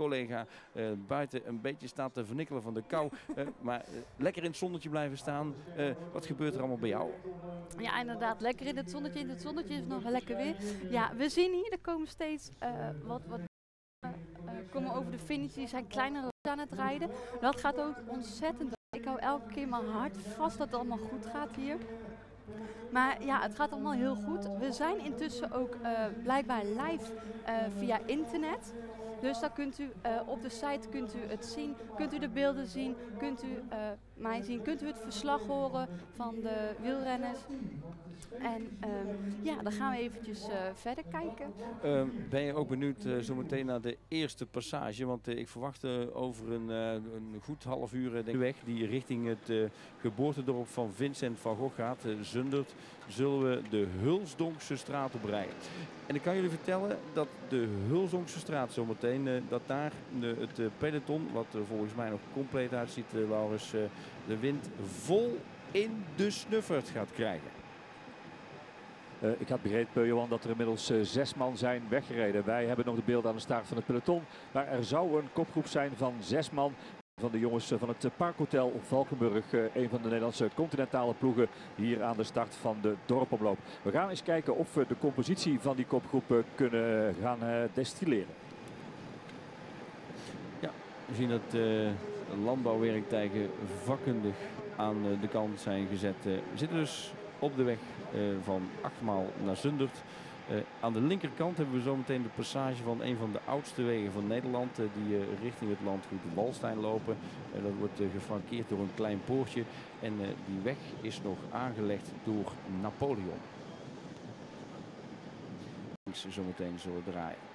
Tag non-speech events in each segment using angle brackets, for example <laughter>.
collega buiten een beetje staat te vernikkelen van de kou. maar lekker in het zonnetje blijven staan. wat gebeurt er allemaal bij jou? Ja, inderdaad. Lekker in het zonnetje. In het zonnetje is nog lekker weer. Ja, we zien hier, er komen steeds wat, wat komen over de finish. Die zijn kleinere aan het rijden. Dat gaat ook ontzettend. Ik hou elke keer mijn hart vast dat het allemaal goed gaat hier. Maar ja, het gaat allemaal heel goed. We zijn intussen ook blijkbaar live via internet. Dus dan kunt u uh, op de site kunt u het zien, kunt u de beelden zien, kunt u mij zien, kunt u het verslag horen van de wielrenners. En um, ja, dan gaan we eventjes uh, verder kijken. Uh, ben je ook benieuwd uh, zometeen naar de eerste passage? Want ik verwacht over een, een, goed half uur de weg die richting het geboortedorp van Vincent van Gogh gaat, Zundert, zullen we de Hulsdonkse straat oprijden. En ik kan jullie vertellen dat de Hulsdonkse straat zometeen, dat daar de, het peloton, wat er volgens mij nog compleet uitziet, Laurens, de wind vol in de snuffert gaat krijgen. Uh, ik had begrepen, Johan, dat er inmiddels uh, zes man zijn weggereden. Wij hebben nog de beelden aan de start van het peloton. Maar er zou een kopgroep zijn van zes man van de jongens van het Parkhotel Valkenburg. Een van de Nederlandse continentale ploegen hier aan de start van de dorpomloop. We gaan eens kijken of we de compositie van die kopgroep kunnen gaan destilleren. Ja, we zien dat landbouwwerktuigen vakkundig aan de kant zijn gezet. we zitten dus op de weg uh, van Achtmaal naar Zundert. Aan de linkerkant hebben we zometeen de passage van een van de oudste wegen van Nederland. Die richting het landgoed Walstein lopen. dat wordt geflankeerd door een klein poortje. En die weg is nog aangelegd door Napoleon. Zometeen zullen draaien.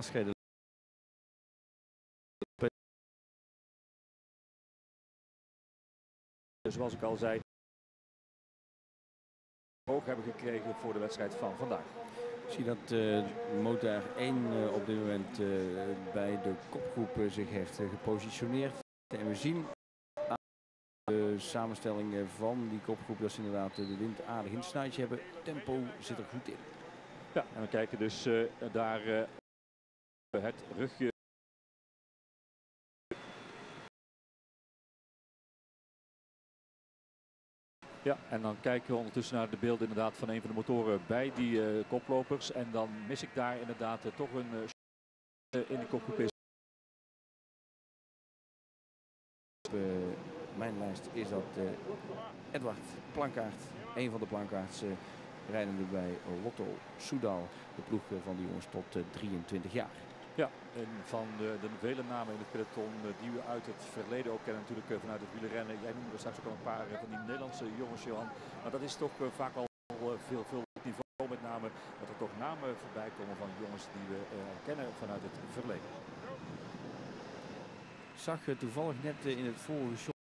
Als jij de Zoals ik al zei, hoog hebben gekregen voor de wedstrijd van vandaag. Ik zie dat uh, motor 1 uh, op dit moment uh, bij de kopgroep zich heeft gepositioneerd. En we zien aan de samenstelling van die kopgroep dat ze inderdaad de wind aardig in het snuitje hebben. Tempo zit er goed in. Ja, en we kijken dus daar het rugje. Ja, en dan kijken we ondertussen naar de beelden inderdaad van een van de motoren bij die uh, koplopers. En dan mis ik daar inderdaad uh, toch een uh, in de kopgroep mijn lijst is dat Edward Plankaart, een van de Plankaarts, rijdende bij Lotto Soudal, de ploeg van de jongens tot 23 jaar. Ja, en van de, de, vele namen in het peloton eh, die we uit het verleden ook kennen, natuurlijk eh, vanuit het wielrennen. Jij noemde straks ook al een paar eh, van die Nederlandse jongens, Johan. Maar dat is toch vaak al veel, veel niveau, met name dat er toch namen voorbij komen van jongens die we kennen vanuit het verleden. Ik zag toevallig net in het vorige shot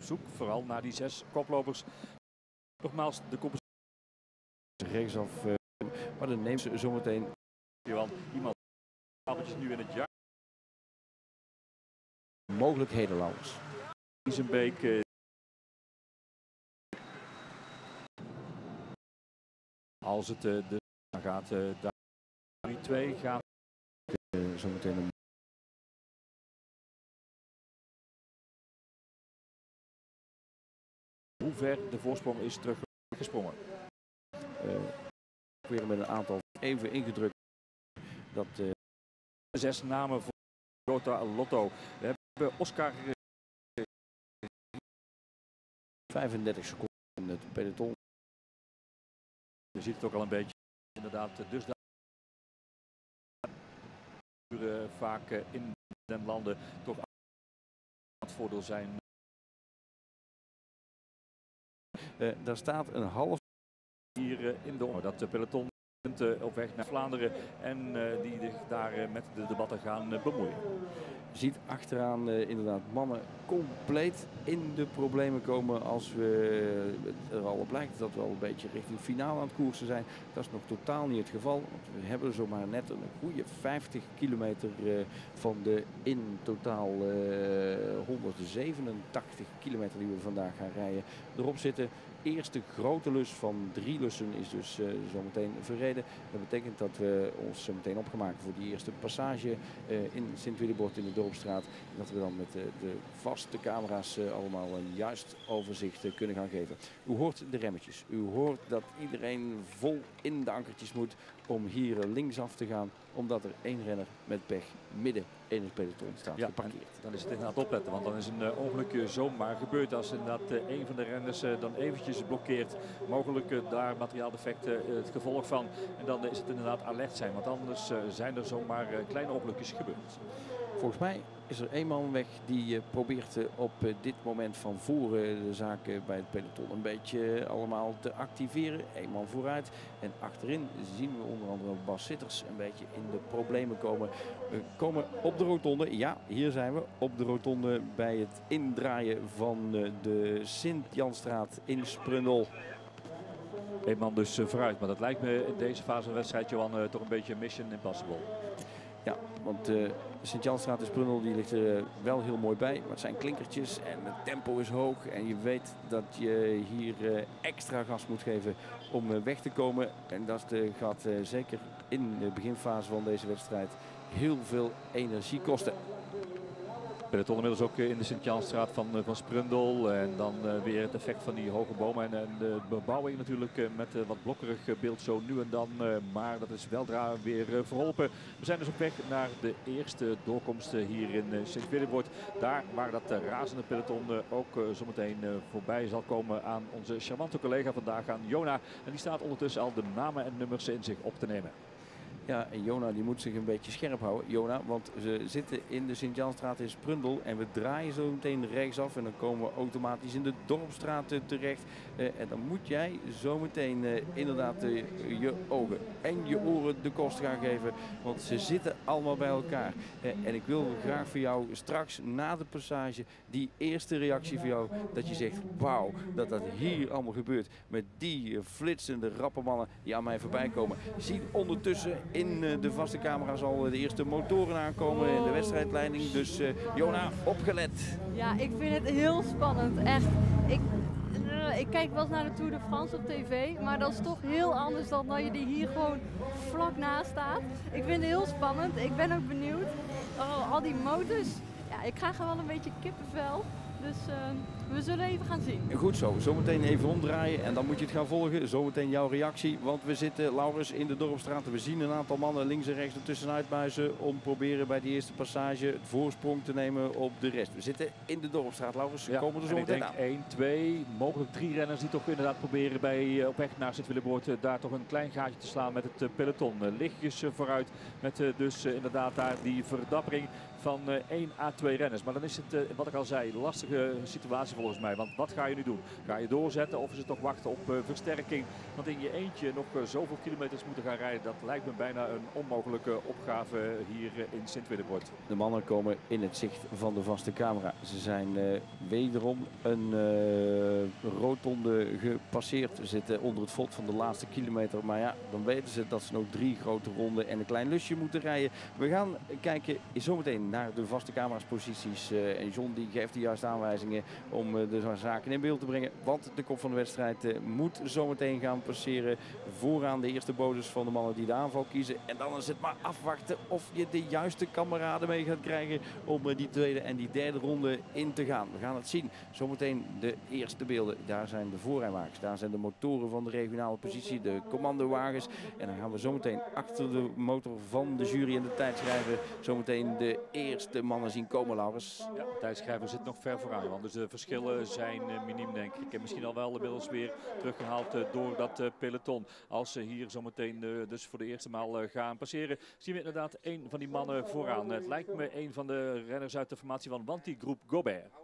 zoek vooral naar die zes koplopers. Nogmaals, de compositie. Rechtsaf, uh, maar dan neemt ze zometeen. Johan, iemand nu in het jaar. Mogelijkheden, Laurens. Isenbeek. Uh, als het uh, de, gaat daar 2 gaat. Uh, zometeen een hoe ver de voorsprong is teruggesprongen. Uh, weer met een aantal even ingedrukt dat uh, zes namen voor Toyota Lotto. We hebben Oscar 35 seconden in het peloton. Je ziet het ook al een beetje inderdaad dus vaak in den landen toch het voordeel zijn. Daar staat een half hier in de dat peloton op weg naar Vlaanderen en die zich daar met de debatten gaan bemoeien ziet achteraan inderdaad mannen compleet in de problemen komen als we er al op lijkt dat we al een beetje richting finale aan het koersen zijn. Dat is nog totaal niet het geval. Want we hebben zomaar net een goede 50 kilometer van de in totaal uh, 187 kilometer die we vandaag gaan rijden erop zitten eerste grote lus van drie lussen is dus uh, zometeen verreden. Dat betekent dat we ons zo meteen opgemaakt voor die eerste passage uh, in Sint-Willibord in de Dorpstraat. En dat we dan met uh, de vaste camera's allemaal een juist overzicht kunnen gaan geven. U hoort de remmetjes. U hoort dat iedereen vol in de ankertjes moet om hier linksaf te gaan. Omdat er één renner met pech midden in het peloton staat ja, geparkeerd. Dan is het inderdaad opletten, want dan is een uh, ongelukje zomaar gebeurd. Als inderdaad uh, een van de renners uh, dan eventjes blokkeert, mogelijk daar materiaaldefecten het gevolg van. En dan is het inderdaad alert zijn, want anders zijn er zomaar kleine ongelukjes gebeurd. Volgens mij is er één man weg die uh, probeert uh, op uh, dit moment van voren de zaken bij het peloton een beetje allemaal te activeren. Eén man vooruit en achterin zien we onder andere Bas Sitters een beetje in de problemen komen. We komen op de rotonde, ja hier zijn we, op de rotonde bij het indraaien van de Sint-Janstraat in Sprundel. Eén man dus vooruit, maar dat lijkt me in deze fase van de wedstrijd Johan toch een beetje mission impossible. Ja, want de Sint-Janstraat de Sprundel die ligt er uh, wel heel mooi bij. Maar het zijn klinkertjes en het tempo is hoog. En je weet dat je hier uh, extra gas moet geven om weg te komen. En dat gaat zeker in de beginfase van deze wedstrijd heel veel energie kosten. Peloton inmiddels ook in de Sint-Jansstraat van, eh, van Sprundel. En dan uh, weer het effect van die hoge bomen. En, de bebouwing natuurlijk met wat blokkerig beeld zo nu en dan. maar dat is weldra weer verholpen. We zijn dus op weg naar de eerste doorkomst hier in Sint-Willibord. Daar waar dat razende peloton ook zometeen voorbij zal komen aan onze charmante collega vandaag, aan Jona. En die staat ondertussen al de namen en nummers in zich op te nemen. Ja, en Jona die moet zich een beetje scherp houden. Jona, want ze zitten in de Sint-Janstraat in Sprundel. En we draaien zo meteen rechtsaf. En dan komen we automatisch in de Dorpstraat terecht. Uh, en dan moet jij zometeen uh, inderdaad uh, je ogen en je oren de kost gaan geven. Want ze zitten allemaal bij elkaar. en ik wil graag voor jou straks na de passage die eerste reactie voor jou. Dat je zegt, wauw, dat dat hier allemaal gebeurt. Met die flitsende rappermannen die aan mij voorbij komen. Zie ondertussen in eh, de vaste camera zal de eerste motoren aankomen in de wedstrijdleiding. Dus Jona, opgelet. Ja, ik vind het heel spannend. Echt. Ik, uh, ik kijk wel eens naar de Tour de France op tv, maar dat is toch heel anders dan dat je die hier gewoon vlak naast staat. Ik vind het heel spannend. Ik ben ook benieuwd. Oh, al die motors. Ja, ik krijg er wel een beetje kippenvel. Dus uh, we zullen even gaan zien. Goed zo, zometeen even omdraaien en dan moet je het gaan volgen. Zometeen jouw reactie, want we zitten, Laurens, in de Dorpstraat. We zien een aantal mannen links en rechts ertussenuit buizen om proberen bij die eerste passage het voorsprong te nemen op de rest. We zitten in de Dorpstraat, Laurens. Ja, komen er zo meteen aan. 1, 2, mogelijk drie renners die toch inderdaad proberen bij, eh, op weg naar Sint-Willeboord uh, daar toch een klein gaatje te slaan met het uh, peloton. lichtjes vooruit met dus inderdaad daar die verdappering van 1 à 2 renners. Maar dan is het, wat ik al zei, lastige situatie volgens mij. Want wat ga je nu doen? Ga je doorzetten of is het toch wachten op uh, versterking? Want in je eentje nog uh, zoveel kilometers moeten gaan rijden, dat lijkt me bijna een onmogelijke opgave hier uh, in Sint-Willebord. De mannen komen in het zicht van de vaste camera. Ze zijn wederom een rotonde gepasseerd. We zitten onder het vod van de laatste kilometer. Maar ja, dan weten ze dat ze nog drie grote ronden en een klein lusje moeten rijden. We gaan kijken zometeen naar de vaste camera's posities. en John die geeft de juiste aanwijzingen om eh, de zaken in beeld te brengen. Want de kop van de wedstrijd eh, moet zometeen gaan passeren. Vooraan de eerste bodus van de mannen die de aanval kiezen. En dan is het maar afwachten of je de juiste kameraden mee gaat krijgen om eh, die tweede en die derde ronde in te gaan. We gaan het zien. Zometeen de eerste beelden. Daar zijn de voorrijwagens. Daar zijn de motoren van de regionale positie, de commandowagens. En dan gaan we zometeen achter de motor van de jury in de tijd schrijven. Zometeen de eerste mannen zien komen, Laurens. Ja, Thijs zit nog ver vooraan, want dus de verschillen zijn uh, miniem, denk ik. En misschien al wel inmiddels weer teruggehaald uh, door dat uh, peloton. Als ze hier zometeen dus voor de eerste maal gaan passeren, zien we inderdaad een van die mannen vooraan. Het lijkt me een van de renners uit de formatie van Wanti Groep Gobert.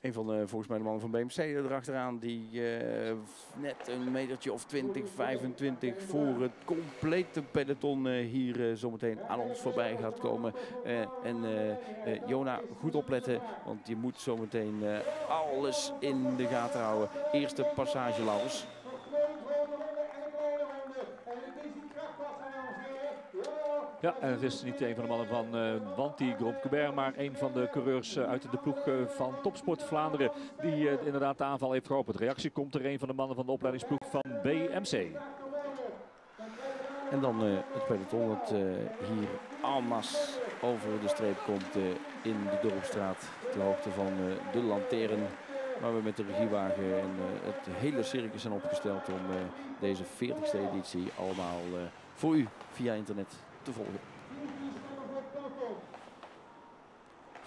Een van de, volgens mij de mannen van BMC erachteraan. Die uh, net een metertje of 20, 25 voor het complete peloton uh, hier uh, zometeen aan ons voorbij gaat komen. en Jona, goed opletten. Want je moet zometeen alles in de gaten houden. Eerste passage, Laus. Ja, en het is niet een van de mannen van uh, Wanty Gromkebert, maar een van de coureurs uh, uit de ploeg uh, van Topsport Vlaanderen. Die inderdaad de aanval heeft geopend. Reactie komt er een van de mannen van de opleidingsploeg van BMC. En dan het peloton dat hier almas over de streep komt in de Dorpstraat. Ter hoogte van de lanteren waar we met de regiewagen en het hele circus zijn opgesteld om deze 40ste editie allemaal voor u via internet te volgen.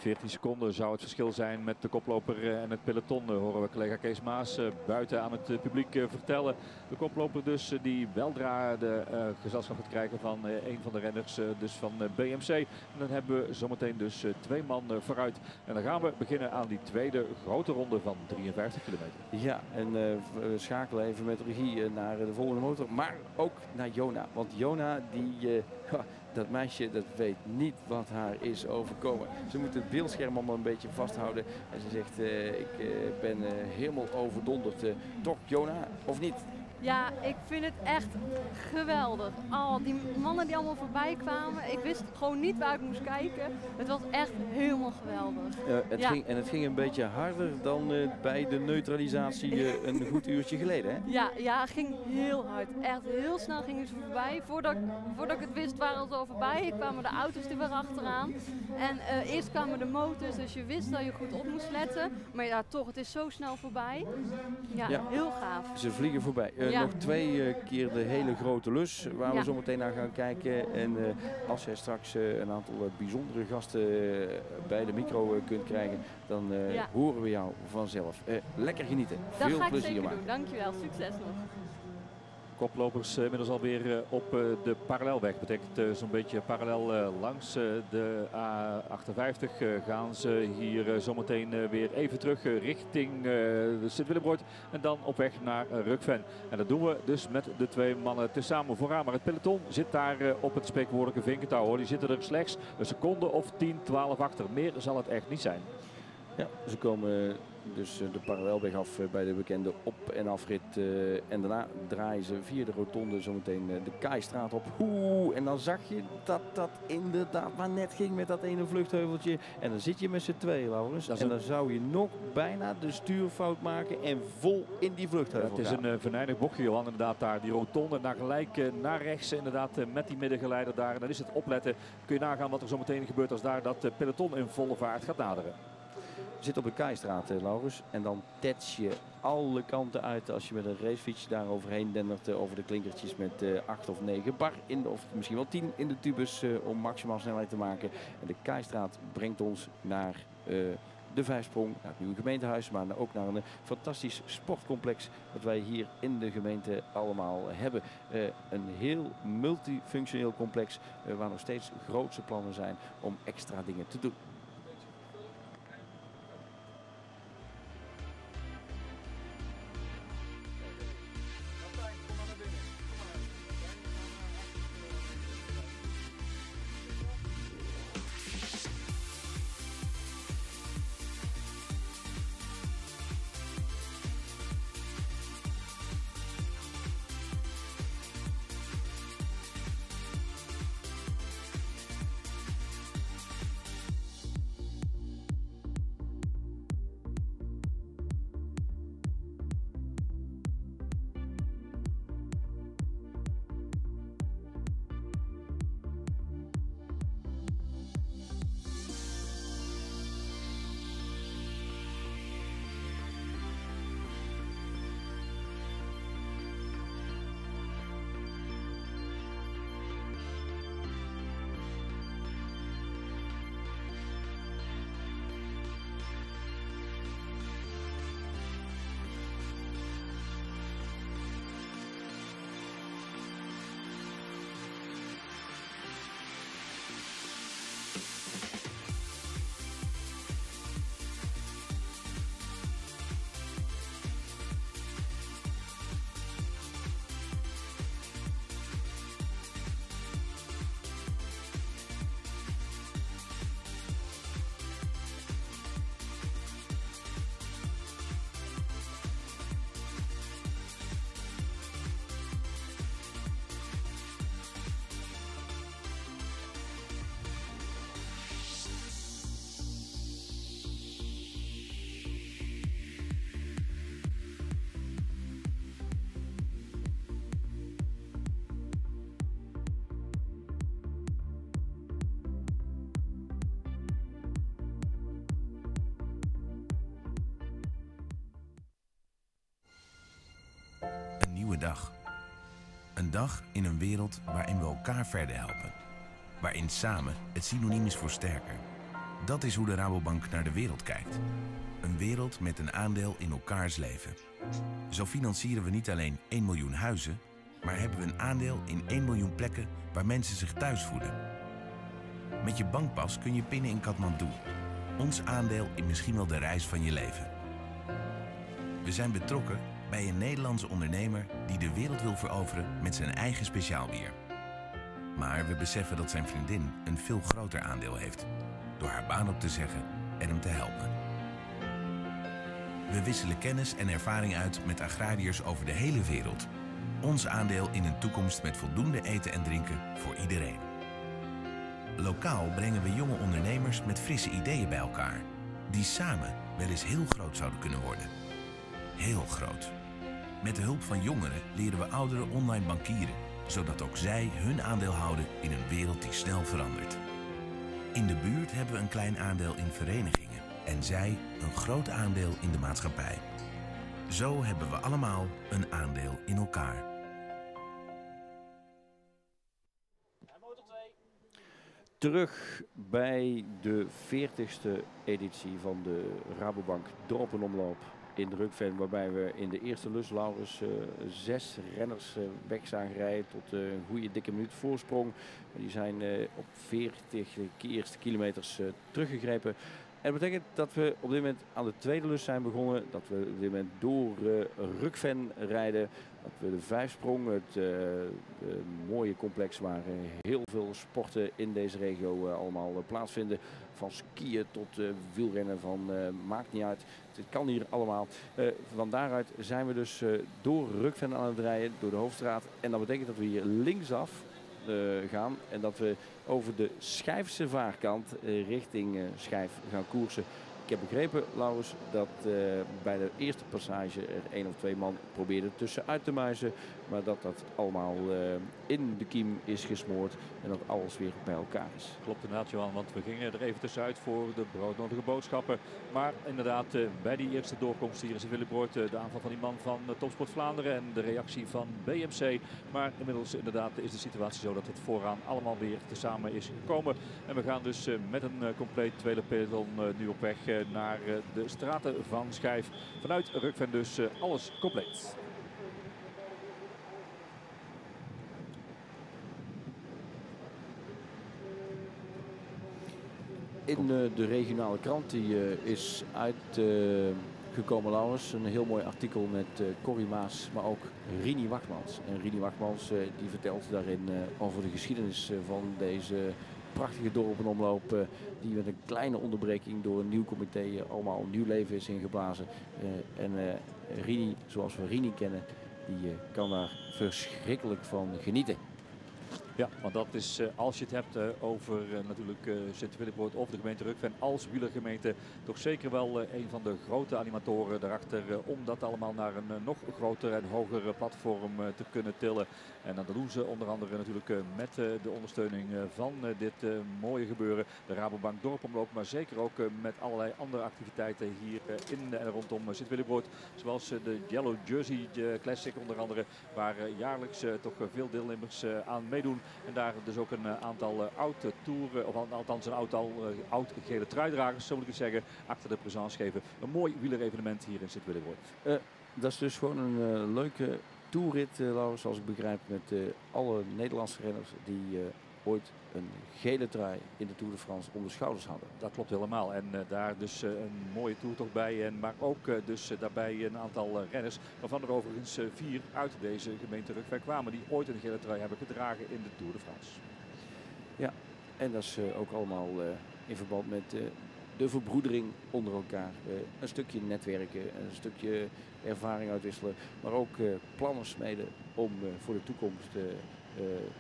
14 seconden zou het verschil zijn met de koploper eh, en het peloton. Horen we collega Kees Maas eh, buiten aan het eh, publiek vertellen. De koploper dus die weldra de gezelschap gaat krijgen van een van de renners dus van BMC. En dan hebben we zometeen dus twee man vooruit. En dan gaan we beginnen aan die tweede grote ronde van 53 kilometer. Ja, en we schakelen even met regie naar de volgende motor. Maar ook naar Jona. Want Jona die <laughs> dat meisje dat weet niet wat haar is overkomen. Ze moet het beeldscherm allemaal een beetje vasthouden. En ze zegt, uh, ik uh, ben uh, helemaal overdonderd. toch, Jona, of niet? Ja, ik vind het echt geweldig. Al die mannen die allemaal voorbij kwamen, ik wist gewoon niet waar ik moest kijken. Het was echt helemaal geweldig. Uh, het ja. ging, en het ging een beetje harder dan uh, bij de neutralisatie uh, een goed uurtje geleden, hè? Ja, ja, het ging heel hard. Echt heel snel gingen ze voorbij. Voordat, voordat ik het wist waren ze al voorbij. Ik kwamen de auto's er weer achteraan. En eerst kwamen de motors, dus je wist dat je goed op moest letten. Maar ja, toch, het is zo snel voorbij. Ja, ja. heel gaaf. Ze vliegen voorbij ja. nog twee uh, keer de hele grote lus waar ja. we zo meteen naar gaan kijken. En uh, als jij straks een aantal bijzondere gasten bij de micro kunt krijgen, dan horen we jou vanzelf. lekker genieten. Dat Veel plezier maken. Dankjewel, succes nog koplopers inmiddels alweer op de parallelweg. Betekent zo'n beetje parallel langs de A58 gaan ze hier zometeen weer even terug richting Sint-Willebroord. En dan op weg naar Rukven. En dat doen we dus met de twee mannen tezamen vooraan. Maar het peloton zit daar op het spreekwoordelijke vinkentouw. Hoor. Die zitten er slechts een seconde of 10, 12 achter. Meer zal het echt niet zijn. Ja, ze komen dus de parallelweg af bij de bekende op- en afrit. en daarna draaien ze via de rotonde zometeen de Kaistraat op. Oeh, en dan zag je dat dat inderdaad maar net ging met dat ene vluchtheuveltje. En dan zit je met z'n tweeën, Laurens. En dan zou je nog bijna de stuurfout maken en vol in die vluchtheuvel ja, Het is een uh, venijnig bochtje, Johan, inderdaad daar. Die rotonde naar gelijk uh, naar rechts, inderdaad, uh, met die middengeleider daar. En dan is het opletten. Kun je nagaan wat er zometeen gebeurt als daar dat peloton in volle vaart gaat naderen zit op de Keistraat, eh, Laurens. En dan tets je alle kanten uit als je met een racefiets daar overheen dendert uh, over de klinkertjes met uh, 8 of 9 bar in, of misschien wel 10 in de tubus om maximaal snelheid te maken. En de Keistraat brengt ons naar de Vijfsprong, naar het nieuwe gemeentehuis, maar ook naar een fantastisch sportcomplex dat wij hier in de gemeente allemaal hebben. een heel multifunctioneel complex waar nog steeds grootse plannen zijn om extra dingen te doen. Dag. Een dag in een wereld waarin we elkaar verder helpen. Waarin samen het synoniem is voor sterker. Dat is hoe de Rabobank naar de wereld kijkt. Een wereld met een aandeel in elkaars leven. Zo financieren we niet alleen 1 miljoen huizen, maar hebben we een aandeel in 1 miljoen plekken waar mensen zich thuis voelen. Met je bankpas kun je pinnen in Kathmandu. Ons aandeel in misschien wel de reis van je leven. We zijn betrokken bij een Nederlandse ondernemer die de wereld wil veroveren met zijn eigen speciaalbier. Maar we beseffen dat zijn vriendin een veel groter aandeel heeft. Door haar baan op te zeggen en hem te helpen. We wisselen kennis en ervaring uit met agrariërs over de hele wereld. Ons aandeel in een toekomst met voldoende eten en drinken voor iedereen. Lokaal brengen we jonge ondernemers met frisse ideeën bij elkaar. Die samen wel eens heel groot zouden kunnen worden. Heel groot. Met de hulp van jongeren leren we ouderen online bankieren, zodat ook zij hun aandeel houden in een wereld die snel verandert. In de buurt hebben we een klein aandeel in verenigingen en zij een groot aandeel in de maatschappij. Zo hebben we allemaal een aandeel in elkaar. Terug bij de 40ste editie van de Rabobank Dorpenomloop in de Rukven. Waarbij we in de eerste lus, Laurens, uh, zes renners uh, weg zagen rijden tot uh, een goede dikke minuut voorsprong. Die zijn op 40 eerste kilometers teruggegrepen. En dat betekent dat we op dit moment aan de tweede lus zijn begonnen. Dat we op dit moment door Rukven rijden. Dat we de vijfsprong, het uh, mooie complex waar uh, heel veel sporten in deze regio uh, allemaal plaatsvinden. Van skiën tot wielrennen, van maakt niet uit. Het kan hier allemaal. van daaruit zijn we dus door Rukven aan het rijden, door de hoofdstraat. En dat betekent dat we hier linksaf gaan en dat we over de Schijfse vaarkant richting Schijf gaan koersen. Heb begrepen, Laurens, dat uh, bij de eerste passage er één of twee man probeerden tussenuit te muizen. Maar dat dat allemaal uh, in de kiem is gesmoord en dat alles weer bij elkaar is. Klopt inderdaad, Johan, want we gingen er even tussenuit voor de broodnodige boodschappen. Maar inderdaad, uh, bij die eerste doorkomst hier is Willebroord de aanval van die man van Topsport Vlaanderen en de reactie van BMC. Maar inmiddels inderdaad is de situatie zo dat het vooraan allemaal weer tezamen is gekomen. En we gaan dus met een compleet tweede peloton nu op weg naar de straten van Schijf. Vanuit Rukven dus alles compleet. In de regionale krant die is uitgekomen, Laurens. Een heel mooi artikel met Corrie Maas, maar ook Rini Wachtmans. En Rini Wachtmans die vertelt daarin over de geschiedenis van deze prachtige dorpenomloop uh, die met een kleine onderbreking door een nieuw comité allemaal nieuw leven is ingeblazen. Uh, en Rini, zoals we Rini kennen, die kan daar verschrikkelijk van genieten. Ja, want dat is uh, als je het hebt uh, over uh, natuurlijk Sint-Willebroord of de gemeente Rukven als wielergemeente toch zeker wel een van de grote animatoren daarachter om dat allemaal naar een nog groter en hoger platform te kunnen tillen. En dat doen ze onder andere natuurlijk met de ondersteuning van dit mooie gebeuren. De Rabobank Dorpomloop, maar zeker ook met allerlei andere activiteiten hier in en rondom Sint-Willebroord. Zoals de Yellow Jersey Classic onder andere, waar jaarlijks toch veel deelnemers aan meedoen. En daar dus ook een aantal oude toeren, of althans een aantal oud gele truidragers, zo moet ik het zeggen, achter de présence geven. Een mooi wielerevenement hier in Sint-Willebroord. Uh, dat is dus gewoon een leuke toerrit, uh, Laurens, zoals ik begrijp, met alle Nederlandse renners die ooit een gele trui in de Tour de France om de schouders hadden. Dat klopt helemaal. En uh, daar dus uh, een mooie toertocht bij. En, maar ook uh, dus daarbij een aantal renners. Waarvan er overigens vier uit deze gemeente Rukwijk kwamen. Die ooit een gele trui hebben gedragen in de Tour de France. Ja, en dat is ook allemaal in verband met de verbroedering onder elkaar. een stukje netwerken, een stukje ervaring uitwisselen. Maar ook plannen smeden om voor de toekomst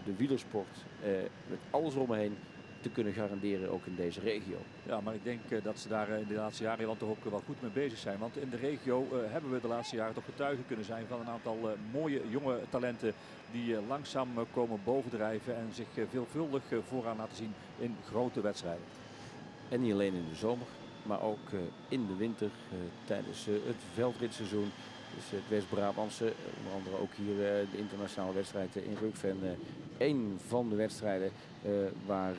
de wielersport uh, met alles omheen te kunnen garanderen, ook in deze regio. Ja, maar ik denk uh, dat ze daar in de laatste jaren dan toch ook wel goed mee bezig zijn. Want in de regio hebben we de laatste jaren toch getuigen kunnen zijn van een aantal mooie jonge talenten die langzaam komen bovendrijven en zich veelvuldig vooraan laten zien in grote wedstrijden. En niet alleen in de zomer, maar ook in de winter tijdens het veldritseizoen Dus het West-Brabantse, onder andere ook hier de internationale wedstrijd in Rukven. Een van de wedstrijden waar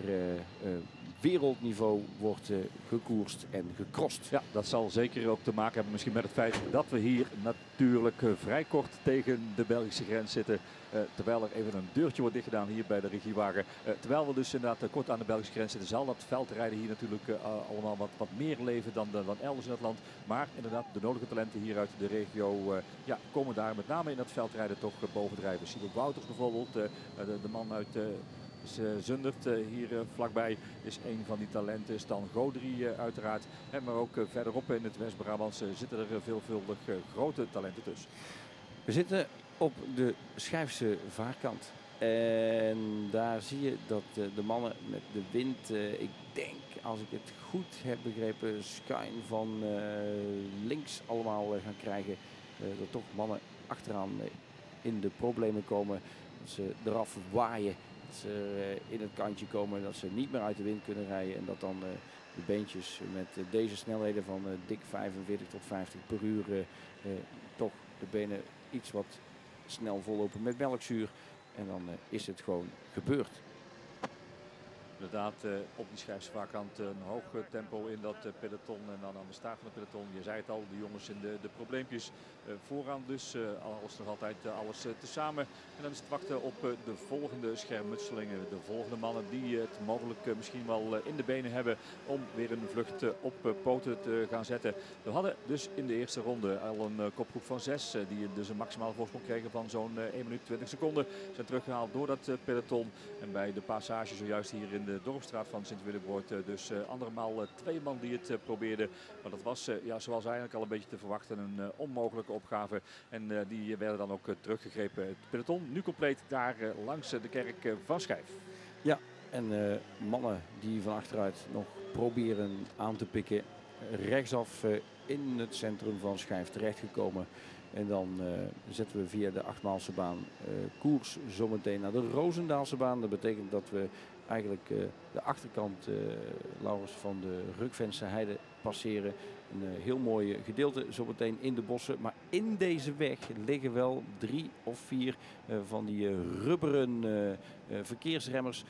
wereldniveau wordt uh, gekoerst en gecrossed. Ja, dat zal zeker ook te maken hebben misschien met het feit dat we hier natuurlijk uh, vrij kort tegen de Belgische grens zitten. Uh, terwijl er even een deurtje wordt dichtgedaan hier bij de regiewagen. terwijl we dus inderdaad kort aan de Belgische grens zitten, zal dat veldrijden hier natuurlijk allemaal wat, wat meer leven dan, dan elders in het land. Maar inderdaad, de nodige talenten hier uit de regio ja, komen daar met name in dat veldrijden toch bovendrijven. Simon Wouters bijvoorbeeld, de, de, man uit dus, uh, Zundert uh, hier uh, vlakbij is een van die talenten. Stan Godri uiteraard. maar ook verderop in het West-Brabantse zitten er veelvuldig grote talenten tussen. We zitten op de Schijfse vaarkant. En daar zie je dat de mannen met de wind, ik denk als ik het goed heb begrepen, schuin van links allemaal gaan krijgen. dat toch mannen achteraan in de problemen komen. Ze eraf waaien ze eh, in het kantje komen, dat ze niet meer uit de wind kunnen rijden. En dat dan eh, de beentjes met eh, deze snelheden van dik 45 tot 50 per uur toch de benen iets wat snel vollopen met melkzuur. En dan is het gewoon gebeurd. Inderdaad, op die schijfsvaakkant een hoog tempo in dat peloton en dan aan de staart van het peloton. Je zei het al, de jongens in de, de probleempjes. Eh, vooraan dus. Eh, alles nog altijd eh, alles tezamen. En dan is het wachten op de volgende schermutselingen. De volgende mannen die het mogelijk misschien wel in de benen hebben om weer een vlucht op poten te gaan zetten. We hadden dus in de eerste ronde al een kopgroep van zes. Die dus een maximale voorsprong kregen van zo'n 1 minuut 20 seconden. Zijn teruggehaald door dat peloton. En bij de passage zojuist hier in de Dorpstraat van Sint-Willeboord dus andermaal twee man die het probeerden. Maar dat was ja, zoals eigenlijk al een beetje te verwachten een onmogelijke opgave. En die werden dan ook teruggegrepen. Het peloton nu compleet daar langs de kerk van Schijf. Ja, en mannen die van achteruit nog proberen aan te pikken. Rechtsaf in het centrum van Schijf terechtgekomen. En dan zetten we via de achtmaalse baan koers zometeen naar de Roosendaalse baan. Dat betekent dat we eigenlijk de achterkant, Laurens, van de Rukvense Heide passeren. Een eh, heel mooi gedeelte zometeen in de bossen. Maar in deze weg liggen wel drie of vier eh, van die eh, rubberen verkeersremmers.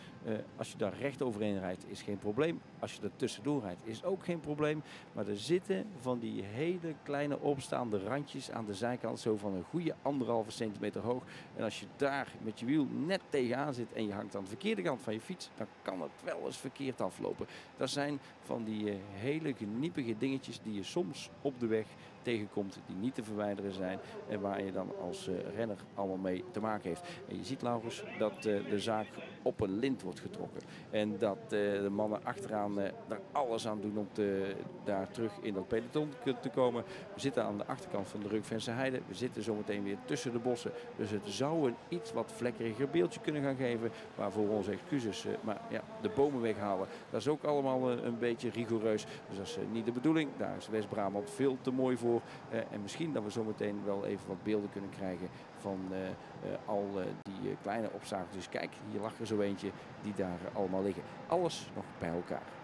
als je daar recht overheen rijdt is geen probleem. Als je er tussendoor rijdt is ook geen probleem. Maar er zitten van die hele kleine opstaande randjes aan de zijkant. Zo van een goede anderhalve centimeter hoog. En als je daar met je wiel net tegenaan zit en je hangt aan de verkeerde kant van je fiets. Dan kan het wel eens verkeerd aflopen. Dat zijn van die hele geniepige dingetjes die je soms op de weg tegenkomt die niet te verwijderen zijn en waar je dan als uh, renner allemaal mee te maken heeft. En je ziet Laurens dat uh, de zaak op een lint wordt getrokken en dat uh, de mannen achteraan daar alles aan doen om te, daar terug in dat peloton te komen. We zitten aan de achterkant van de Rukvense Heide, we zitten zometeen weer tussen de bossen, dus het zou een iets wat vlekkeriger beeldje kunnen gaan geven, waarvoor onze excuses. maar ja, de bomen weghalen, dat is ook allemaal een beetje rigoureus, dus dat is niet de bedoeling. Daar is West-Brabant veel te mooi voor. Uh, en misschien dat we zometeen wel even wat beelden kunnen krijgen van uh, uh, al die kleine opzagers. Dus kijk, hier lag er zo eentje die daar allemaal liggen. Alles nog bij elkaar.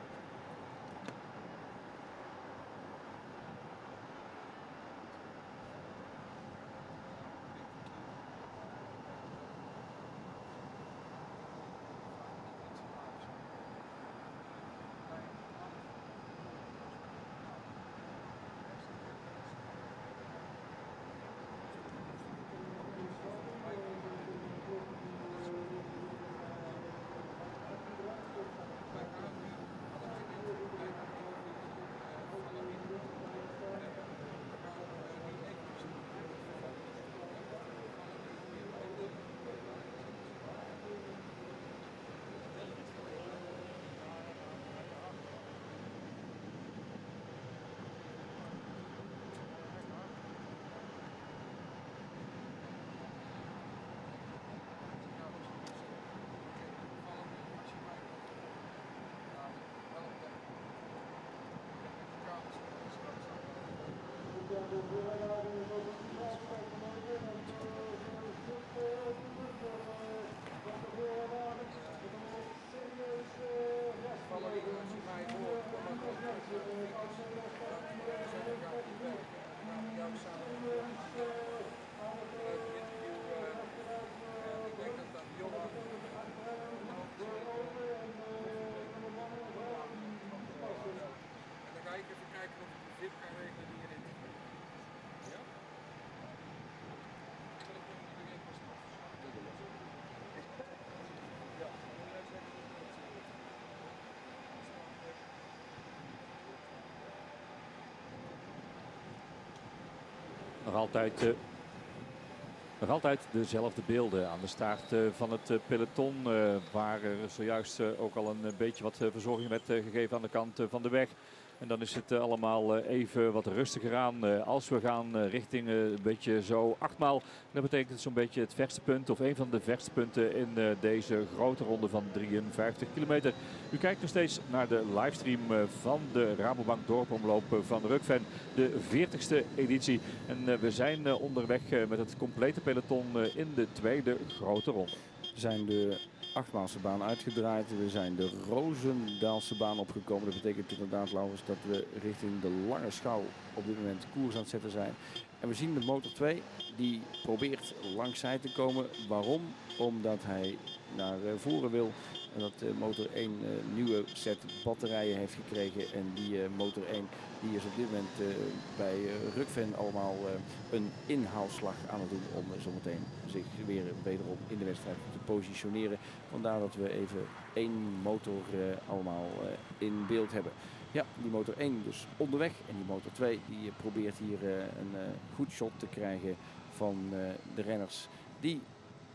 Altijd, uh, nog altijd dezelfde beelden aan de staart uh, van het uh, peloton. waar er zojuist ook al een beetje wat verzorging werd gegeven aan de kant van de weg. En dan is het uh, allemaal uh, even wat rustiger aan. Uh, als we gaan richting een beetje zo achtmaal. Dat betekent zo'n beetje het verste punt of een van de verste punten in deze grote ronde van 53 kilometer. U kijkt nog steeds naar de livestream van de Rabobank dorpomloop van Rukven. De 40ste editie. En we zijn onderweg met het complete peloton in de tweede grote ronde. Zijn de achtmaalse baan uitgedraaid. We zijn de Roosendaalse baan opgekomen. Dat betekent inderdaad, Laurens, dat we richting de lange schouw op dit moment koers aan het zetten zijn. En we zien de motor 2, die probeert langs zij te komen. Waarom? Omdat hij naar eh, voren wil. En dat uh, motor 1 uh, nieuwe set batterijen heeft gekregen. En die uh, motor 1 die is op dit moment bij Rukven allemaal een inhaalslag aan het doen om zometeen zich weer wederom in de wedstrijd te positioneren. Vandaar dat we even één motor allemaal in beeld hebben. Ja, die motor 1 dus onderweg. En die motor 2 die probeert hier een goed shot te krijgen van de renners die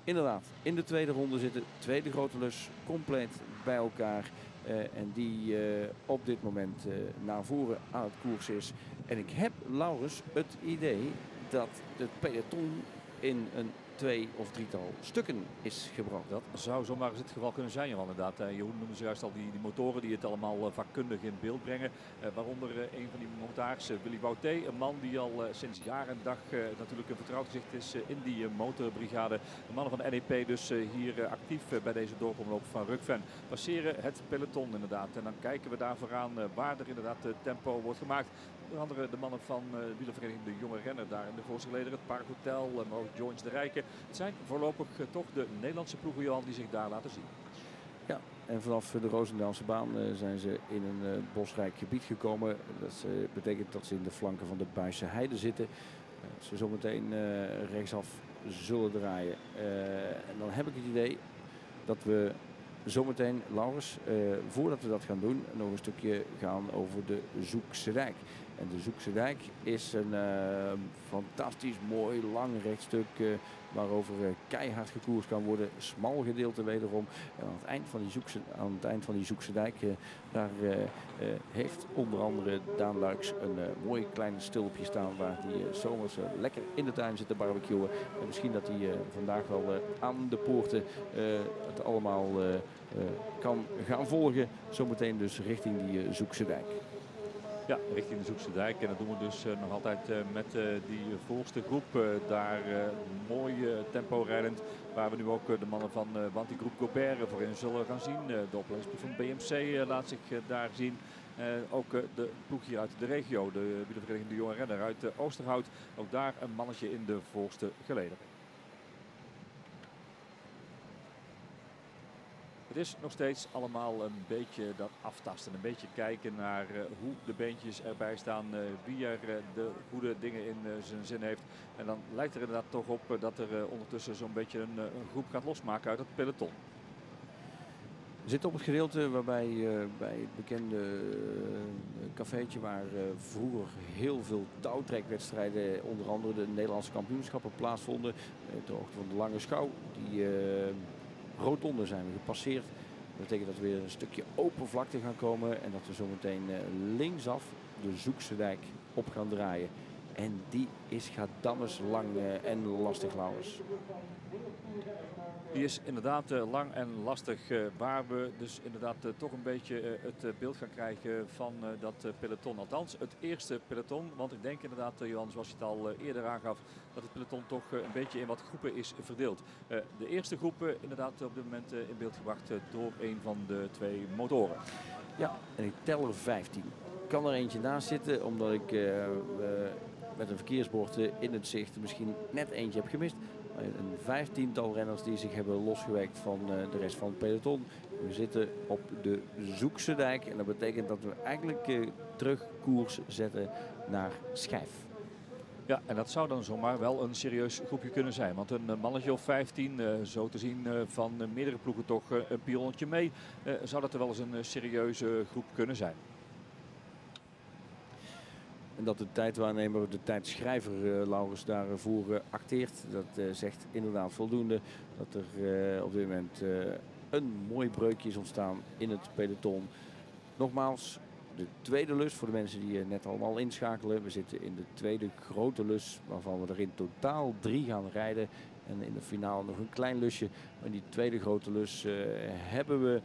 inderdaad in de tweede ronde zitten. Tweede grote lus, compleet bij elkaar. Uh, en die uh, op dit moment uh, naar voren aan het koers is. En ik heb, Laurens, het idee dat het peloton in een twee of drietal stukken is gebracht. Dat zou zomaar eens het geval kunnen zijn, Jan, inderdaad. Uh, Jeroen noemde zojuist al die, die motoren die het allemaal uh, vakkundig in beeld brengen. Uh, waaronder een van die montaars, Willy Bouté, een man die al sinds jaar en dag natuurlijk een vertrouwd gezicht is in die motorbrigade. De mannen van de NEP dus hier actief bij deze dorpomloop van Rukven. Passeren het peloton inderdaad. En dan kijken we daar vooraan waar er inderdaad tempo wordt gemaakt. Onder andere de mannen van uh, wielervereniging De Jonge Renner daar in de voorste het Parkhotel, uh, maar ook Joins de Rijken. Het zijn voorlopig uh, toch de Nederlandse ploegen Johan die zich daar laten zien. Ja, en vanaf de Roosendaalse baan zijn ze in een bosrijk gebied gekomen. Dat betekent dat ze in de flanken van de Buisse Heide zitten. ze zometeen rechtsaf zullen draaien. en dan heb ik het idee dat we zometeen, Laurens, voordat we dat gaan doen, nog een stukje gaan over de Zoekse Dijk. En de Zoekse Dijk is een uh, fantastisch mooi lang rechtstuk uh, waarover uh, keihard gekoerd kan worden. Smal gedeelte wederom. En aan het eind van die Zoekse, aan het eind van die Zoekse Dijk daar heeft onder andere Daan Luiks een mooi klein stulpje staan waar hij zomers lekker in de tuin zit te barbecuen. En misschien dat hij vandaag wel aan de poorten het allemaal kan gaan volgen. Zometeen dus richting die Zoekse Dijk. Ja, richting de Zoekse Dijk. En dat doen we dus uh, nog altijd uh, met uh, die voorste groep. daar mooi tempo rijdend. Waar we nu ook de mannen van uh, Wanti-groep Gobert voorin zullen gaan zien. de opleidingsploeg van BMC laat zich daar zien. ook de ploeg hier uit de regio, de wielervereniging De Jonge Renner uit Oosterhout. Ook daar een mannetje in de voorste geleden. Het is nog steeds allemaal een beetje dat aftasten. Een beetje kijken naar uh, hoe de beentjes erbij staan. Uh, wie er uh, de goede dingen in zijn zin heeft. En dan lijkt er inderdaad toch op dat er ondertussen zo'n beetje een, groep gaat losmaken uit het peloton. We zitten op het gedeelte waarbij bij het bekende cafeetje waar vroeger heel veel touwtrekwedstrijden, onder andere de Nederlandse kampioenschappen plaatsvonden. ter hoogte van de Lange Schouw. Die rotonde zijn we gepasseerd. Dat betekent dat we weer een stukje open vlakte gaan komen en dat we zometeen uh, linksaf de Zoekse dijk op gaan draaien. En die is gadammes lang uh, en lastig, Laurens. Die is inderdaad uh, lang en lastig. Waar we dus inderdaad uh, toch een beetje het beeld gaan krijgen van dat peloton. Althans, het eerste peloton. Want ik denk inderdaad, Johan, zoals je het al eerder aangaf, dat het peloton toch een beetje in wat groepen is verdeeld. de eerste groep inderdaad op dit moment in beeld gebracht door een van de twee motoren. Ja, en ik tel er 15. Ik kan er eentje naast zitten, omdat ik met een verkeersbord in het zicht misschien net eentje heb gemist een vijftiental renners die zich hebben losgewerkt van uh, de rest van het peloton. We zitten op de Zoekse dijk en dat betekent dat we eigenlijk uh, terug koers zetten naar Schijf. Ja, en dat zou dan zomaar wel een serieus groepje kunnen zijn. Want een mannetje of 15, uh, zo te zien van meerdere ploegen toch een pionnetje mee, zou dat er wel eens een serieuze groep kunnen zijn. En dat de tijdwaarnemer, de tijdschrijver uh, Laurens daarvoor uh, acteert, dat uh, zegt inderdaad voldoende. Dat er op dit moment een mooi breukje is ontstaan in het peloton. Nogmaals, de tweede lus voor de mensen die net allemaal inschakelen. We zitten in de tweede grote lus waarvan we er in totaal drie gaan rijden. En in de finale nog een klein lusje. Maar die tweede grote lus hebben we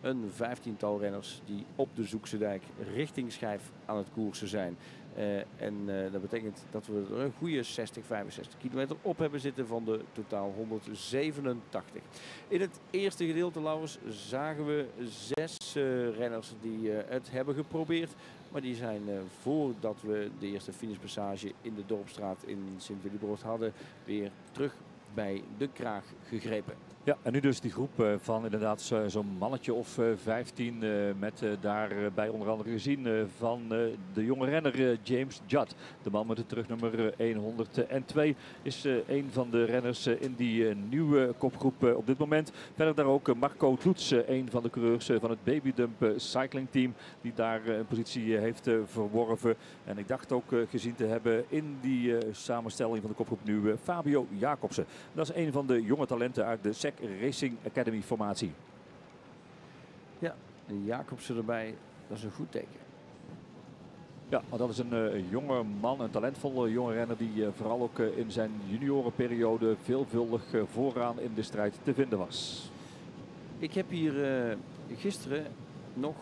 een vijftiental renners die op de Zoekse dijk richting Schijf aan het koersen zijn. Uh, en uh, dat betekent dat we er een goede 60, 65 kilometer op hebben zitten van de totaal 187. In het eerste gedeelte, Laurens, zagen we zes renners die het hebben geprobeerd. Maar die zijn voordat we de eerste finishpassage in de Dorpstraat in Sint-Willibroord hadden, weer terug bij de kraag gegrepen. Ja, en nu dus die groep uh, van inderdaad zo'n mannetje of uh, 15 uh, met daarbij onder andere gezien van de jonge renner James Judd. De man met de terugnummer 102 is een van de renners in die nieuwe kopgroep op dit moment. Verder daar ook Marco Toets, een van de coureurs van het Babydump Cycling Team die daar een positie heeft verworven. En ik dacht ook gezien te hebben in die samenstelling van de kopgroep nu Fabio Jacobsen. Dat is een van de jonge talenten uit de Racing Academy formatie. Ja, en Jacobsen erbij, dat is een goed teken. Ja, maar dat is een uh, jonge man, een talentvolle jonge renner die uh, vooral ook uh, in zijn juniorenperiode veelvuldig vooraan in de strijd te vinden was. Ik heb hier gisteren nog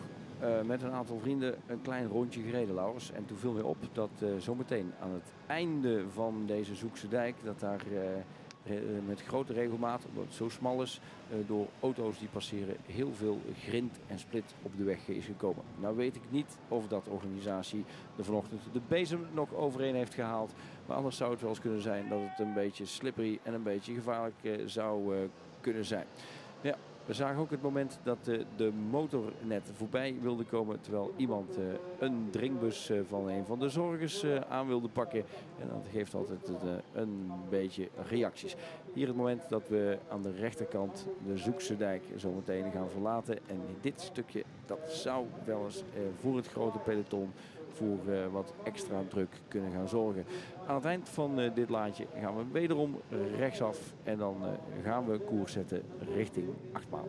met een aantal vrienden een klein rondje gereden, Laurens. En toen viel mij op dat zometeen aan het einde van deze Zoekse dijk, dat daar eh, met grote regelmaat, omdat het zo smal is, eh, door auto's die passeren heel veel grind en split op de weg is gekomen. Nou weet ik niet of dat organisatie er vanochtend de bezem nog overheen heeft gehaald. Maar anders zou het wel eens kunnen zijn dat het een beetje slippery en een beetje gevaarlijk eh, zou kunnen zijn. Ja, we zagen ook het moment dat de, motor net voorbij wilde komen. Terwijl iemand uh, een drinkbus uh, van een van de zorgers uh, aan wilde pakken. En dat geeft altijd een beetje reacties. Hier het moment dat we aan de rechterkant de Zoekse dijk zo meteen gaan verlaten. En dit stukje dat zou wel eens voor het grote peloton voor uh, wat extra druk kunnen gaan zorgen. Aan het eind van uh, dit laadje gaan we wederom rechtsaf en dan uh, gaan we koers zetten richting Achtmaal.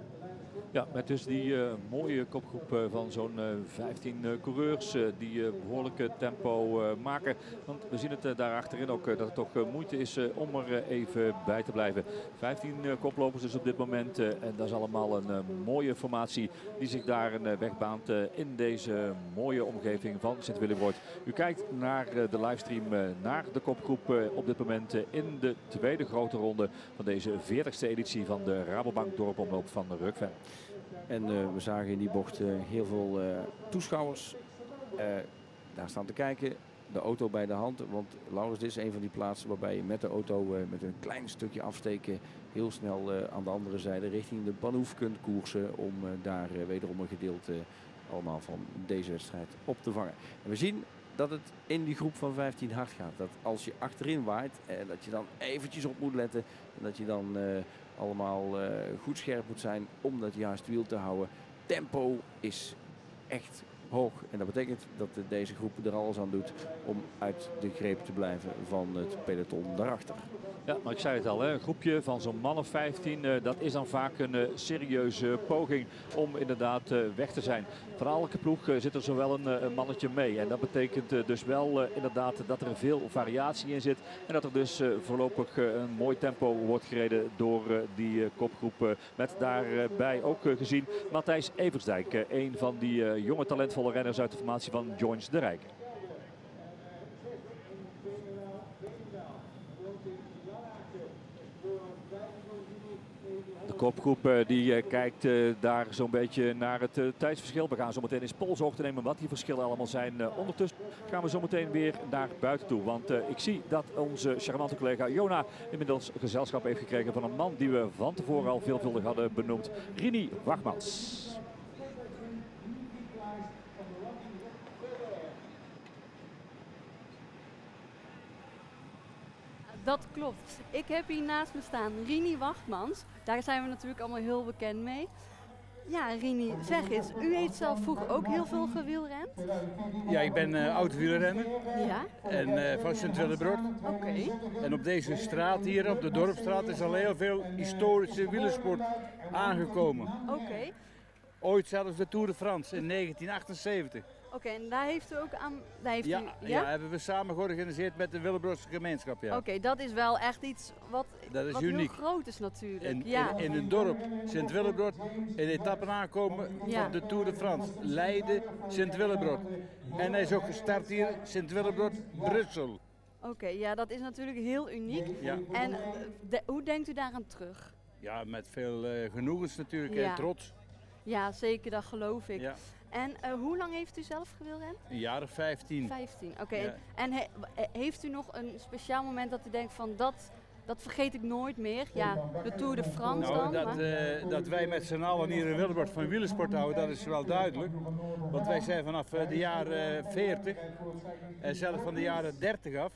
Ja, met dus die uh, mooie kopgroep uh, van zo'n uh, 15 coureurs die behoorlijke tempo maken. Want we zien het daar achterin ook dat het toch moeite is om er even bij te blijven. 15 koplopers dus op dit moment en dat is allemaal een mooie formatie die zich daar een weg baant in deze mooie omgeving van sint Willebord. U kijkt naar de livestream naar de kopgroep op dit moment in de tweede grote ronde van deze 40ste editie van de Rabobank dorpomloop van Rukven. En uh, we zagen in die bocht uh, heel veel uh, toeschouwers daar staan te kijken. De auto bij de hand. Want Laurens, dit is een van die plaatsen waarbij je met de auto met een klein stukje afsteken heel snel aan de andere zijde richting de Banhoef kunt koersen. Om daar wederom een gedeelte allemaal van deze wedstrijd op te vangen. En we zien dat het in die groep van 15 hard gaat. Dat als je achterin waait, eh, dat je dan eventjes op moet letten. En dat je dan eh, allemaal uh, goed scherp moet zijn om dat juist wiel te houden. Tempo is echt hoog. En dat betekent dat deze groep er alles aan doet om uit de greep te blijven van het peloton daarachter. Ja, maar ik zei het al, een groepje van zo'n man of 15, uh, dat is dan vaak een uh, serieuze poging om inderdaad uh, weg te zijn. Van elke ploeg zit er zowel een, mannetje mee. En dat betekent dus wel inderdaad dat er veel variatie in zit. En dat er dus voorlopig een mooi tempo wordt gereden door die kopgroep. met daarbij ook gezien Matthijs Eversdijk, een van die jonge talentvolle renners uit de formatie van Joins de Rijk. kopgroep eh, die eh, kijkt eh, daar zo'n beetje naar het tijdsverschil. We gaan zo meteen eens polshoogte nemen wat die verschillen allemaal zijn. Ondertussen gaan we zo meteen weer naar buiten toe. Want ik zie dat onze charmante collega Jona inmiddels gezelschap heeft gekregen van een man die we van tevoren al veelvuldig hadden benoemd. Rini Wachmans. Dat klopt. Ik heb hier naast me staan Rini Wachtmans. Daar zijn we natuurlijk allemaal heel bekend mee. Ja, Rini, zeg eens, u heeft zelf vroeger ook heel veel gewielrend? Ja, ik ben uh, oud wielrenner Ja, en eh, van Sint-Willebroord. oké. En op deze straat hier, op de Dorpstraat, is al heel veel historische wielersport aangekomen. Oké, Ooit zelfs de Tour de France in 1978. Oké. En daar heeft u ook aan... Daar heeft Ja, u, ja? hebben we samen georganiseerd met de Willebroodse gemeenschap. Ja. Oké, dat is wel echt iets wat, Dat is wat uniek. heel groot is natuurlijk. In, ja. in, in een dorp, Sint-Willebrood, in etappen aankomen Ja. van de Tour de France. Leiden, Sint-Willebrood. En hij is ook gestart hier, Sint-Willebrood, Brussel. Oké, ja, dat is natuurlijk heel uniek. Ja. En eh, de- hoe denkt u daaraan terug? Ja, met veel eh, genoegens natuurlijk Ja. en trots. Ja, zeker, dat geloof ik. En eh, hoe lang heeft u zelf gewielrend? een jaar of 15. 15. Oké, Ja. en, he- eh, heeft u nog een speciaal moment dat u denkt van dat, dat vergeet ik nooit meer? Ja, de Tour de France Nou, dan. dat, maar- eh, dat wij met z'n allen hier in Willebroord van wielersport houden, dat is wel duidelijk. Want wij zijn vanaf de jaren 40 en zelfs van de jaren 30 af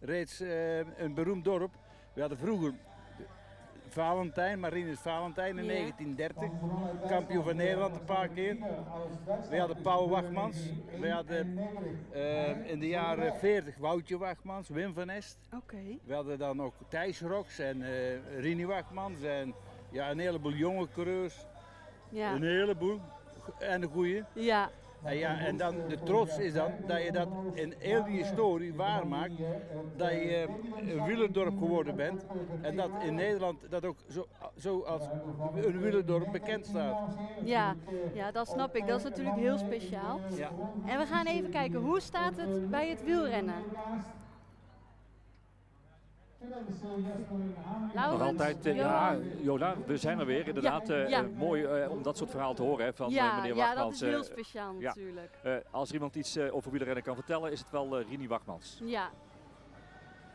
reeds een beroemd dorp. We hadden vroeger Valentijn, Marinus Valentijn in Ja. 1930, kampioen van Nederland een paar keer. We hadden Paul Wachmans, we hadden eh, in de jaren 40 Woutje Wachmans, Wim van Est. Oké, We hadden dan ook Thijs Rox en eh Rini Wachmans en ja, een heleboel jonge coureurs. ja. Een heleboel. En een goeie. Ja, En, ja, en dan de trots is dan dat je dat in heel die historie waarmaakt. Dat je eh, een wielerdorp geworden bent. En dat in Nederland dat ook zo, zo als een wielerdorp bekend staat. ja, ja, dat snap ik. Dat is natuurlijk heel speciaal. Ja. En we gaan even kijken, hoe staat het bij het wielrennen? Nog altijd, eh, ja? Jona, we zijn er weer. Inderdaad, Ja, eh, ja. eh, mooi eh, om dat soort verhaal te horen hè, van ja, meneer ja, dat is heel speciaal natuurlijk. eh, als er iemand iets eh, over wielrennen kan vertellen, is het wel eh, Rini Wachmans. Ja,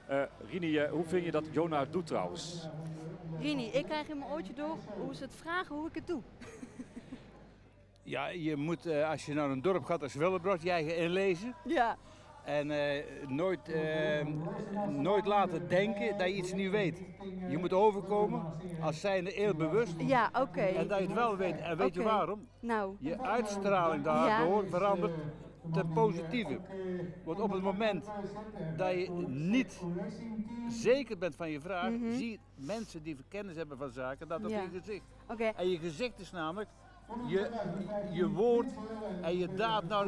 Eh Rini, hoe vind je dat Jona het doet trouwens? Rini, ik krijg in mijn oortje door hoe ze het vragen hoe ik het doe. Ja, je moet eh, als je naar een dorp gaat als Willebrood, je eigen inlezen. Ja, En eh, nooit, eh, nooit laten denken dat je iets niet weet. Je moet overkomen als zijnde heel bewust. ja, oké. En dat je het wel weet. En weet je waarom? Nou, Je uitstraling daardoor verandert ten positieve. Want op het moment dat je niet zeker bent van je vraag, zie je mensen die kennis hebben van zaken, dat op. Ja. je gezicht. oké. En je gezicht is namelijk je, je woord en je daad naar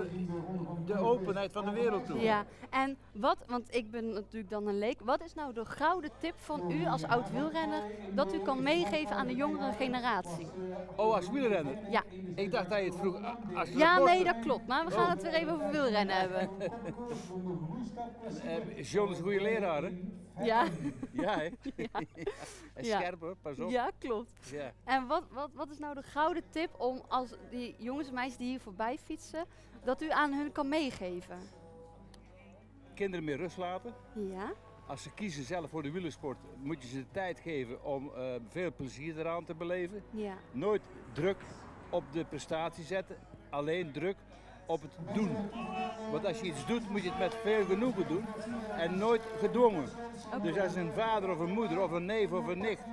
de openheid van de wereld toe. Ja, en wat, want ik ben natuurlijk dan een leek, wat is nou de gouden tip van u als oud wielrenner dat u kan meegeven aan de jongere generatie? Oh, als wielrenner. Ja, Ik dacht dat je het vroeg a- als ja nee, dat klopt, maar we gaan Oh. het weer even over wielrennen hebben. <laughs> Eh, John is een goede leraar, hè? Ja, <laughs> Ja, hè? <laughs> <laughs> Ja. Scherp, hoor. Pas op. ja klopt. Ja. En wat, wat, wat is nou de gouden tip om als die jongens en meisjes die hier voorbij fietsen, dat u aan hun kan meegeven? Kinderen meer rust laten. Ja, Als ze kiezen zelf voor de wielersport, moet je ze de tijd geven om eh, veel plezier eraan te beleven. ja, Nooit druk op de prestatie zetten, alleen druk op het doen. Want als je iets doet, moet je het met veel genoegen doen en nooit gedwongen. Dus als een vader of een moeder of een neef of een nicht,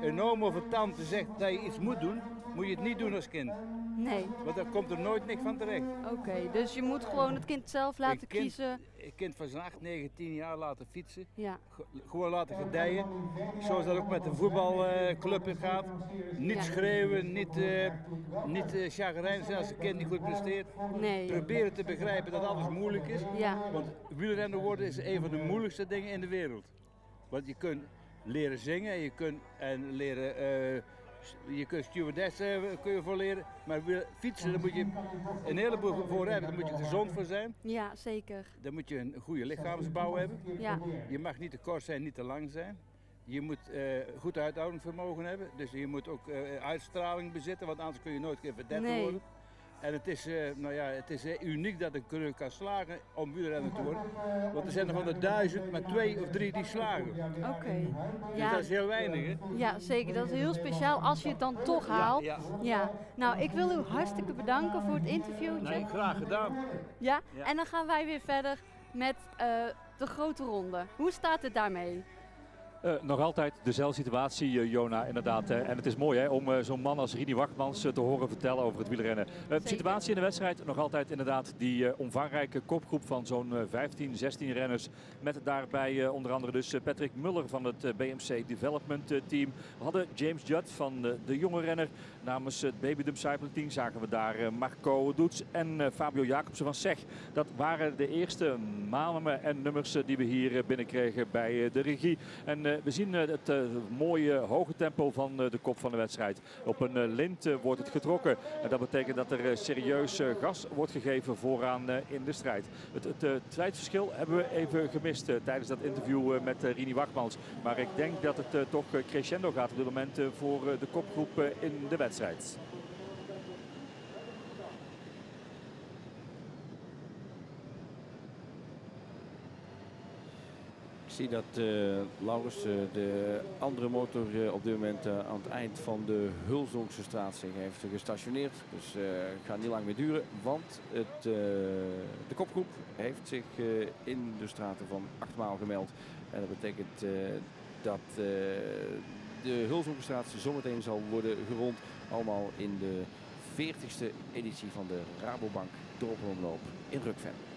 een oom of een tante zegt dat je iets moet doen, moet je het niet doen als kind. nee, Want dan komt er nooit niks van terecht. oké. Dus je moet gewoon het kind zelf laten Een kind- kiezen. Een kind van zijn 8, 9, 10 jaar laten fietsen. Ja, Ge- Gewoon laten gedijen. Zoals dat ook met een voetbalclub gaat. Niet Ja. schreeuwen, niet, eh niet chagrijnig zijn als een kind niet goed presteert. nee. Proberen te begrijpen dat alles moeilijk is. Ja, Want wielrenner worden is een van de moeilijkste dingen in de wereld. Want je kunt leren zingen, je kunt en leren, eh, je kunt stewardessen eh, kun je voor leren. Maar fietsen, daar moet je een heleboel voor hebben. Daar moet je gezond voor zijn. ja, zeker. Dan moet je een goede lichaamsbouw hebben. Ja, Je mag niet te kort zijn, niet te lang zijn. Je moet uh, goed uithoudingsvermogen hebben. Dus je moet ook uh, uitstraling bezitten, want anders kun je nooit keer verdette nee. worden. En het is, uh, nou ja, het is uniek dat een coureur kan slagen om wielrenner te worden. Want er zijn er van de duizend maar twee of drie die slagen. Oké. Okay. Dus ja. dat is heel weinig, hè? Ja, zeker. Dat is heel speciaal als je het dan toch haalt. Ja, ja. ja. Nou, ik wil u hartstikke bedanken voor het interviewtje. Nee, graag gedaan. Ja? ja? En dan gaan wij weer verder met de grote ronde. Hoe staat het daarmee? Uh, nog altijd dezelfde situatie, uh, Jona, inderdaad. en het is mooi hè, om uh, zo'n man als Rini Wachtmans te horen vertellen over het wielrennen. De situatie in de wedstrijd, nog altijd inderdaad die omvangrijke kopgroep van zo'n 15, 16 renners. Met daarbij onder andere dus Patrick Muller van het BMC Development Team. We hadden James Judd van de jonge renner. Namens het Baby Cycling Team zagen we daar Marco Doets en Fabio Jacobsen van SEG. Dat waren de eerste namen en nummers die we hier binnenkregen bij de regie. En eh, we zien eh, het eh, mooie hoge tempo van de kop van de wedstrijd. Op een lint wordt het getrokken. En dat betekent dat er serieus gas wordt gegeven vooraan in de strijd. Het, het tijdverschil hebben we even gemist tijdens dat interview met Rini Wachtmans. Maar ik denk dat het toch crescendo gaat op dit moment voor de kopgroep in de wedstrijd. Zie dat uh, Laurens, uh, de andere motor, uh, op dit moment aan het eind van de Hulzongse straat zich heeft gestationeerd. Dus het gaat niet lang meer duren, want het, de kopgroep heeft zich in de straten van achtmaal gemeld. En dat betekent dat de Hulzongstraat zometeen zal worden gerond. Allemaal in de 40ste editie van de Rabobank Dorpelomloop in Rukven.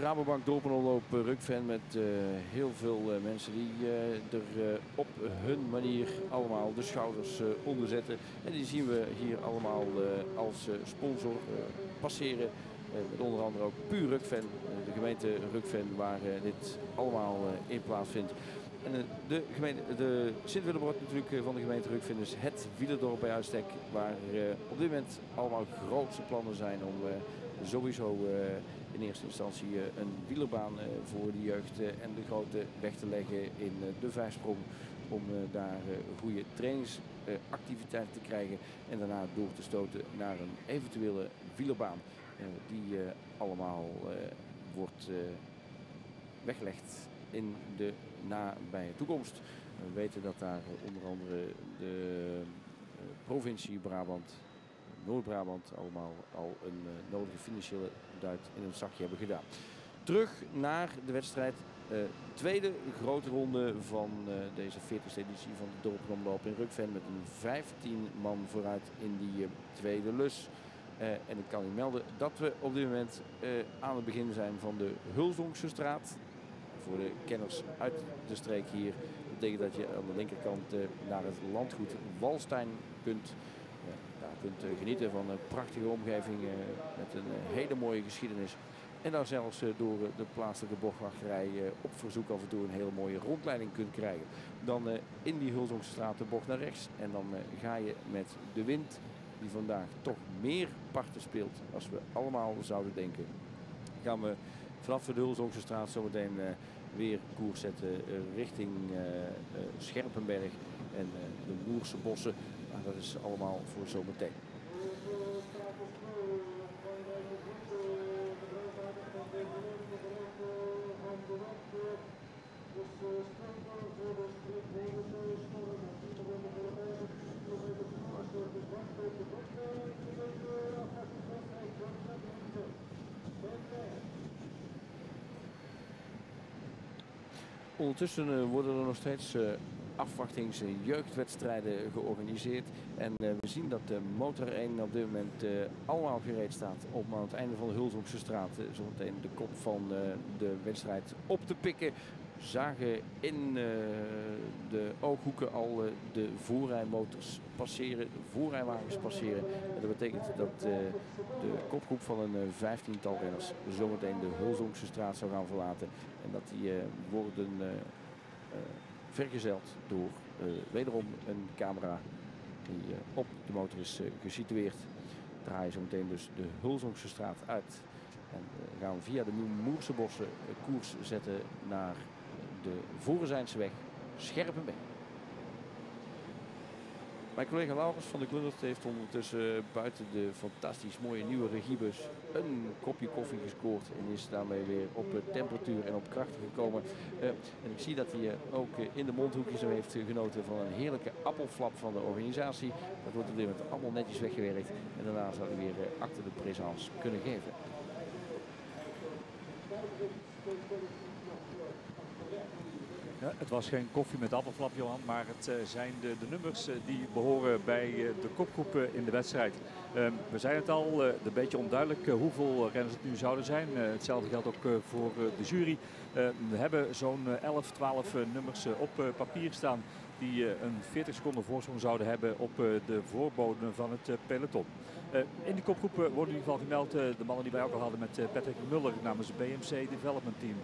Rabobank Dorpenolloop Rukven met uh, heel veel uh, mensen die er op hun manier allemaal de schouders onder zetten. En die zien we hier allemaal als sponsor passeren. met onder andere ook puur Rukven, de gemeente Rukven waar dit allemaal in plaatsvindt. En de, de Sint-Willebord natuurlijk van de gemeente Rukven is het wielerdorp bij uitstek. Waar op dit moment allemaal grootste plannen zijn om sowieso in eerste instantie eh, een wielerbaan eh, voor de jeugd eh, en de grote weg te leggen in de vijfsprong. Om daar goede trainingsactiviteiten te krijgen en daarna door te stoten naar een eventuele wielerbaan. die allemaal wordt weggelegd in de nabije toekomst. We weten dat daar onder andere de provincie Brabant, Noord-Brabant allemaal al een nodige financiële duit in een zakje hebben gedaan. Terug naar de wedstrijd. Uh, tweede grote ronde van uh, deze 40e editie van de Dorpnomloop in Rukven met een 15 man vooruit in die tweede lus. en ik kan u melden dat we op dit moment aan het begin zijn van de Hulzongse straat. Voor de kenners uit de streek hier. Betekent dat je aan de linkerkant naar het landgoed Walstein kunt kunt eh, genieten van een prachtige omgeving eh, met een eh, hele mooie geschiedenis. En daar zelfs door de plaatselijke bochtwachterij op verzoek af en toe een hele mooie rondleiding kunt krijgen. Dan in die Hulzongstraat de bocht naar rechts. En dan ga je met de wind, die vandaag toch meer parten speelt als we allemaal zouden denken. Gaan we vanaf de Hulzongse straat zometeen weer koers zetten richting Scherpenberg en de Moerse bossen dat is allemaal voor zometeen. Ondertussen eh, worden er nog steeds uh, afwachtings- jeugdwedstrijden georganiseerd. En uh, we zien dat de Motor 1 op dit moment uh, allemaal gereed staat om aan het einde van de Hulzongse straat uh, zometeen de kop van de wedstrijd op te pikken. zagen in de ooghoeken al de voorrijmotors passeren, voorrijwagens passeren. En dat betekent dat de kopgroep van een vijftiental renners zometeen de Hulzongse straat zou gaan verlaten. En dat die worden vergezeld door wederom een camera die op de motor is gesitueerd draaien zo meteen dus de Hulzongse straat uit. En gaan we via de Moerse bossen koers zetten naar de Vorenzijnseweg Scherpenweg. Mijn collega Laurens van de Glundert heeft ondertussen buiten de fantastisch mooie nieuwe regiebus een kopje koffie gescoord. En is daarmee weer op temperatuur en op kracht gekomen. Uh, en ik zie dat hij uh, ook uh, in de mondhoekjes heeft genoten van een heerlijke appelflap van de organisatie. Dat wordt op dit moment allemaal netjes weggewerkt. En daarna zal hij weer achter de présence kunnen geven. Het was geen koffie met appelflap, Johan, maar het uh, zijn de, de nummers uh, die behoren bij uh, de kopgroepen in de wedstrijd. Ehm, we zijn het al, een beetje onduidelijk hoeveel renners het nu zouden zijn. hetzelfde geldt ook voor de jury. we hebben zo'n 11, 12 nummers op papier staan die een 40 seconden voorsprong zouden hebben op de voorboden van het peloton. In die kopgroepen worden in ieder geval gemeld de mannen die wij ook al hadden met Patrick Muller namens BMC Development Team.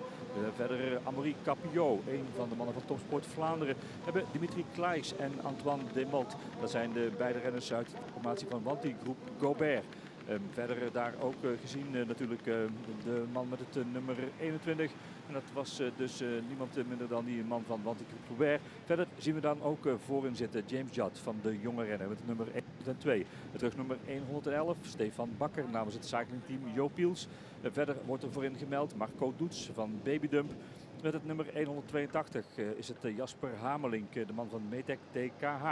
Verder Amory Capillot, een van de mannen van Topsport Vlaanderen. Hebben Dimitri Klaes en Antoine Demot. Dat zijn de beide renners uit de formatie van Wanty Groep Gobert. Um, verder daar ook gezien natuurlijk de man met het nummer 21. En dat was dus niemand minder dan die man van Wanty Groep Gobert. Verder zien we dan ook voorin zitten James Judd van de jonge renner met nummer 102. Het rugnummer 111, Stefan Bakker namens het cyclingteam Jo Piels. verder wordt er voorin gemeld Marco Doets van Babydump. Met het nummer 182 uh, is het uh, Jasper Hamelink, uh, de man van Metec DKH.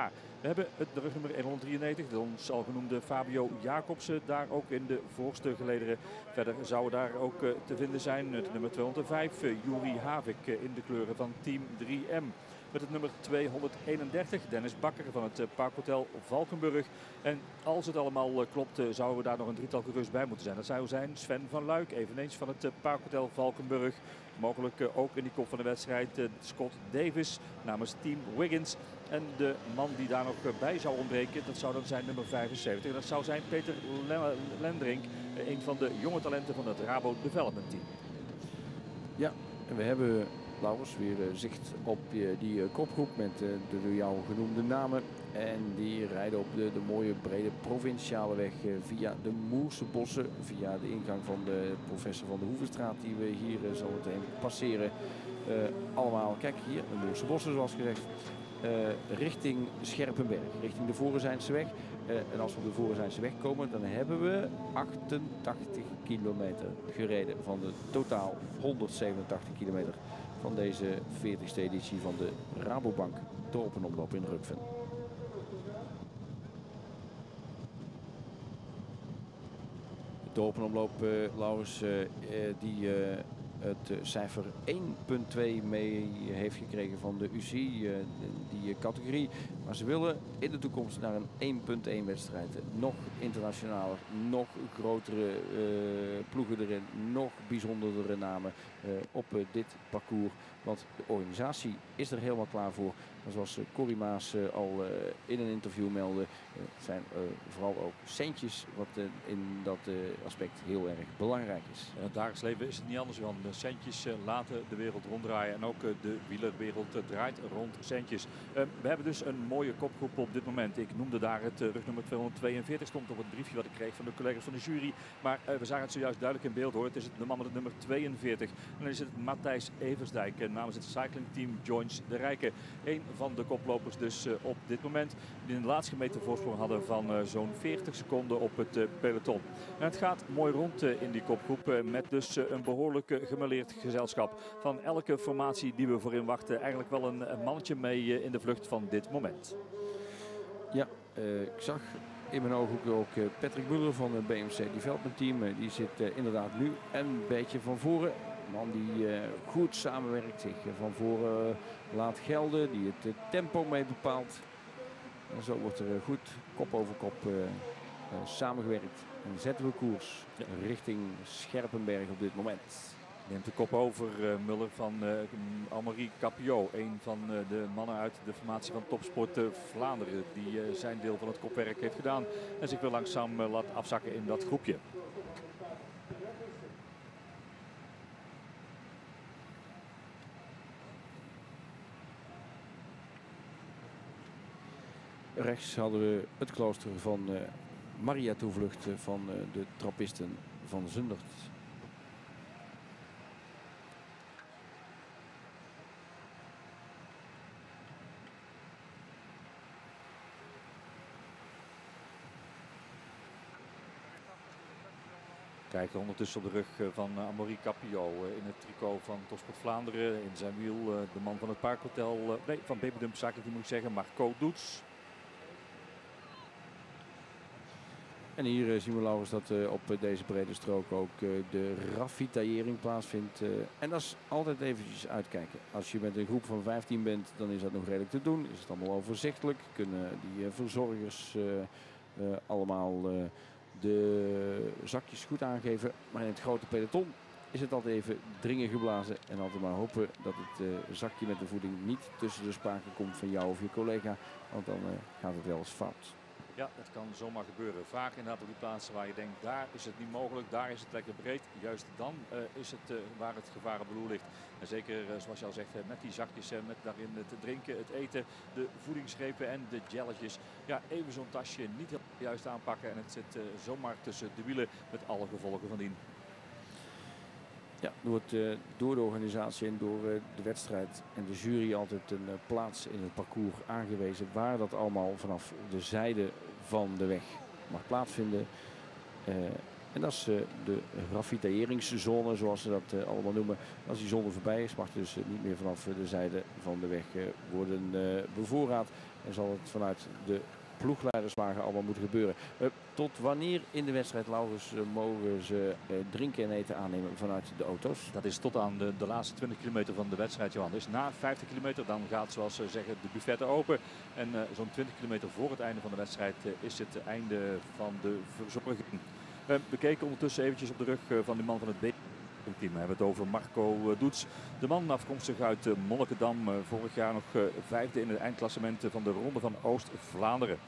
We hebben het rugnummer 193, de ons al genoemde Fabio Jacobsen, daar ook in de voorste gelederen. Verder zouden daar ook te vinden zijn het nummer 205, Juri Havik in de kleuren van Team 3M met het nummer 231. Dennis Bakker van het Parkhotel Valkenburg. En als het allemaal klopt, zouden we daar nog een drietal gerust bij moeten zijn. Dat zou zijn Sven van Luik, eveneens van het Parkhotel Valkenburg. Mogelijk ook in die kop van de wedstrijd Scott Davis namens Team Wiggins. En de man die daar nog bij zou ontbreken, dat zou dan zijn nummer 75. Dat zou zijn Peter Lendrink, een van de jonge talenten van het Rabo Development Team. Ja, en we hebben Laurens weer zicht op die kopgroep met de door jou genoemde namen. En die rijden op de, de mooie brede provinciale weg via de Moerse bossen. Via de ingang van de professor van de Hoevenstraat die we hier zo meteen passeren. Allemaal, kijk hier, de Moerse bossen zoals gezegd. Richting Scherpenberg, richting de Vorenzijnse weg. En als we op de Vorenzijnse weg komen, dan hebben we 88 kilometer gereden van de totaal 187 kilometer van deze 40ste editie van de Rabobank Dorpenoploop in Rukven. De Dorpenomloop, uh, Laurens, uh, die uh, het cijfer 1.2 mee heeft gekregen van de UC, die categorie. Maar ze willen in de toekomst naar een 1.1 wedstrijd. Nog internationaler, nog grotere ploegen erin, nog bijzonderdere namen op dit parcours. Want de organisatie is er helemaal klaar voor. Zoals Corrie Maas al in een interview meldde, zijn vooral ook centjes wat in dat aspect heel erg belangrijk is. In het dagelijks leven is het niet anders, de centjes laten de wereld ronddraaien. En ook de wielerwereld draait rond centjes. we hebben dus een mooie kopgroep op dit moment. Ik noemde daar het rugnummer 242, stond op het briefje wat ik kreeg van de collega's van de jury. Maar we zagen het zojuist duidelijk in beeld hoor. Het is de man met het nummer 42. En dan is het Matthijs Eversdijk namens het cyclingteam Joins de Rijken. Van de koplopers dus uh, op dit moment. Die de laatste meter voorsprong hadden van uh, zo'n 40 seconden op het uh, peloton. En het gaat mooi rond in die kopgroep. met dus een behoorlijk gemeleerd gezelschap. Van elke formatie die we voorin wachten. Eigenlijk wel een, een mannetje mee in de vlucht van dit moment. Ja, ik zag in mijn ogen ook Patrick Muller van het BMC Development Team. die zit inderdaad nu een beetje van voren man die uh, goed samenwerkt, zich van voren laat gelden, die het tempo mee bepaalt. En zo wordt er goed kop over kop samengewerkt. En zetten we koers ja. richting Scherpenberg op dit moment. Neemt de kop over uh, Muller van uh, Amory Capio. Een van uh, de mannen uit de formatie van Topsport Vlaanderen. Die zijn deel van het kopwerk heeft gedaan. En zich weer langzaam laat afzakken in dat groepje. Rechts hadden we het klooster van Maria Toevlucht van de trappisten van Zundert. Kijken ondertussen op de rug eh, van eh, Amaury Capio eh, in het tricot van Topsport Vlaanderen. In zijn wiel de man van het Parkhotel, nee van Babydump zaken die moet ik zeggen, Marco Doets. En hier zien we Laurens dat op deze brede strook ook de raffitaillering plaatsvindt. en dat is altijd eventjes uitkijken. Als je met een groep van 15 bent, dan is dat nog redelijk te doen. Is het allemaal overzichtelijk. Kunnen die verzorgers allemaal de zakjes goed aangeven. Maar in het grote peloton is het altijd even dringen geblazen. En altijd maar hopen dat het zakje met de voeding niet tussen de spaken komt van jou of je collega. Want dan gaat het wel eens fout. Ja, het kan zomaar gebeuren. Vaak inderdaad op die plaatsen waar je denkt, daar is het niet mogelijk, daar is het lekker breed. Juist dan uh, is het uh, waar het gevaar op ligt. En zeker, uh, zoals je al zegt, met die zakjes, met daarin het drinken, het eten, de voedingsgrepen en de jelletjes. Ja, even zo'n tasje niet juist aanpakken en het zit zomaar tussen de wielen met alle gevolgen van dien. Ja, wordt uh, door de organisatie en door de wedstrijd en de jury altijd een plaats in het parcours aangewezen waar dat allemaal vanaf de zijde van de weg mag plaatsvinden. en dat is de ravitailleringszone, zoals ze dat allemaal noemen. Als die zone voorbij is, mag dus niet meer vanaf de zijde van de weg worden bevoorraad. En zal het vanuit de ploegleiderswagen allemaal moeten gebeuren. Uh, tot wanneer in de wedstrijd, Laurens, uh, mogen ze uh, drinken en eten aannemen vanuit de auto's? Dat is tot aan de, de laatste 20 kilometer van de wedstrijd, Johan. Dus na 50 kilometer dan gaat, zoals ze zeggen, de buffetten open. En zo'n 20 kilometer voor het einde van de wedstrijd is het einde van de verzorging. we keken ondertussen eventjes op de rug van de man van het B. We hebben het over Marco Doets. De man afkomstig uit Monnikendam. Vorig jaar nog vijfde in het eindklassement van de Ronde van Oost-Vlaanderen.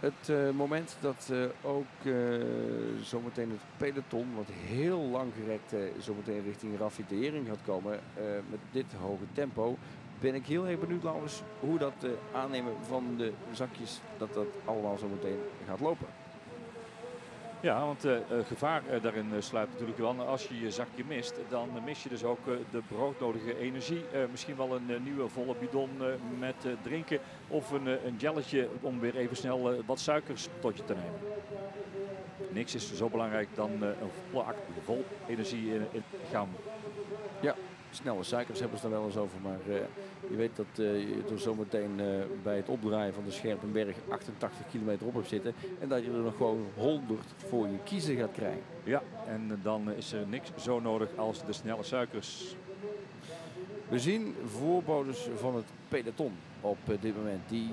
Het moment dat ook uh, zometeen het peloton, wat heel lang gerekt zometeen richting raffitering gaat komen met dit hoge tempo, ben ik heel erg benieuwd, hoe dat aannemen van de zakjes, dat dat allemaal zometeen gaat lopen. Ja, want uh, gevaar uh, daarin sluit natuurlijk wel. Als je je zakje mist, dan mis je dus ook de broodnodige energie. misschien wel een nieuwe volle bidon met drinken of een, een gelletje om weer even snel wat suikers tot je te nemen. Niks is zo belangrijk dan een actie, vol energie in, in het lichaam. Snelle suikers hebben ze er wel eens over. Maar uh, je weet dat uh, je er zometeen uh, bij het opdraaien van de Scherpenberg 88 kilometer op hebt zitten. En dat je er nog gewoon 100 voor je kiezen gaat krijgen. Ja, en dan is er niks zo nodig als de snelle suikers. We zien voorbodes van het peloton op dit moment. Die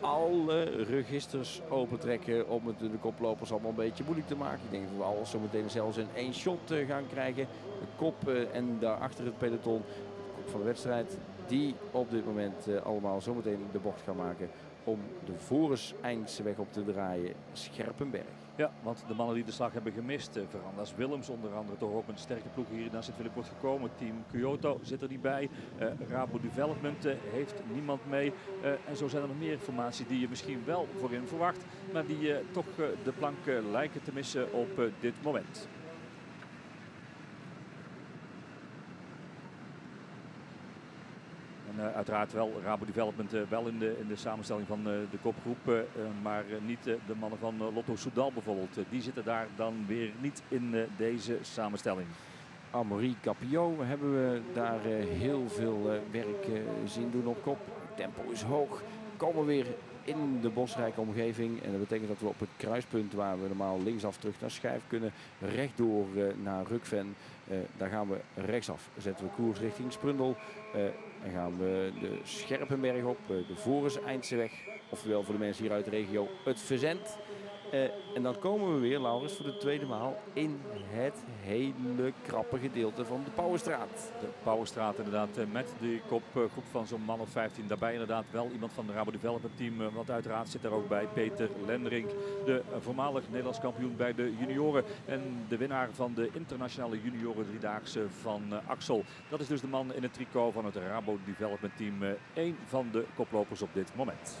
alle registers opentrekken om het de koplopers allemaal een beetje moeilijk te maken. Ik denk dat we al zo meteen zelfs in één shot gaan krijgen de kop uh, en daarachter het peloton, van de wedstrijd, die op dit moment uh, allemaal zometeen de bocht gaan maken om de Forus eindse weg op te draaien, Scherpenberg. Ja, want de mannen die de slag hebben gemist, uh, Verandas Willems onder andere, toch ook een sterke ploeg hier naar Sint-Philip wordt gekomen. Team Kyoto zit er niet bij. Uh, Rabo Development uh, heeft niemand mee. en zo zijn er nog meer informatie die je misschien wel voorin verwacht, maar die toch de plank lijken te missen op dit moment. Uh, uiteraard wel Rabo Development uh, wel in de, in de samenstelling van uh, de kopgroep. maar niet de mannen van Lotto Soudal bijvoorbeeld. die zitten daar dan weer niet in deze samenstelling. Amory Capio hebben we daar heel veel werk zien doen op kop. Tempo is hoog. Komen weer in de bosrijke omgeving. En dat betekent dat we op het kruispunt waar we normaal linksaf terug naar Schijf kunnen, rechtdoor naar Rukven. daar gaan we rechtsaf. Zetten we koers richting Sprundel. Dan gaan we de Scherpenberg op, eh, de Voris Eindseweg. Oftewel voor de mensen hier uit de regio het Verzend. Eh, en dan komen we weer, Laurens, voor de tweede maal in het hele krappe gedeelte van de Pauwenstraat. De Pauwenstraat inderdaad eh, met die kopgroep van zo'n man of 15. Daarbij inderdaad wel iemand van de Rabo Development Team. eh, Want uiteraard zit daar ook bij Peter Lenderink. De eh, voormalig Nederlands kampioen bij de junioren. En de winnaar van de internationale junioren driedaagse van eh, Axel. Dat is dus de man in het tricot van het Rabo Development Team. eh, Eén van de koplopers op dit moment.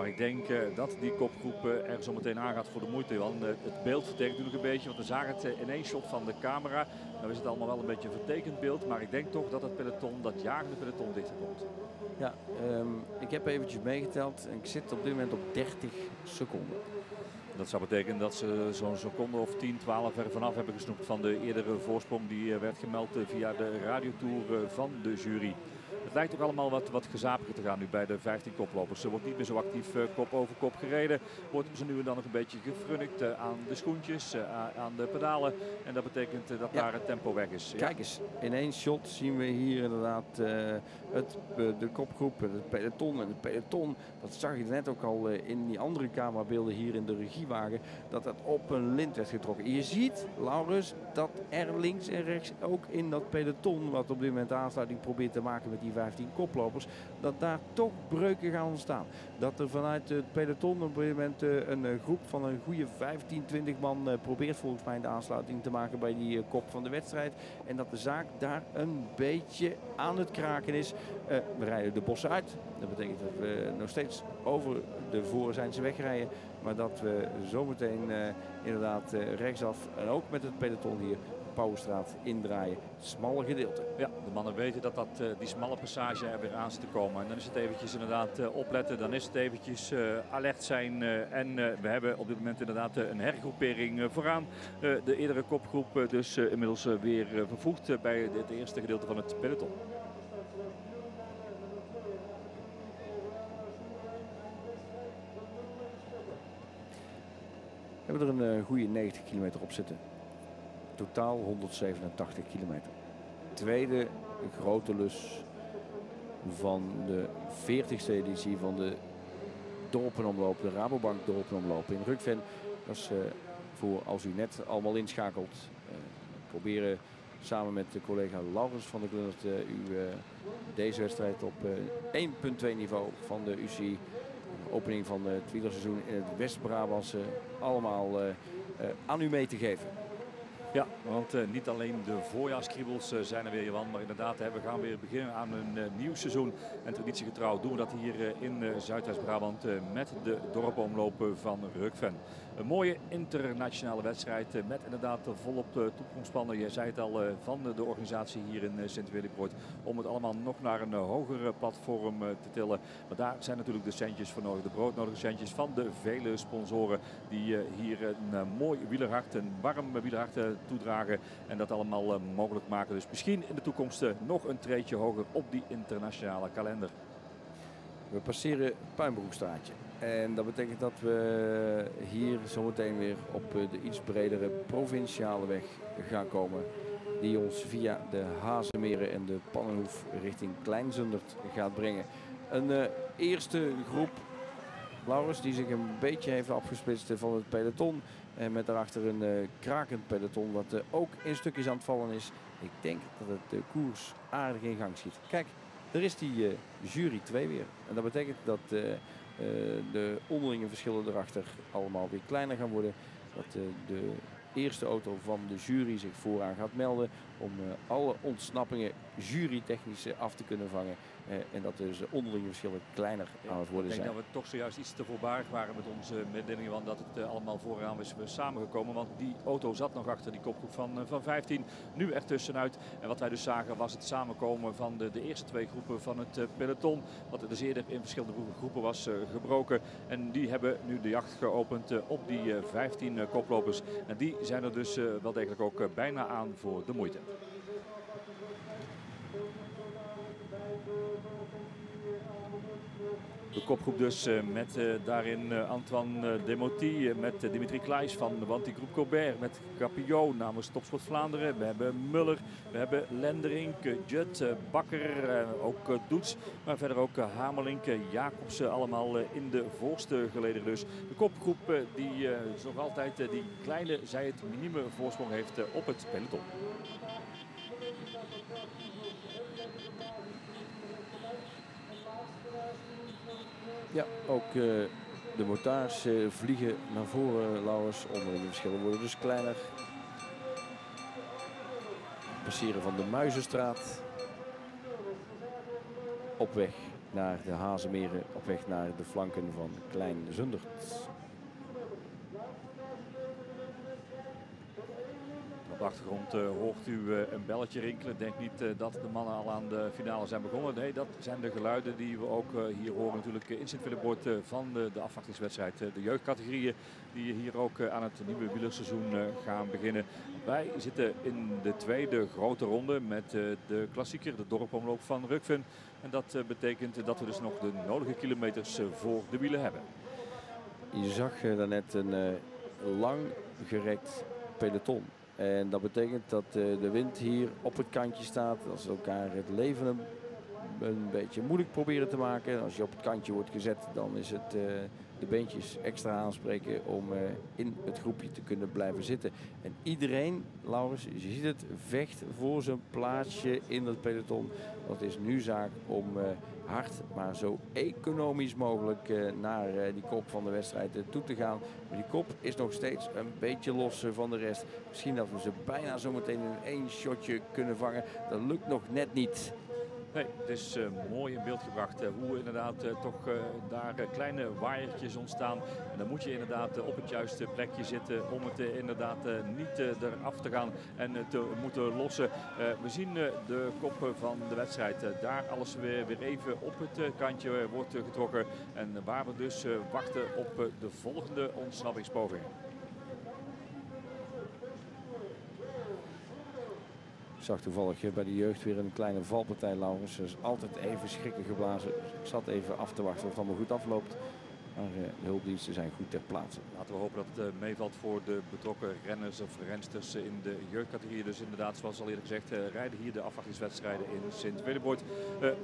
Maar ik denk eh, dat die kopgroep eh, er zo meteen aangaat voor de moeite. Want eh, het beeld vertekent natuurlijk een beetje. Want we zagen het in één shot van de camera. Nou is het allemaal wel een beetje een vertekend beeld. Maar ik denk toch dat het peloton, dat jagende peloton dichter komt. Ja, ehm, ik heb eventjes meegeteld en ik zit op dit moment op 30 seconden. Dat zou betekenen dat ze zo'n seconde of 10, 12 er vanaf hebben gesnoept van de eerdere voorsprong die werd gemeld via de radiotour van de jury. Het lijkt ook allemaal wat, wat gezapiger te gaan nu bij de 15 koplopers. Ze wordt niet meer zo actief eh, kop over kop gereden. Wordt ze nu en dan nog een beetje gefrunnikt eh, aan de schoentjes, eh, aan de pedalen. En dat betekent dat Ja. daar het tempo weg is. Ja. Kijk eens, in één shot zien we hier inderdaad het, de kopgroep, het peloton. En het peloton, dat zag je net ook al in die andere camerabeelden hier in de regiewagen, dat dat op een lint werd getrokken. Je ziet, Laurens, dat er links en rechts ook in dat peloton, wat op dit moment aansluiting probeert te maken met die 15 koplopers, dat daar toch breuken gaan ontstaan. Dat er vanuit het peloton op dit moment eh, een eh, groep van een goede 15, 20 man eh, probeert volgens mij de aansluiting te maken bij die kop van de wedstrijd. En dat de zaak daar een beetje aan het kraken is. We rijden de bossen uit. Dat betekent dat we nog steeds over de Voorzijnse weg rijden. Maar dat we zometeen inderdaad rechtsaf en ook met het peloton hier Pauwstraat indraaien. Smalle gedeelte. Ja, de mannen weten dat, dat eh, die smalle passage er weer aan zit te komen. En dan is het eventjes inderdaad eh, opletten. Dan is het eventjes eh, alert zijn. en we hebben op dit moment inderdaad een hergroepering vooraan. De eerdere kopgroep dus inmiddels weer vervoegd bij het eerste gedeelte van het peloton. We hebben er een goede 90 kilometer op zitten. Totaal 187 kilometer. Tweede grote lus van de 40ste editie van de dorpenomloop, de Rabobank dorpenomloop in Rukven. Dat is eh, voor als u net allemaal inschakelt. eh, proberen samen met de collega Laurens van der Glundert u eh, deze wedstrijd op eh, 1.2 niveau van de UCI opening van het wielerseizoen in het West-Brabantse allemaal aan u mee te geven. Ja, want eh, niet alleen de voorjaarskriebels eh, zijn er weer, Johan. Maar inderdaad, hè, we gaan weer beginnen aan een eh, nieuw seizoen. En traditiegetrouw doen we dat hier in Zuidwest-Brabant met de dorpomlopen van Rukven. Een mooie internationale wedstrijd eh, met inderdaad eh, volop uh, toekomstspannen. Je zei het al, eh, van de, organisatie hier in Sint-Willibrord. Om het allemaal nog naar een hoger platform te tillen. Maar daar zijn natuurlijk de centjes voor nodig. De broodnodige centjes van de vele sponsoren die hier een mooi wielerhart, een warm wielerhart toedragen. En dat allemaal mogelijk maken. Dus misschien in de toekomst nog een treedje hoger op die internationale kalender. We passeren Puinbroekstraatje. En dat betekent dat we hier zometeen weer op de iets bredere provinciale weg gaan komen. Die ons via de Hazemeren en de Pannenhoef richting Kleinzundert gaat brengen. Een uh, eerste groep, Laurens, die zich een beetje heeft afgesplitst van het peloton. En met daarachter een uh, krakend peloton uh, ook in stukjes aan het vallen is. Ik denk dat het de koers aardig in gang schiet. Kijk, er is die jury 2 weer. En dat betekent dat de onderlinge verschillen erachter allemaal weer kleiner gaan worden. Dat uh, de eerste auto van de jury zich vooraan gaat melden om uh, alle ontsnappingen jurytechnisch af te kunnen vangen. Uh, en dat dus onderlinge verschillen kleiner aan het worden zijn. Ik denk dat we toch zojuist iets te voorbarig waren met onze mededelingen, want dat het uh, allemaal vooraan is samengekomen. Want die auto zat nog achter die kopgroep van, van 15, nu er tussenuit. En wat wij dus zagen was het samenkomen van de, de eerste twee groepen van het peloton. Wat dus eerder in verschillende groepen was gebroken. En die hebben nu de jacht geopend op die uh, 15 uh, koplopers. En die zijn er dus wel degelijk ook bijna aan voor de moeite. De kopgroep dus met daarin Antoine Demoty, met Dimitri Kleijs van Wanty Groep Colbert, met Capillot namens Topsport Vlaanderen. We hebben Muller, we hebben Lenderink, Jut, Bakker, ook Doets. Maar verder ook Hamelink, Jacobsen allemaal in de voorste geleden dus. De kopgroep die nog altijd die kleine, zij het minime voorsprong heeft op het peloton. Ja, ook uh, de motards uh, vliegen naar voren, Laurens. Onderlinge verschillen worden dus kleiner. Passeren van de Muizenstraat. Op weg naar de Hazemeren, op weg naar de flanken van Klein Zundert. De achtergrond uh, hoort u uh, een belletje rinkelen. Denk niet uh, dat de mannen al aan de finale zijn begonnen. Nee, dat zijn de geluiden die we ook hier horen natuurlijk in Sint-Philippoort van de, de afwachtingswedstrijd. de jeugdcategorieën die hier ook aan het nieuwe wielerseizoen gaan beginnen. Wij zitten in de tweede grote ronde met de klassieker, de dorpomloop van Rukven. En dat betekent dat we dus nog de nodige kilometers voor de wielen hebben. Je zag daarnet een lang gerekt peloton. En dat betekent dat uh, de wind hier op het kantje staat. Dat ze elkaar het leven een, beetje moeilijk proberen te maken. Als je op het kantje wordt gezet, dan is het uh, de beentjes extra aanspreken om uh, in het groepje te kunnen blijven zitten. En iedereen, Laurens, je ziet het, vecht voor zijn plaatsje in het peloton. Dat is nu zaak om hard, maar zo economisch mogelijk uh, naar die kop van de wedstrijd toe te gaan. Maar die kop is nog steeds een beetje los van de rest. Misschien dat we ze bijna zometeen in één shotje kunnen vangen. Dat lukt nog net niet. Nee, het is uh, mooi in beeld gebracht uh, hoe inderdaad uh, toch daar kleine waaiertjes ontstaan. En dan moet je inderdaad op het juiste plekje zitten om het inderdaad niet eraf te gaan en te moeten lossen. we zien de kop van de wedstrijd. daar alles weer, weer even op het kantje wordt getrokken. En waar we dus wachten op de volgende ontsnappingspoging. Zag toevallig bij de jeugd weer een kleine valpartij, Laurens. is altijd even schrikken geblazen. Ik zat even af te wachten of het allemaal goed afloopt. Maar uh, de hulpdiensten zijn goed ter plaatse. Laten we hopen dat het uh, meevalt voor de betrokken renners of rensters in de jeugdcategorie. Dus inderdaad, zoals al eerder gezegd, uh, rijden hier de afwachtingswedstrijden in Sint-Willeboord.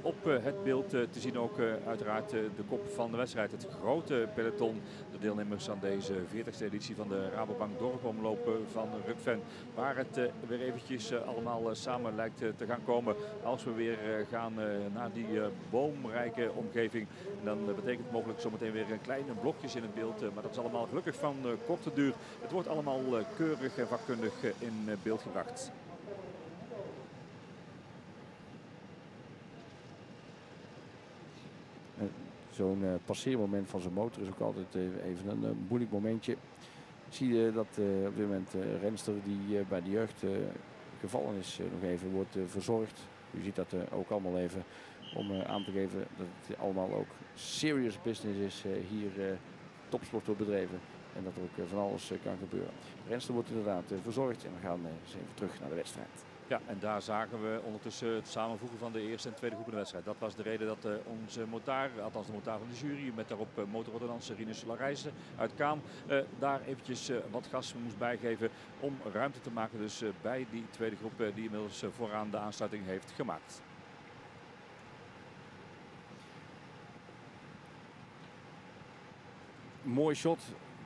op het beeld te zien ook uiteraard de kop van de wedstrijd. Het grote peloton, de deelnemers aan deze 40e editie van de Rabobank Dorpomlopen van Rukven. Waar het weer eventjes allemaal samen lijkt te gaan komen. Als we weer gaan naar die boomrijke omgeving. Dan betekent mogelijk zometeen weer een kleine blokjes in het beeld. Eh, maar dat is allemaal gelukkig van eh, korte duur. Het wordt allemaal eh, keurig en vakkundig in beeld gebracht. Zo'n passeermoment van zijn motor is ook altijd even een moeilijk momentje. Zie je dat op dit moment renster die bij de jeugd gevallen is nog even wordt verzorgd. U ziet dat ook allemaal even om aan te geven dat het allemaal ook serious business is eh, hier eh, topsport wordt bedreven. En dat er ook eh, van alles kan gebeuren. Renster wordt inderdaad verzorgd en we gaan eens even terug naar de wedstrijd. Ja, en daar zagen we ondertussen het samenvoegen van de eerste en tweede groep in de wedstrijd. Dat was de reden dat onze motaar, althans de motaar van de jury, met daarop uh, motorordonnance Rinus Larijzen uit Kaam, daar eventjes wat gas moest bijgeven om ruimte te maken dus bij die tweede groep die inmiddels vooraan de aansluiting heeft gemaakt. Mooi shot.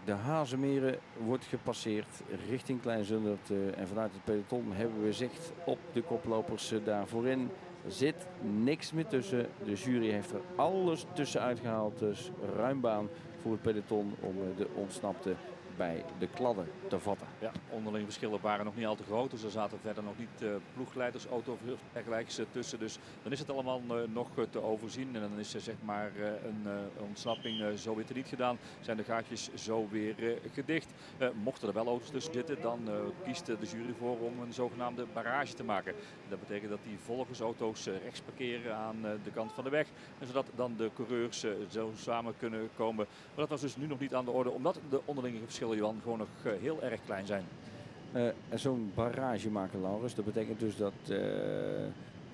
De Hazemeren wordt gepasseerd richting Kleinzundert. Uh, en vanuit het peloton hebben we zicht op de koplopers uh, daar voorin. Zit niks meer tussen. De jury heeft er alles tussenuit gehaald. Dus ruim baan voor het peloton om uh, de ontsnapte bij de kladden te vatten. Ja, onderling verschillen waren nog niet al te groot. Dus er zaten verder nog niet uh, ploegleiders, uh, tussen. Dus dan is het allemaal uh, nog te overzien. En dan is zeg maar een ontsnapping zo weer niet gedaan. Zijn de gaatjes zo weer gedicht. mochten er wel auto's tussen zitten, dan kiest de jury voor om een zogenaamde barrage te maken. Dat betekent dat die volgersauto's rechts parkeren aan de kant van de weg. En zodat dan de coureurs zo samen kunnen komen. Maar dat was dus nu nog niet aan de orde, omdat de onderlinge verschillen Johan gewoon nog eh, heel erg klein zijn. Uh, en zo'n barrage maken, Laurens, dat betekent dus dat uh,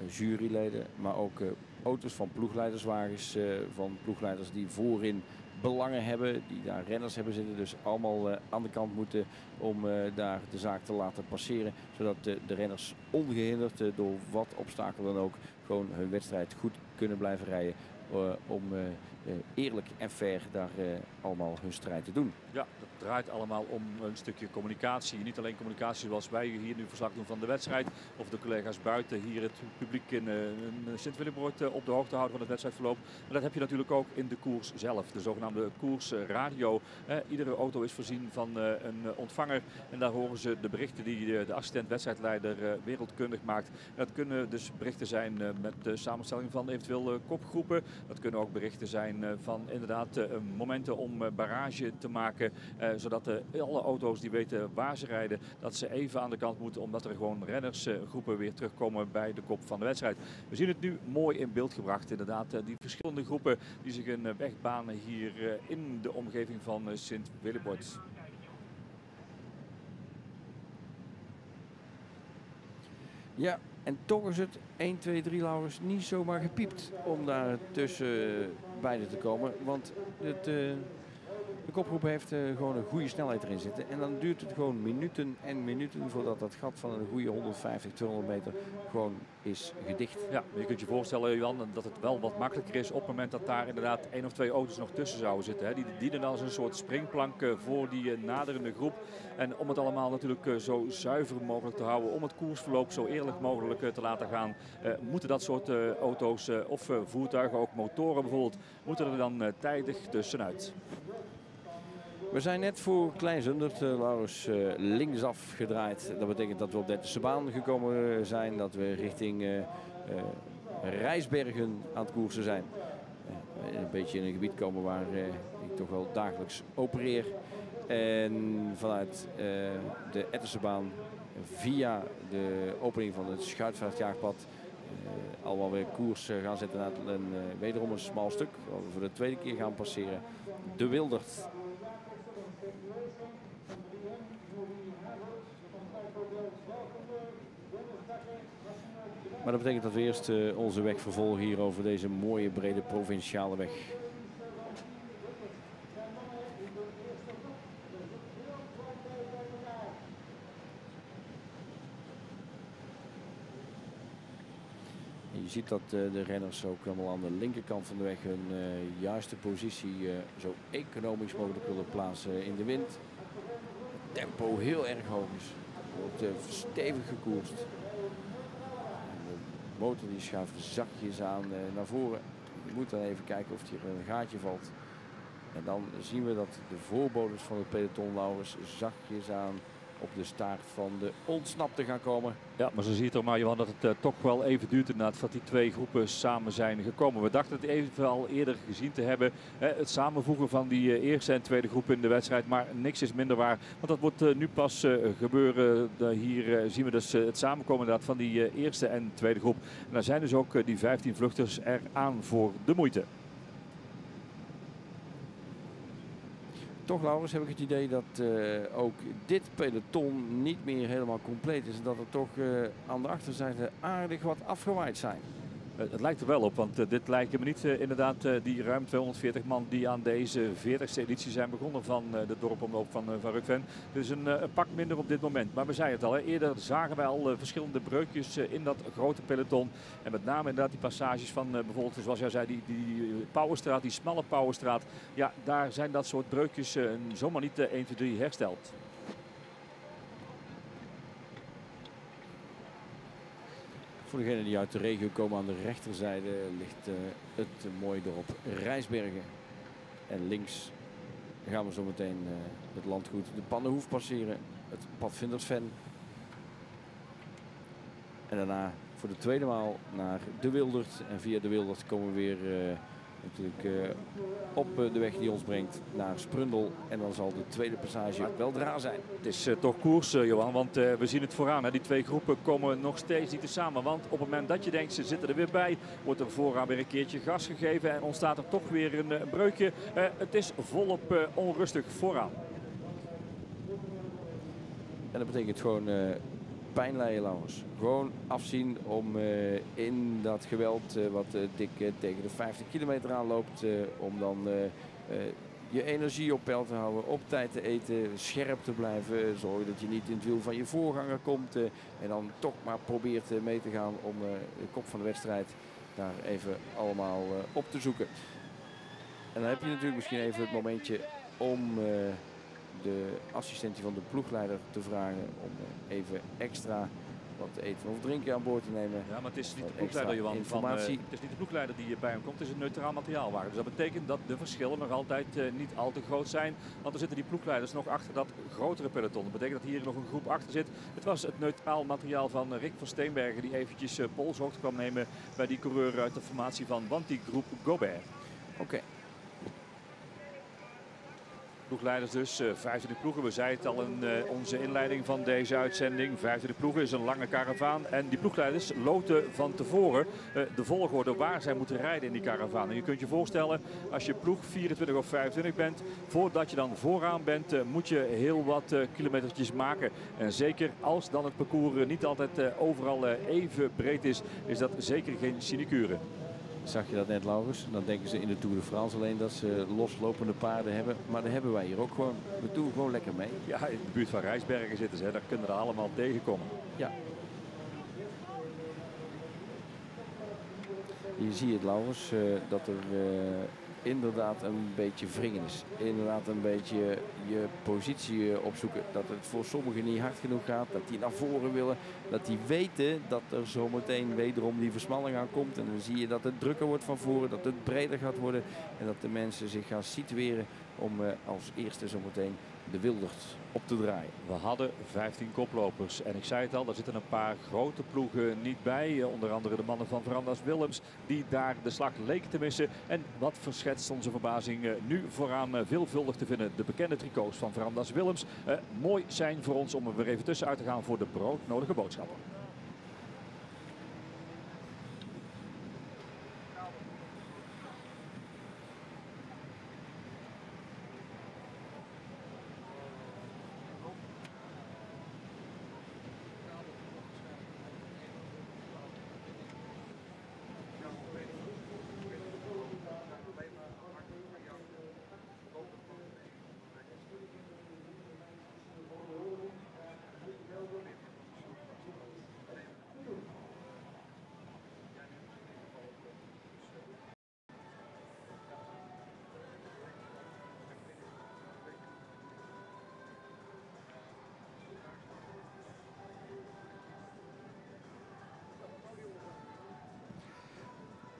juryleden, maar ook uh, auto's, van ploegleiderswagens, van ploegleiders die voorin belangen hebben, die daar renners hebben zitten. Dus allemaal aan de kant moeten om daar de zaak te laten passeren. Zodat de, de renners ongehinderd door wat obstakel dan ook gewoon hun wedstrijd goed kunnen blijven rijden. om eerlijk en fair daar allemaal hun strijd te doen. Ja, draait allemaal om een stukje communicatie. Niet alleen communicatie zoals wij hier nu verslag doen van de wedstrijd. Of de collega's buiten hier het publiek in, uh, Sint-Willebroord uh, op de hoogte houden van het wedstrijdverloop. Maar dat heb je natuurlijk ook in de koers zelf. De zogenaamde koersradio. iedere auto is voorzien van een ontvanger. En daar horen ze de berichten die de assistent wedstrijdleider wereldkundig maakt. dat kunnen dus berichten zijn met de samenstelling van eventueel kopgroepen. Dat kunnen ook berichten zijn van inderdaad momenten om barrage te maken. Eh, zodat alle auto's die weten waar ze rijden, dat ze even aan de kant moeten. Omdat er gewoon rennersgroepen weer terugkomen bij de kop van de wedstrijd. We zien het nu mooi in beeld gebracht. Inderdaad, eh, die verschillende groepen die zich een weg banen hier eh, in de omgeving van Sint-Willebord. Ja, en toch is het 1, 2, 3 Laurens niet zomaar gepiept om daar tussen beide te komen. Want het, de kopgroep heeft uh, gewoon een goede snelheid erin zitten. En dan duurt het gewoon minuten en minuten voordat dat gat van een goede 150, 200 meter gewoon is gedicht. Ja, je kunt je voorstellen, Jan, dat het wel wat makkelijker is op het moment dat daar inderdaad één of twee auto's nog tussen zouden zitten. Hè. Die dienen als een soort springplank uh, voor die uh, naderende groep. En om het allemaal natuurlijk zo zuiver mogelijk te houden, om het koersverloop zo eerlijk mogelijk te laten gaan, moeten dat soort auto's of voertuigen, ook motoren bijvoorbeeld, moeten er dan tijdig tussenuit. We zijn net voor Klein Zundert, uh, Laurens, uh, linksaf gedraaid. Dat betekent dat we op de baan gekomen zijn. Dat we richting uh, Rijsbergen aan het koersen zijn. een beetje in een gebied komen waar ik toch wel dagelijks opereer. En vanuit de Ettersebaan via de opening van het Schuitvaartjaagpad allemaal weer koers gaan zetten naar een, wederom een smal stuk. Waar we voor de tweede keer gaan passeren. De Wildert Maar dat betekent dat we eerst uh, onze weg vervolgen hier over deze mooie brede provinciale weg. je ziet dat uh, de renners ook helemaal aan de linkerkant van de weg hun uh, juiste positie zo economisch mogelijk willen plaatsen in de wind. Tempo heel erg hoog is. Wordt stevig gekoerst motor die schuift zachtjes aan uh, naar voren. Je moet dan even kijken of hier een gaatje valt. En dan zien we dat de voorbodens van het peloton Laurens zachtjes aan op de staart van de ontsnapte gaan komen. Ja, maar zo ziet er maar Johan dat het uh, toch wel even duurt inderdaad dat die twee groepen samen zijn gekomen. We dachten het even al eerder gezien te hebben. Hè, het samenvoegen van die uh, eerste en tweede groep in de wedstrijd. Maar niks is minder waar. Want dat wordt uh, nu pas gebeuren. hier zien we dus het samenkomen inderdaad van die eerste en tweede groep. En daar zijn dus ook die 15 vluchters eraan voor de moeite. Toch, Laurens, heb ik het idee dat uh, ook dit peloton niet meer helemaal compleet is. En dat er toch uh, aan de achterzijde aardig wat afgewaaid zijn. Eh, het lijkt er wel op, want uh, dit lijken me niet uh, inderdaad die ruim 240 man die aan deze 40ste editie zijn begonnen van de dorpomloop van, van. Dus een, pak minder op dit moment. Maar we zeiden het al, eerder zagen wij al verschillende breukjes in dat grote peloton. En met name inderdaad die passages van bijvoorbeeld, zoals jij zei, die, die Powerstraat, die smalle Powerstraat. Ja, daar zijn dat soort breukjes zomaar niet 1, 2, 3 hersteld. Degenen die uit de regio komen aan de rechterzijde ligt uh, het mooie dorp Rijsbergen. En links gaan we zo meteen uh, het landgoed de Pannenhoef passeren. Het pad Vindersven. En daarna voor de tweede maal naar de Wildert. En via de Wildert komen we weer uh, natuurlijk uh, op uh, de weg die ons brengt naar Sprundel. En dan zal de tweede passage wel dra zijn. Het is uh, toch koers, Johan, want we zien het vooraan. Hè. Die twee groepen komen nog steeds niet samen. Want op het moment dat je denkt, ze zitten er weer bij, wordt er vooraan weer een keertje gas gegeven. En ontstaat er toch weer een, een breukje. het is volop onrustig vooraan. En dat betekent gewoon pijn Laurens. Gewoon afzien om eh, in dat geweld eh, wat eh, dik tegen de 50 kilometer aanloopt, om dan je energie op peil te houden, op tijd te eten, scherp te blijven, zorgen dat je niet in het wiel van je voorganger komt en dan toch maar probeert mee te gaan om de kop van de wedstrijd daar even allemaal op te zoeken. En dan heb je natuurlijk misschien even het momentje om de assistentie van de ploegleider te vragen om eh, even extra wat te eten of drinken aan boord te nemen. Ja, maar het is niet de ploegleider, Johan. Van, eh, informatie. het is niet de ploegleider die bij hem komt, het is een neutraal materiaalwagen. Dus dat betekent dat de verschillen nog altijd eh, niet al te groot zijn. Want er zitten die ploegleiders nog achter dat grotere peloton. Dat betekent dat hier nog een groep achter zit. Het was het neutraal materiaal van eh, Rick van Steenbergen die eventjes eh, polshoogte kwam nemen bij die coureur uit de formatie van Wanty Groep Gobert. Oké, Ploegleiders dus, eh, vijfde de ploegen. We zeiden het al in eh, onze inleiding van deze uitzending. Vijfde de ploegen is een lange karavaan. En die ploegleiders loten van tevoren eh, de volgorde waar zij moeten rijden in die karavaan. En je kunt je voorstellen, als je ploeg 24 of 25 bent, voordat je dan vooraan bent, eh, moet je heel wat eh, kilometertjes maken. En zeker als dan het parcours eh, niet altijd eh, overal eh, even breed is, is dat zeker geen sinecure. Zag je dat net Laurens? Dan denken ze in de Tour de France alleen dat ze loslopende paarden hebben. Maar dat hebben wij hier ook gewoon. We doen gewoon lekker mee. Ja, in de buurt van Rijsbergen zitten ze, hè. daar kunnen er allemaal tegenkomen. Ja. Je ziet het, Laurens, eh, dat er eh, inderdaad een beetje wringen is. Inderdaad een beetje je positie eh, opzoeken. Dat het voor sommigen niet hard genoeg gaat. Dat die naar voren willen. Dat die weten dat er zometeen wederom die versmalling aankomt. En dan zie je dat het drukker wordt van voren. Dat het breder gaat worden. En dat de mensen zich gaan situeren om eh, als eerste zometeen de Wildert op te draaien. We hadden 15 koplopers. En ik zei het al, daar zitten een paar grote ploegen niet bij. Eh, Onder andere de mannen van Verandas Willems, die daar de slag leken te missen. En wat verschetst onze verbazing eh, nu vooraan eh, veelvuldig te vinden. De bekende tricots van Verandas Willems. Eh, mooi zijn voor ons om er weer even tussenuit te gaan voor de broodnodige boodschappen.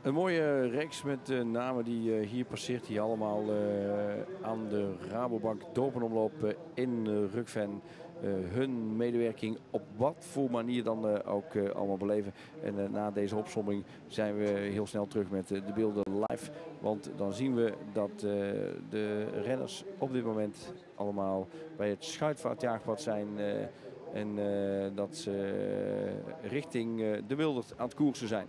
Een mooie reeks met eh, namen die eh, hier passeert, die allemaal eh, aan de Rabobank dopenomloop in uh, Rukven hun medewerking op wat voor manier dan ook allemaal beleven. En na deze opsomming zijn we heel snel terug met de beelden live. Want dan zien we dat de renners op dit moment allemaal bij het Schuitvaartjaagpad zijn. en dat ze richting de Wildert aan het koersen zijn.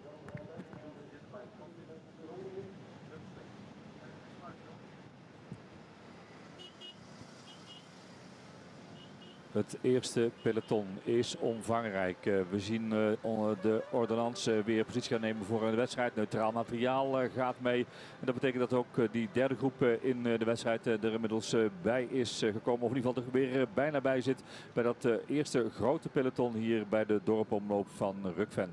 Het eerste peloton is omvangrijk. Eh, We zien eh, de ordonnance eh, weer positie gaan nemen voor een wedstrijd. Neutraal materiaal gaat mee. En dat betekent dat ook die derde groep in de wedstrijd er inmiddels bij is gekomen. Of in ieder geval er weer bijna bij zit bij dat eerste grote peloton hier bij de dorpomloop van Rukven.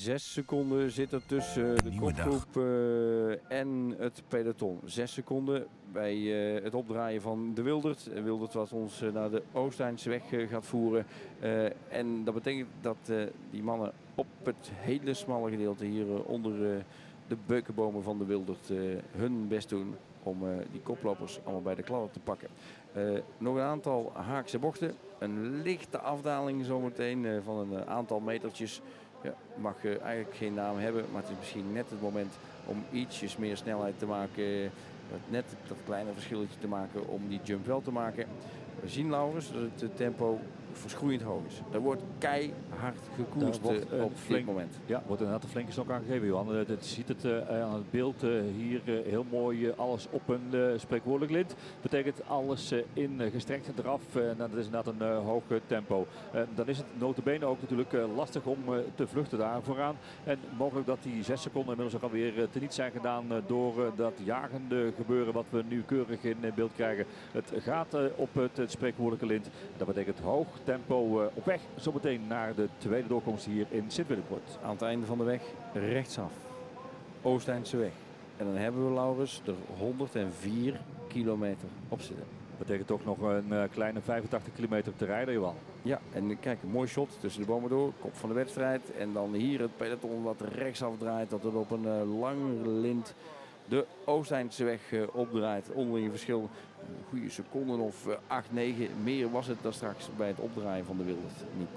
Zes seconden zit er tussen de kopgroep eh, en het peloton. Zes seconden bij eh, het opdraaien van de Wildert. Wildert wat ons eh, naar de Oosteinsweg eh, gaat voeren. En dat betekent dat die mannen op het hele smalle gedeelte hier onder de beukenbomen van de Wildert hun best doen om die koplopers allemaal bij de kladden te pakken. Nog een aantal haakse bochten. Een lichte afdaling zometeen van een aantal metertjes. Ja, mag eh, eigenlijk geen naam hebben, maar het is misschien net het moment om ietsjes meer snelheid te maken. eh, net dat kleine verschilletje te maken om die jump wel te maken. We zien Laurens dat het eh, tempo verschroeiend hoog is. Er wordt keihard gekoerst Daar wordt, eh, eh, op flink- dit moment. Ja, wordt inderdaad een flinke stok aangegeven, Johan. Eh, Het ziet het aan het beeld hier heel mooi alles op een spreekwoordelijk lint. Betekent alles in gestrekt eraf. eh, en dat is inderdaad een hoog tempo. Dan is het notabene ook natuurlijk lastig om te vluchten daar vooraan. En mogelijk dat die zes seconden inmiddels ook alweer eh, teniet zijn gedaan door dat jagende gebeuren wat we nu keurig in beeld krijgen. Het gaat op het, het spreekwoordelijke lint. Dat betekent hoog tempo eh, op weg zometeen naar de tweede doorkomst hier in Sint-Willebroord. Aan het einde van de weg rechtsaf. Oostijnse weg. En dan hebben we Laurens er 104 kilometer op zitten. Dat betekent toch nog een eh, kleine 85 kilometer te rijden, Johan. Ja, en kijk, een mooi shot tussen de bomen door, kop van de wedstrijd. En dan hier het peloton wat rechtsaf draait, dat het op een eh, lang lint de Oostijnse weg opdraait. Onderling verschil, goede seconden of eh, 8, 9. Meer was het dan straks bij het opdraaien van de Wildert niet.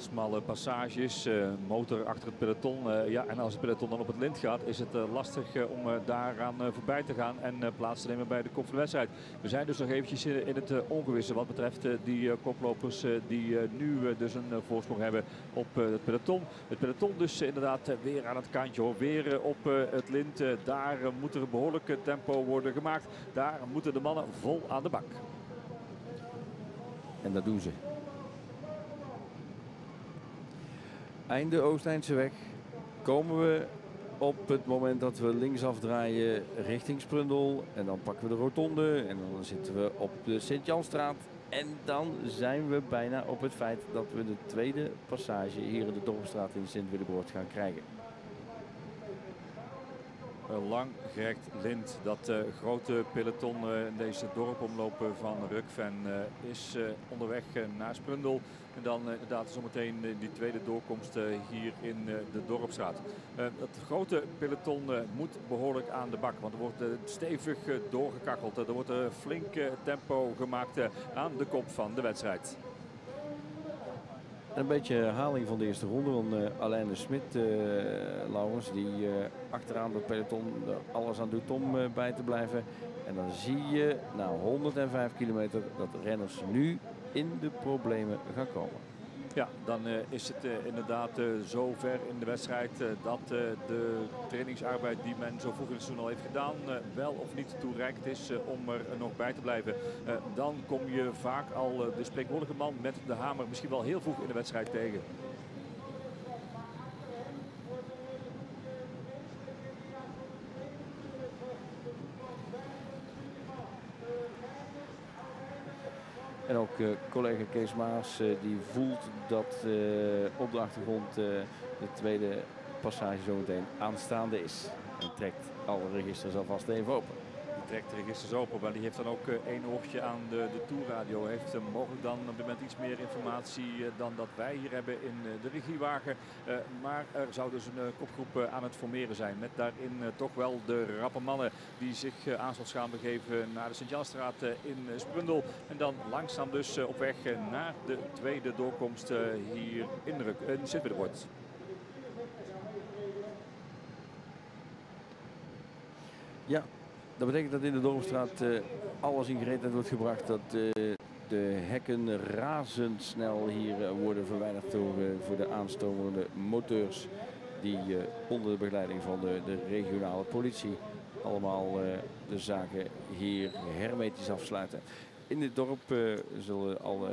Smalle passages, eh, motor achter het peloton. eh, ja, en als het peloton dan op het lint gaat, is het eh, lastig om daaraan voorbij te gaan en plaats te nemen bij de kop van de wedstrijd. We zijn dus nog eventjes in, het ongewisse wat betreft die koplopers die nu dus een voorsprong hebben op het peloton. Het peloton dus inderdaad weer aan het kantje hoor. Weer op het lint. Daar moet er behoorlijk eh, tempo worden gemaakt. Daar moeten de mannen vol aan de bak. En dat doen ze. Einde Oostijnse weg. Komen we op het moment dat we linksaf draaien richting Sprundel. En dan pakken we de rotonde. En dan zitten we op de Sint-Janstraat. En dan zijn we bijna op het feit dat we de tweede passage hier in de Dorpstraat in Sint-Willebroord gaan krijgen. Een lang gerekt lint. Dat eh, grote peloton eh, in deze dorpomlopen van Rukven eh, is eh, onderweg eh, naar Sprundel. En dan eh, inderdaad zometeen eh, die tweede doorkomst eh, hier in de Dorpstraat. Eh, het grote peloton moet behoorlijk aan de bak. Want er wordt stevig doorgekacheld. er wordt een flink tempo gemaakt aan de kop van de wedstrijd. Een beetje herhaling van de eerste ronde. Want eh Alain Smit, Laurens, die achteraan het peloton alles aan doet om bij te blijven. En dan zie je na 105 kilometer dat renners nu in de problemen gaan komen. Ja, dan eh, is het eh, inderdaad eh, zo ver in de wedstrijd dat de trainingsarbeid die men zo vroeg in het seizoen al heeft gedaan wel of niet toereikend is om er nog bij te blijven. Dan kom je vaak al de spreekwoordelijke man met de hamer misschien wel heel vroeg in de wedstrijd tegen. En ook eh, collega Kees Maas eh, die voelt dat eh, op de achtergrond de tweede passage zometeen aanstaande is. En trekt alle registers alvast even open. Trekt de registers open, die heeft dan ook eh, één oortje aan de, de. Heeft eh, mogelijk dan op dit moment iets meer informatie eh, dan dat wij hier hebben in de regiewagen. Maar er zou dus een kopgroep aan het formeren zijn. Met daarin toch wel de rappe mannen die zich aanstonds gaan begeven naar de Sint-Janstraat in Sprundel. En dan langzaam dus op weg naar de tweede doorkomst hier in, in Sint-Willebroord. Ja, dat betekent dat in de Dorpstraat eh, alles in gereedheid wordt gebracht. Dat eh, de hekken razendsnel hier eh, worden verwijderd door, voor de aanstomende moteurs. Die onder de begeleiding van de, de regionale politie allemaal de zaken hier hermetisch afsluiten. In dit dorp zullen alle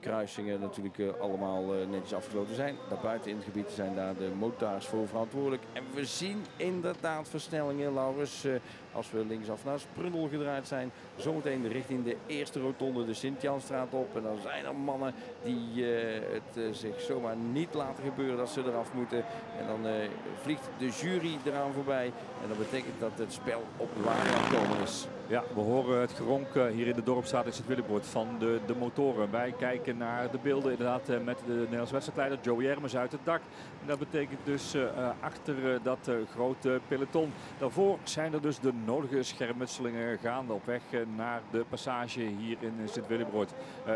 kruisingen natuurlijk allemaal netjes afgesloten zijn. Daarbuiten in het gebied zijn daar de motards voor verantwoordelijk. En we zien inderdaad versnellingen, Laurens. Eh, als we linksaf naar Sprundel gedraaid zijn. Zometeen richting de eerste rotonde de Sint-Janstraat op. En dan zijn er mannen die het zich zomaar niet laten gebeuren dat ze eraf moeten. En dan vliegt de jury eraan voorbij. En dat betekent dat het spel op waar komen is. Ja, we horen het geronk eh, hier in de Dorpstraat in Sint-Willebord van de, de motoren. Wij kijken naar de beelden inderdaad eh, met de Nederlandse wedstrijdleider Joey Hermes uit het dak. En dat betekent dus achter dat grote peloton. Daarvoor zijn er dus de nodige schermutselingen gaande op weg naar de passage hier in Sint-Willebord.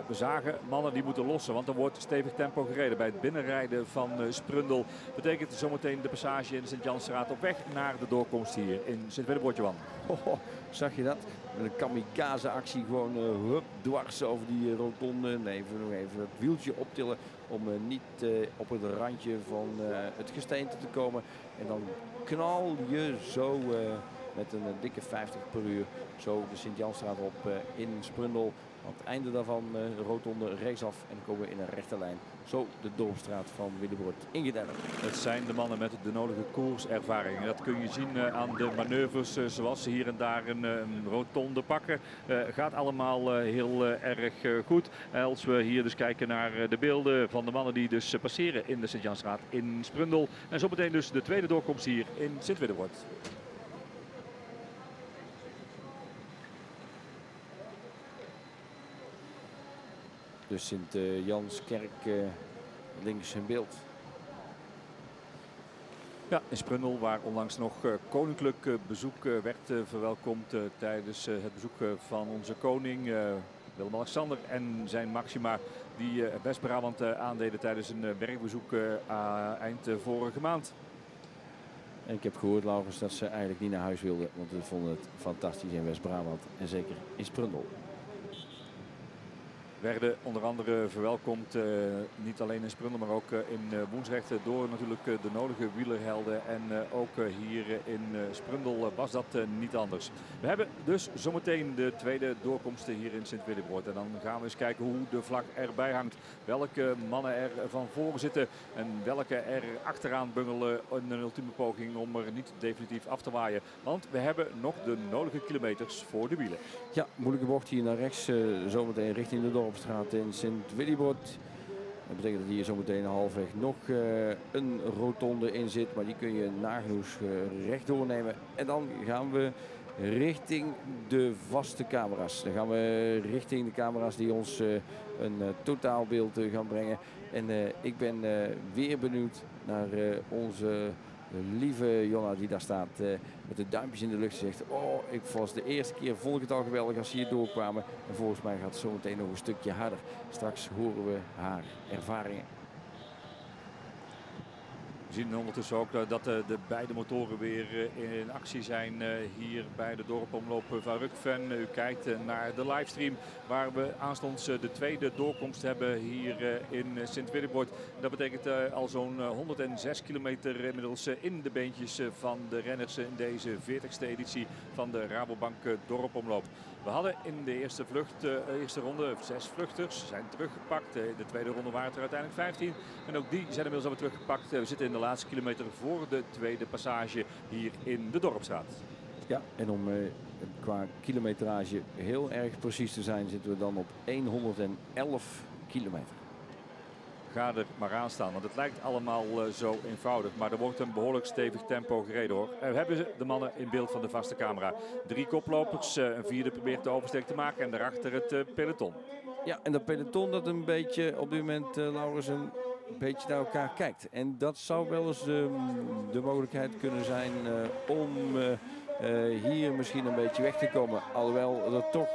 we zagen mannen die moeten lossen, want er wordt stevig tempo gereden bij het binnenrijden van Sprundel. Betekent zometeen de passage in de Sint-Jansstraat op weg naar de doorkomst hier in Sint-Willebord, Johan. Zag je dat? Een kamikaze actie gewoon hup, dwars over die rotonde. Nee, even nog even het wieltje optillen om niet op het randje van het gesteente te komen. En dan knal je zo met een dikke 50 per uur zo de Sint-Janstraat op in Sprundel. Aan het einde daarvan de rotonde rechtsaf en komen we in een rechte lijn zo de Dorpstraat van Willebrood ingedeld. Het zijn de mannen met de nodige koerservaring. Dat kun je zien eh, aan de manoeuvres eh, zoals ze hier en daar een, eh, rotonde pakken. gaat allemaal heel erg goed. Als we hier dus kijken naar de beelden van de mannen die dus passeren in de Sint-Jansstraat in Sprundel. En zo meteen dus de tweede doorkomst hier in Sint-Willebroord. Dus Sint-Janskerk eh, links in beeld. Ja, in Sprundel waar onlangs nog eh, koninklijk bezoek werd verwelkomd tijdens het bezoek van onze koning Willem-Alexander en zijn Maxima die West-Brabant aandeden tijdens een werkbezoek eind vorige maand. En ik heb gehoord, Laurens, dat ze eigenlijk niet naar huis wilden, want ze vonden het fantastisch in West-Brabant en zeker in Sprundel werden onder andere verwelkomd, uh, niet alleen in Sprundel, maar ook uh, in uh, Woensrecht door natuurlijk de nodige wielerhelden. En ook hier in Sprundel was dat niet anders. We hebben dus zometeen de tweede doorkomsten hier in Sint-Willebroord. En dan gaan we eens kijken hoe de vlag erbij hangt. Welke mannen er van voren zitten en welke er achteraan bungelen in een ultieme poging om er niet definitief af te waaien. Want we hebben nog de nodige kilometers voor de wielen. Ja, moeilijke bocht hier naar rechts, zometeen richting de dorp. Straat in Sint-Willibord. Dat betekent dat hier zometeen halfweg nog uh, een rotonde in zit. Maar die kun je nagenoeg uh, recht doornemen. En dan gaan we richting de vaste camera's. Dan gaan we richting de camera's die ons uh, een totaalbeeld gaan brengen. En ik ben weer benieuwd naar onze lieve Jonna die daar staat uh, met de duimpjes in de lucht zegt. Oh, ik was de eerste keer ik het al geweldig als ze hier doorkwamen. En volgens mij gaat het zo meteen nog een stukje harder. Straks horen we haar ervaringen zien ondertussen ook eh, dat de, de beide motoren weer eh, in actie zijn eh, hier bij de dorpomloop van Rukven. U kijkt naar de livestream waar we aanstonds de tweede doorkomst hebben hier in Sint-Willebord. Dat betekent al zo'n 106 kilometer inmiddels in de beentjes van de renners in deze 40ste editie van de Rabobank dorpomloop. We hadden in de eerste, vlucht, eerste ronde zes vluchters, zijn teruggepakt. in de tweede ronde waren het er uiteindelijk 15. En ook die zijn inmiddels alweer teruggepakt. we zitten in de laatste kilometer voor de tweede passage hier in de Dorpstraat. Ja, en om qua kilometrage heel erg precies te zijn, zitten we dan op 111 kilometer ga er maar aan staan. Want het lijkt allemaal uh, zo eenvoudig. Maar er wordt een behoorlijk stevig tempo gereden hoor. Uh, we hebben de mannen in beeld van de vaste camera. Drie koplopers, uh, een vierde probeert de oversteek te maken. En daarachter het peloton. Ja, en dat peloton dat een beetje op dit moment, Laurens, een beetje naar elkaar kijkt. En dat zou wel eens de, de mogelijkheid kunnen zijn om hier misschien een beetje weg te komen. Alhoewel er toch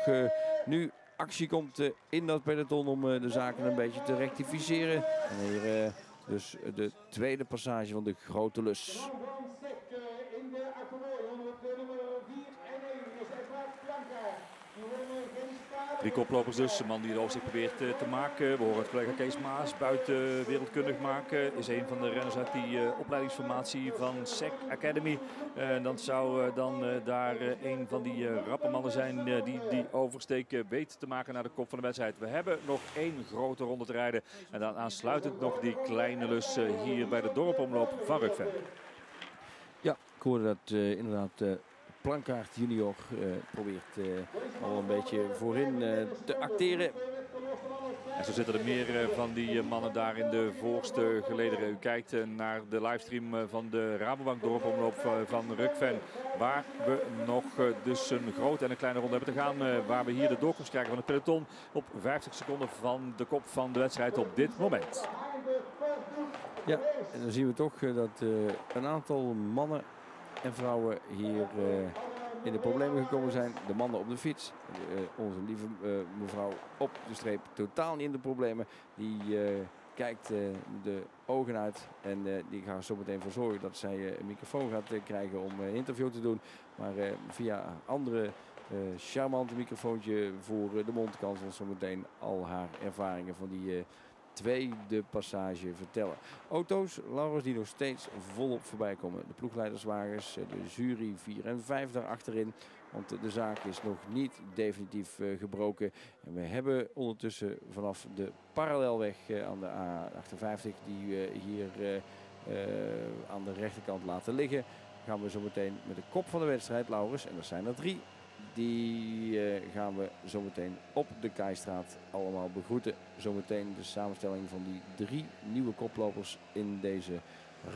nu actie komt eh, in dat peloton om eh, de zaken een beetje te rectificeren. En hier eh, dus de tweede passage van de grote lus. Drie koplopers dus. Een man die de overzicht probeert uh, te maken. We horen het collega Kees Maas buiten wereldkundig maken. Is een van de renners uit die uh, opleidingsformatie van SEC Academy. Uh, dan zou dan daar een van die rappe mannen zijn die die oversteek weet te maken naar de kop van de wedstrijd. We hebben nog één grote ronde te rijden. En dan aansluitend nog die kleine lus hier bij de dorpomloop van Rukven. Ja, ik hoorde dat inderdaad Plankaart junior probeert al een beetje voorin te acteren. En zo zitten er meer van die mannen daar in de voorste gelederen. U kijkt naar de livestream van de Rabobank dorpomloop van Rukven. Waar we nog dus een grote en een kleine ronde hebben te gaan. Waar we hier de doorkomst krijgen van het peloton op 50 seconden van de kop van de wedstrijd op dit moment. Ja, en dan zien we toch dat een aantal mannen en vrouwen hier in de problemen gekomen zijn. De mannen op de fiets. Uh, onze lieve uh, mevrouw op de streep totaal niet in de problemen. Die uh, kijkt de ogen uit en die gaat er zo meteen voor zorgen dat zij een microfoon gaat krijgen om een interview te doen. Maar via andere charmante microfoontje voor de mond kan ze zo meteen al haar ervaringen van die tweede passage vertellen. Auto's, Laurens, die nog steeds volop voorbij komen. De ploegleiderswagens, eh, de jury 4 en 5 daar achterin. Want de zaak is nog niet definitief uh, gebroken. En we hebben ondertussen vanaf de parallelweg uh, aan de A58, die we hier aan de rechterkant laten liggen, gaan we zo meteen met de kop van de wedstrijd, Laurens, en er zijn er drie, die uh, gaan we zometeen op de Keistraat allemaal begroeten. Zometeen de samenstelling van die drie nieuwe koplopers in deze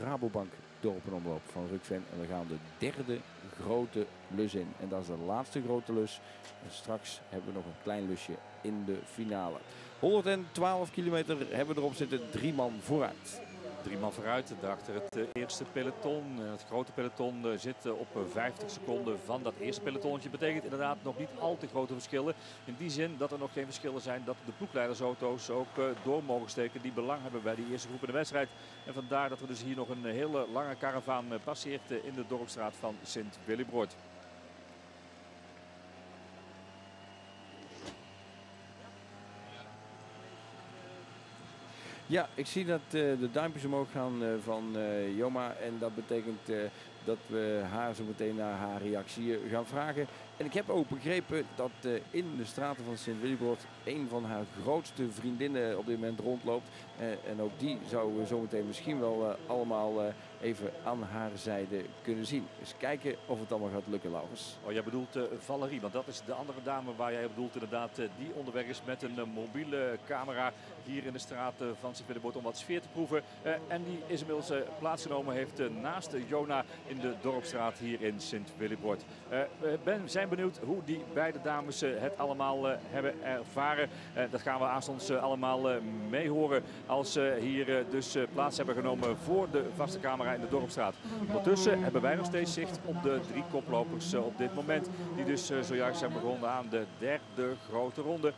Rabobank dorpenomloop van Rukven. En we gaan de derde grote lus in. En dat is de laatste grote lus. En straks hebben we nog een klein lusje in de finale. 112 kilometer hebben we erop zitten. Drie man vooruit. Drie man vooruit. Daarachter het eh, eerste peloton. Eh, het grote peloton eh, zit op 50 seconden van dat eerste pelotonnetje. Betekent inderdaad nog niet al te grote verschillen. In die zin dat er nog geen verschillen zijn dat de ploegleidersauto's ook door mogen steken. Die belang hebben bij die eerste groep in de wedstrijd. En vandaar dat er dus hier nog een hele lange karavaan passeert in de dorpstraat van Sint-Willibroord. Ja, ik zie dat uh, de duimpjes omhoog gaan uh, van uh, Joma. En dat betekent dat we haar zo meteen naar haar reactie gaan vragen. En ik heb ook begrepen dat in de straten van Sint-Willibord een van haar grootste vriendinnen op dit moment rondloopt. en ook die zouden we zometeen misschien wel allemaal even aan haar zijde kunnen zien. Dus kijken of het allemaal gaat lukken, Laurens. Oh, jij bedoelt Valerie, want dat is de andere dame waar jij bedoelt inderdaad. Die onderweg is met een mobiele camera hier in de straat van Sint-Willibord om wat sfeer te proeven. en die is inmiddels plaatsgenomen, heeft naast Jona in de Dorpstraat hier in Sint-Willibord. we ben, zijn benieuwd hoe die beide dames het allemaal hebben ervaren. dat gaan we aanstonds allemaal meehoren als ze hier dus plaats hebben genomen voor de vaste camera in de Dorpstraat. Ondertussen hebben wij nog steeds zicht op de drie koplopers eh, op dit moment. Die dus eh, zojuist zijn begonnen aan de derde grote ronde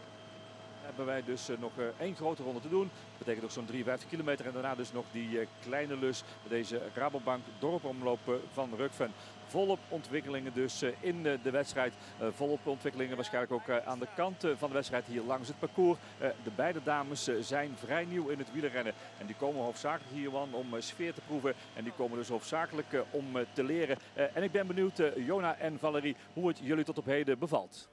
hebben wij dus eh, nog één grote ronde te doen. Dat betekent nog zo'n 53 kilometer en daarna dus nog die kleine lus. Deze Rabobank dorpomloop van Rukven volop ontwikkelingen dus eh, in eh, de wedstrijd. Eh, volop ontwikkelingen waarschijnlijk ook aan de kant van de wedstrijd hier langs het parcours. de beide dames zijn vrij nieuw in het wielerrennen. En die komen hoofdzakelijk hier om sfeer te proeven. En die komen dus hoofdzakelijk om te leren. en ik ben benieuwd, Jona en Valerie, hoe het jullie tot op heden bevalt.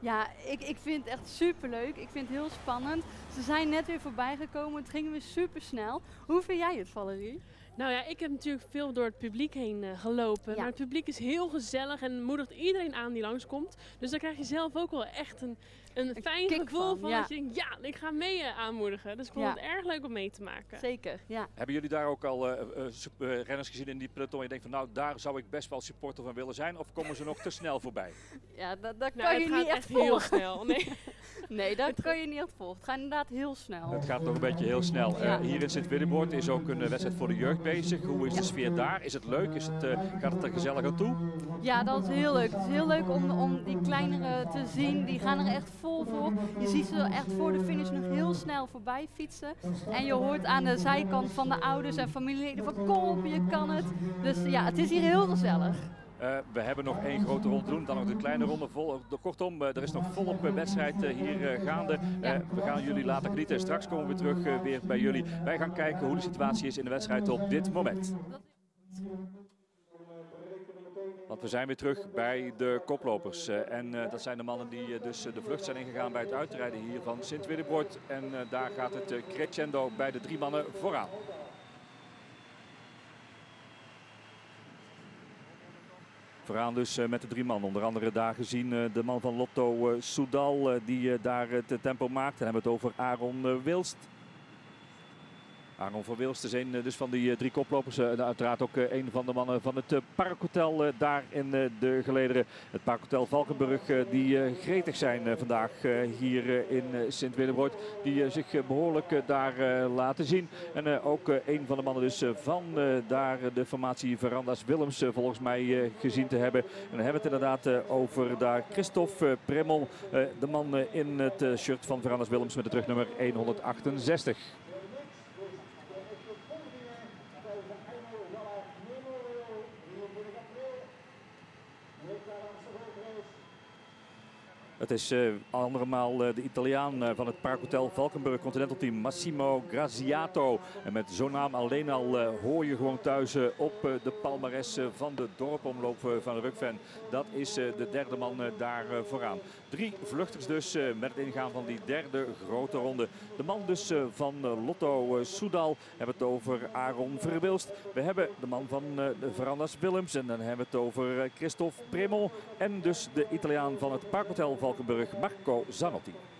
Ja, ik, ik vind het echt super leuk. Ik vind het heel spannend. Ze zijn net weer voorbij gekomen. Het ging weer super snel. Hoe vind jij het, Valerie? Nou ja, ik heb natuurlijk veel door het publiek heen uh, gelopen. Ja. Maar het publiek is heel gezellig en moedigt iedereen aan die langskomt. Dus dan krijg je zelf ook wel echt een, een, een fijn gevoel van, ja. dat je denkt, ja, ik ga mee uh, aanmoedigen. Dus ik vond het erg leuk om mee te maken. Zeker, ja. Hebben jullie daar ook al uh, renners gezien in die peloton? Je denkt van, nou, daar zou ik best wel supporter van willen zijn. Of komen ze nog te snel voorbij? <laughs> Ja, dat, dat nou, kan je niet echt heel snel. Nee. <laughs> nee, dat kan je niet echt volgen. Het gaat inderdaad heel snel. Het gaat nog een beetje heel snel. hier in Sint-Willibord is ook een wedstrijd voor de jeugd bezig. Hoe is de sfeer daar? Is het leuk? Is het, uh, gaat het er gezellig aan toe? Ja, dat is heel leuk. Het is heel leuk om, om die kleinere te zien. Die gaan er echt vol voor. Je ziet ze echt voor de finish nog heel snel voorbij fietsen. En je hoort aan de zijkant van de ouders en familieleden van kom op, je kan het. Dus ja, het is hier heel gezellig. Uh, we hebben nog één grote ronde doen, dan nog de kleine ronde. Vol, kortom, uh, er is nog volop wedstrijd hier gaande. we gaan jullie laten genieten. Straks komen we terug weer bij jullie. Wij gaan kijken hoe de situatie is in de wedstrijd op dit moment. We zijn weer terug bij de koplopers. en dat zijn de mannen die dus de vlucht zijn ingegaan bij het uitrijden hier van Sint-Willibord. En daar gaat het crescendo bij de drie mannen vooraan. Vooraan dus met de drie man. Onder andere daar gezien de man van Lotto Soudal die daar het tempo maakt. En hebben het over Aaron Wilst. Aaron van Wilst is een dus van die drie koplopers. uiteraard ook een van de mannen van het Parkhotel daar in de gelederen. Het Parkhotel Valkenburg die gretig zijn vandaag hier in Sint-Willebrood. Die zich behoorlijk daar laten zien. En ook een van de mannen dus van daar de formatie Verandas Willems volgens mij gezien te hebben. En dan hebben we het inderdaad over daar Christophe Premon. de man in het shirt van Verandas Willems met de terugnummer 168. Het is uh, de Italiaan uh, van het Parkhotel Valkenburg Continental Team, Massimo Graziato. En met zo'n naam alleen al hoor je gewoon thuis op de palmares van de dorpomloop van de Rukven. Dat is de derde man daar vooraan. Drie vluchters dus met het ingaan van die derde grote ronde. De man dus van Lotto Soudal. We hebben het over Aaron Verwilst. We hebben de man van Verandas Willems. En dan hebben we het over Christophe Premon. En dus de Italiaan van het Parkhotel Valkenburg, Marco Zanotti.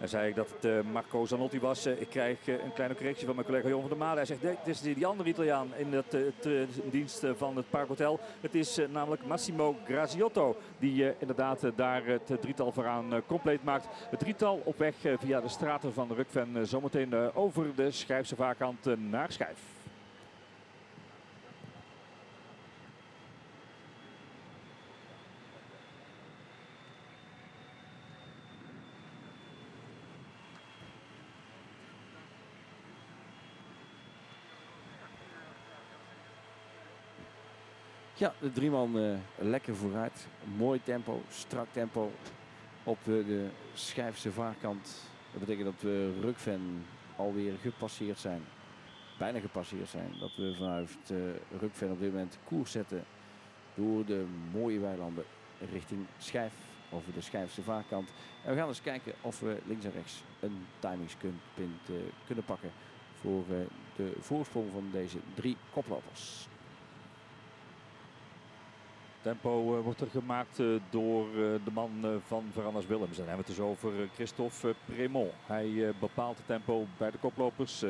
En zei ik dat het uh, Marco Zanotti was. Uh, ik krijg uh, een kleine correctie van mijn collega Jon van der Malen. Hij zegt, dit is die, andere Italiaan in het, het dienst van het Parkhotel. Het is namelijk Massimo Graziotto die inderdaad daar het drietal vooraan compleet maakt. Het drietal op weg via de straten van Rukven zometeen over de Schijfse vaarkant naar Schijf. Ja, de drie man uh, lekker vooruit. Mooi tempo, strak tempo op de, de Schijfse vaarkant. Dat betekent dat we Rukven alweer gepasseerd zijn. Bijna gepasseerd zijn. Dat we vanuit uh, Rukven op dit moment koers zetten door de mooie weilanden richting Schijf. Over de Schijfse vaarkant. En we gaan eens kijken of we links en rechts een timingspunt kunnen pakken voor de voorsprong van deze drie koplopers. Tempo uh, wordt er gemaakt uh, door uh, de man van Verandas Willems. Dan hebben we het dus over Christophe Prémont. Hij bepaalt het tempo bij de koplopers.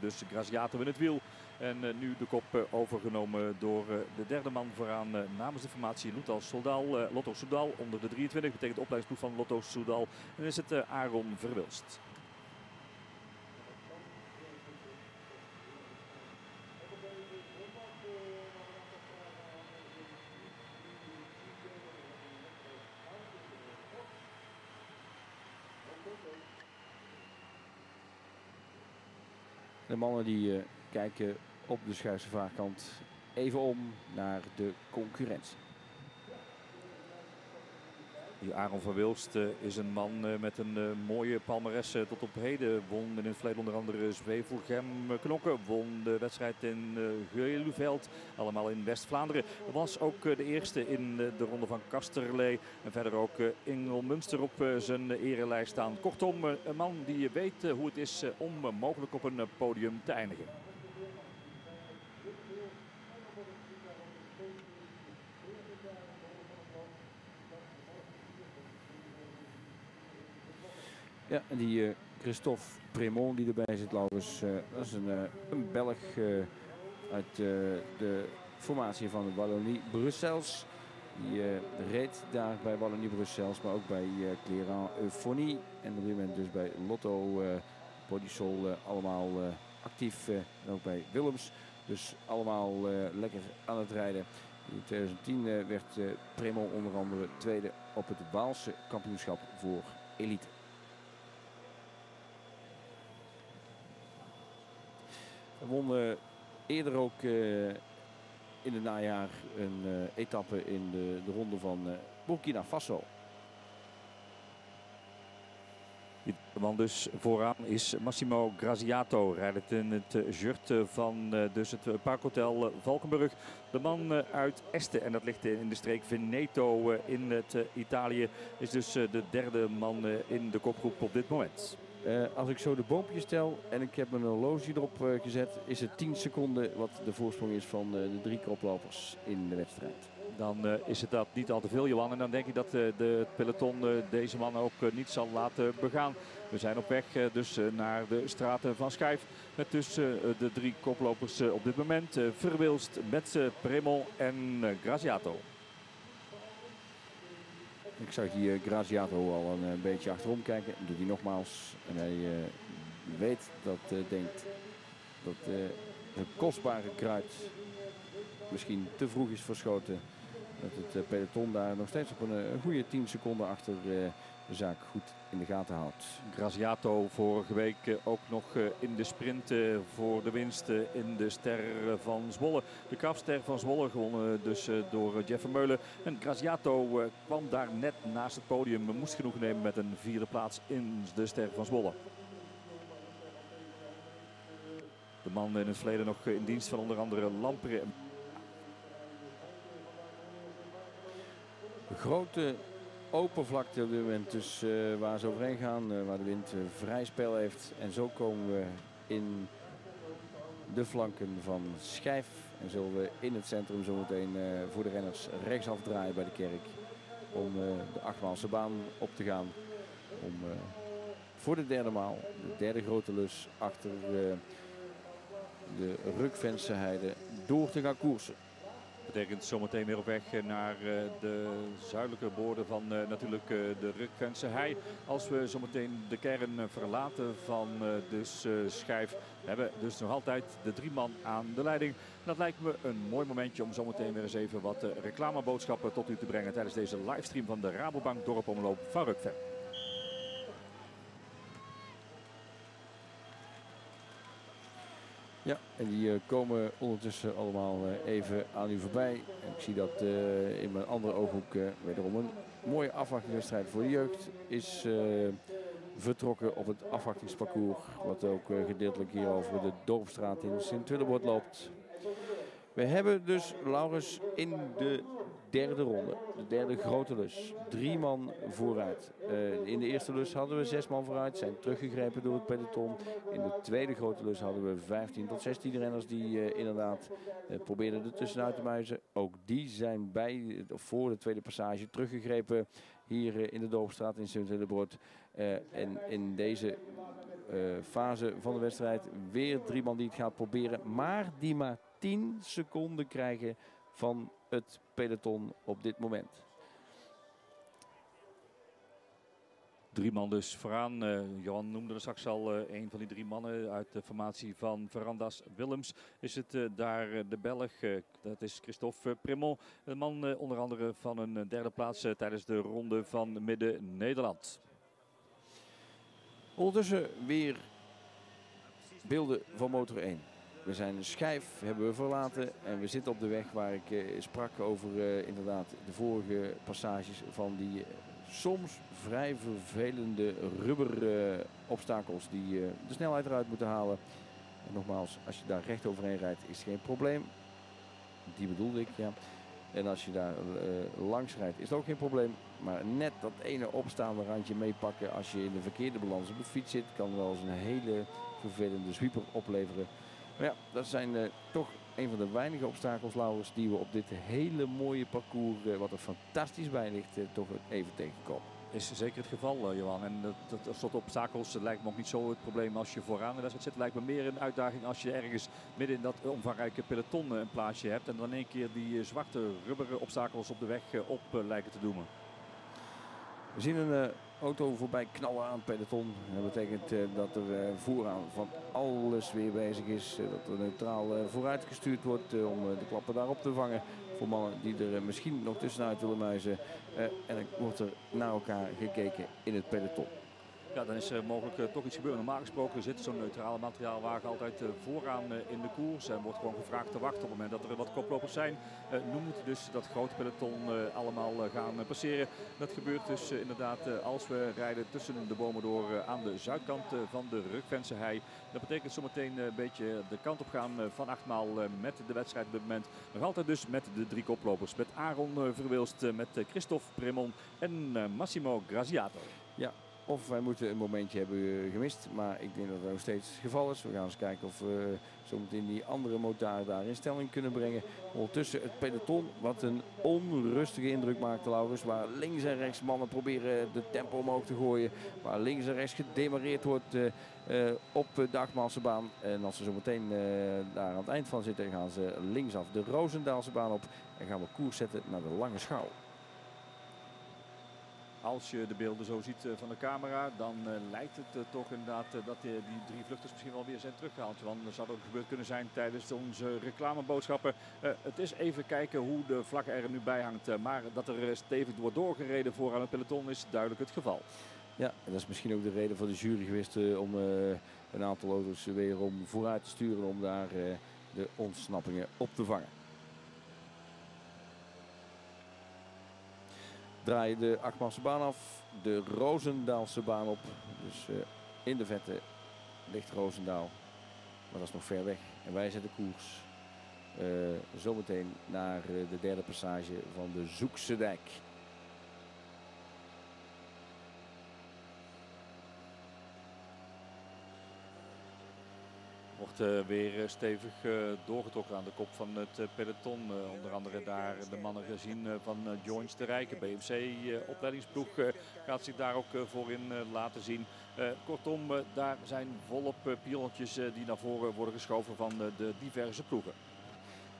dus Graziato in het wiel. En nu de kop overgenomen door de derde man vooraan namens de formatie Lotto Soudal. Lotto Soudal onder de 23 betekent de opleidingsploeg van Lotto Soudal. En is het Aaron Verwilst. De mannen die uh, kijken op de schuisse vaarkant even om naar de concurrentie. Die Aaron van Wilst uh, is een man uh, met een uh, mooie palmares tot op heden. Won in het verleden onder andere Zwevelgem Knokken. Won de wedstrijd in Geuluveld. Allemaal in West-Vlaanderen. Was ook de eerste in de ronde van Kasterlee. En verder ook Ingel Munster op zijn erelijst staan. Kortom, een man die weet hoe het is om mogelijk op een podium te eindigen. Ja, en die uh, Christophe Prémont die erbij zit, Laurens, uh, dat is een, een Belg uit de formatie van Wallonie Brussels. Die reed daar bij Wallonie Brussels, maar ook bij Cléran Euphonie. En op dit moment dus bij Lotto Podisol allemaal actief. en ook bij Willems. Dus allemaal lekker aan het rijden. In 2010 werd uh, Premo onder andere tweede op het Waalse kampioenschap voor elite. Won eerder ook uh, in het najaar een uh, etappe in de, de ronde van uh, Burkina Faso. De man dus vooraan is Massimo Graziato. Rijdt in het shirt van dus het Parkhotel Valkenburg. De man uit Este, en dat ligt in de streek Veneto in het Italië, is dus de derde man in de kopgroep op dit moment. Als ik zo de boompjes tel en ik heb mijn horloge erop gezet, is het 10 seconden wat de voorsprong is van de drie koplopers in de wedstrijd dan is het dat niet al te veel, Johan. En dan denk ik dat de, peloton uh, deze man ook niet zal laten begaan. We zijn op weg dus naar de straten van Schijf. Met dus de drie koplopers op dit moment. Verwilst, Metze, Premol en Graziato. Ik zag hier Graziato al een beetje achterom kijken. Doet hij nogmaals. En hij weet dat denkt dat het kostbare kruid misschien te vroeg is verschoten. Dat het eh, peloton daar nog steeds op een, eh, een goede 10 seconden achter eh, de zaak goed in de gaten houdt. Graziato vorige week ook nog in de sprint voor de winst in de ster van Zwolle. De kraftster van Zwolle gewonnen dus door Jeff Meulen. En Graziato kwam daar net naast het podium. Moest genoeg nemen met een vierde plaats in de ster van Zwolle. De man in het verleden nog in dienst van onder andere Lamperen. grote open vlakte op dit moment. Dus uh, waar ze overheen gaan, uh, waar de wind uh, vrij spel heeft. En zo komen we in de flanken van Schijf. En zullen we in het centrum zometeen voor de renners rechtsaf draaien bij de kerk. Om de achtmaalse baan op te gaan. Om voor de derde maal, de derde grote lus achter de Rukvense heide door te gaan koersen betekent zometeen weer op weg naar eh, de zuidelijke boorden van eh, natuurlijk eh, de Rukvense hei. Als we zometeen de kern verlaten van dus Schijf, hebben dus nog altijd de drie man aan de leiding. dat lijkt me een mooi momentje om zometeen weer eens even wat reclameboodschappen tot u te brengen tijdens deze livestream van de Rabobank Dorpomloop van Rukven. Ja, en die uh, komen ondertussen allemaal uh, even aan u voorbij. Ik zie dat uh, in mijn andere ooghoek wederom een mooie afwachtingswedstrijd voor de jeugd is vertrokken op het afwachtingsparcours. Wat ook gedeeltelijk hier over de Dorpstraat in Sint-Willebord loopt. We hebben dus Laurens in de derde ronde. De derde grote lus. Drie man vooruit. Uh, in de eerste lus hadden we zes man vooruit. Zijn teruggegrepen door het peloton. In de tweede grote lus hadden we 15 tot 16 renners die uh, inderdaad uh, probeerden er tussenuit te muizen. Ook die zijn bij, voor de tweede passage teruggegrepen hier in de Dorpstraat in Sint-Hillebrod. en in deze fase van de wedstrijd weer drie man die het gaat proberen. Maar die maar 10 seconden krijgen van het peloton op dit moment. Drie man dus vooraan. Uh, Johan noemde er straks al uh, een van die drie mannen uit de formatie van Verandas Willems. Is het uh, daar de Belg, dat is Christophe Primon. Een man onder andere van een derde plaats tijdens de ronde van Midden-Nederland. Ondertussen weer beelden van motor 1. We zijn Schijf, hebben we verlaten en we zitten op de weg waar ik uh, sprak over uh, inderdaad de vorige passages van die uh, soms vrij vervelende rubber obstakels die de snelheid eruit moeten halen. En nogmaals, als je daar recht overheen rijdt is het geen probleem. Die bedoelde ik, ja. En als je daar langs rijdt is het ook geen probleem. Maar net dat ene opstaande randje meepakken als je in de verkeerde balans op de fiets zit, kan wel eens een hele vervelende sweeper opleveren. Maar ja, dat zijn uh, toch een van de weinige obstakels, Laurens, die we op dit hele mooie parcours, uh, wat er fantastisch bij ligt, uh, toch even tegenkomen. Is zeker het geval, Johan. En dat, dat soort obstakels lijkt me ook niet zo het probleem als je vooraan de wedstrijd zit. lijkt me meer een uitdaging als je ergens midden in dat omvangrijke peloton een plaatsje hebt. En dan in één keer die zwarte rubberen obstakels op de weg op lijken te doemen. We zien een auto voorbij knallen aan het peloton. Dat betekent uh, dat er uh, vooraan van alles weer bezig is. Uh, dat er neutraal vooruit gestuurd wordt om de klappen daarop te vangen. Voor mannen die er misschien nog tussenuit willen muizen. en dan wordt er naar elkaar gekeken in het peloton. Ja, dan is er mogelijk uh, toch iets gebeurd. Normaal gesproken zit zo'n neutrale materiaalwagen altijd uh, vooraan in de koers. En wordt gewoon gevraagd te wachten op het moment dat er wat koplopers zijn. nu moet dus dat grote peloton allemaal gaan passeren. Dat gebeurt dus inderdaad als we rijden tussen de bomen door aan de zuidkant van de Rukvense hei. Dat betekent zometeen een beetje de kant op gaan van achtmaal met de wedstrijd op dit moment. Nog altijd dus met de drie koplopers. Met Aaron Verwilst, met Christophe Premon en Massimo Graziato. Ja, Of wij moeten een momentje hebben gemist. Maar ik denk dat dat nog steeds het geval is. We gaan eens kijken of we zometeen die andere motoren daar in stelling kunnen brengen. Ondertussen het peloton, wat een onrustige indruk maakt, Laurens. Waar links en rechts mannen proberen de tempo omhoog te gooien. Waar links en rechts gedemareerd wordt uh, op de Achmaalse baan. En als ze zo meteen uh, daar aan het eind van zitten, gaan ze linksaf de Roosendaalse baan op. En gaan we koers zetten naar de Lange Schouw. Als je de beelden zo ziet van de camera, dan uh, lijkt het uh, toch inderdaad dat die, drie vluchters misschien wel weer zijn teruggehaald. Want dat zou ook gebeurd kunnen zijn tijdens onze reclameboodschappen. het is even kijken hoe de vlag er nu bij hangt. maar dat er stevig wordt doorgereden voor aan het peloton is duidelijk het geval. Ja, en dat is misschien ook de reden voor de jury geweest om een aantal auto's weer om vooruit te sturen om daar de ontsnappingen op te vangen. Draai de Akmanse baan af, de Roosendaalse baan op. Dus uh, in de vette ligt Roosendaal. Maar dat is nog ver weg. En wij zetten koers uh, zometeen naar uh, de derde passage van de Zoekse dijk. Wordt uh, weer stevig uh, doorgetrokken aan de kop van het peloton. onder andere daar de mannen gezien van Joins de Rijken. BMC opleidingsploeg gaat zich daar ook voor in laten zien. kortom, daar zijn volop pionnetjes die naar voren worden geschoven van de diverse ploegen.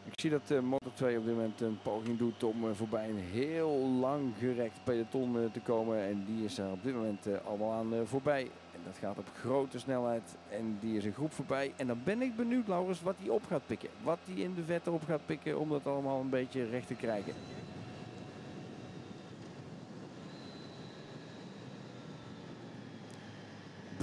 Ik zie dat uh, Motor 2 op dit moment een poging doet om voorbij een heel lang gerekt peloton te komen. En die is er op dit moment allemaal aan voorbij. Dat gaat op grote snelheid. En die is een groep voorbij. En dan ben ik benieuwd, Laurens, wat hij op gaat pikken. Wat hij in de vette op gaat pikken om dat allemaal een beetje recht te krijgen.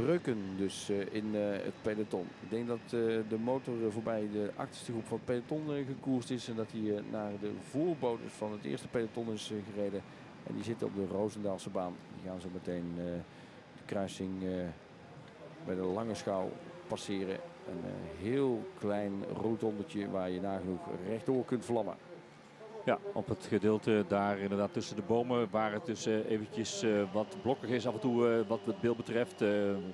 breuken dus uh, in uh, het peloton. Ik denk dat uh, de motor voorbij de achterste groep van het peloton gekoerst is en dat hij naar de voorbodem van het eerste peloton is gereden. En die zitten op de Roosendaalse baan. Die gaan zo meteen kruising bij de Lange Schouw passeren. Een heel klein rotondetje waar je nagenoeg rechtdoor kunt vlammen. Ja, op het gedeelte daar inderdaad tussen de bomen waar het dus uh, eventjes wat blokkig is af en toe wat het beeld betreft.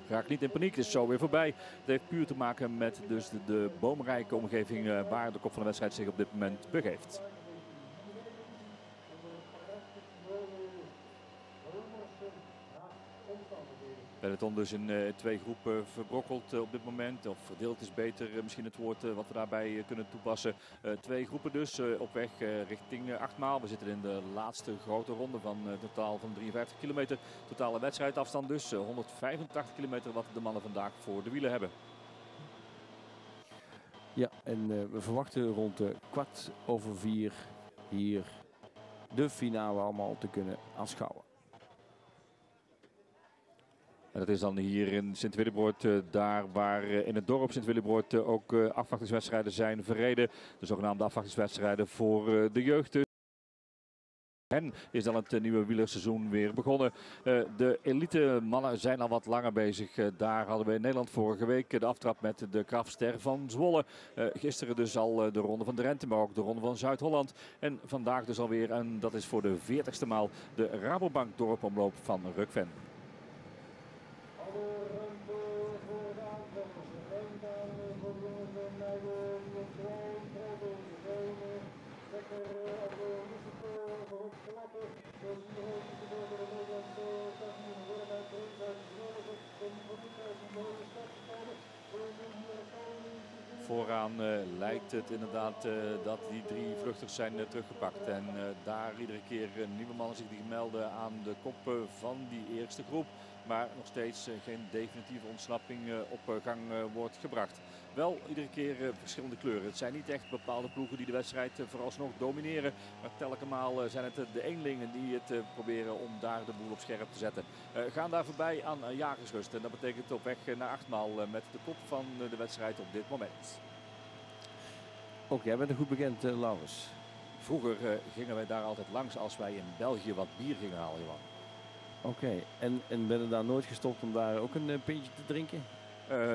raak niet in paniek, het is zo weer voorbij. Het heeft puur te maken met dus de, de boomrijke omgeving waar de kop van de wedstrijd zich op dit moment begeeft. Peloton dus in uh, twee groepen verbrokkeld uh, op dit moment. Of verdeeld is beter uh, misschien het woord wat we daarbij kunnen toepassen. twee groepen dus op weg richting achtmaal. We zitten in de laatste grote ronde van totaal van 53 kilometer. Totale wedstrijdafstand dus. 185 kilometer wat de mannen vandaag voor de wielen hebben. Ja, en we verwachten rond de kwart over vier hier de finale allemaal te kunnen aanschouwen. En dat is dan hier in Sint-Willebroord, uh, daar waar uh, in het dorp Sint-Willebroord uh, ook afwachtingswedstrijden zijn verreden. De zogenaamde afwachtingswedstrijden voor de jeugd. En is dan het nieuwe wielerseizoen weer begonnen. de elite mannen zijn al wat langer bezig. daar hadden we in Nederland vorige week de aftrap met de kraftster van Zwolle. gisteren dus al de ronde van de Rente, maar ook de ronde van Zuid-Holland. En vandaag dus alweer, en dat is voor de veertigste maal, de Rabobank dorpomloop van Rukven. Vooraan uh, lijkt het inderdaad uh, dat die drie vluchters zijn uh, teruggepakt. En daar iedere keer nieuwe mannen zich die melden aan de kop van die eerste groep. Maar nog steeds geen definitieve ontsnapping op gang wordt gebracht. Wel iedere keer verschillende kleuren. Het zijn niet echt bepaalde ploegen die de wedstrijd vooralsnog domineren. Maar telkens zijn het de eenlingen die het proberen om daar de boel op scherp te zetten. gaan daar voorbij aan jagersrust. En dat betekent op weg naar achtmaal met de kop van de wedstrijd op dit moment. Ook jij bent een goed bekend, Laurens. Vroeger gingen wij daar altijd langs als wij in België wat bier gingen halen, Johan. Oké, okay. en, en ben je daar nooit gestopt om daar ook een pintje te drinken?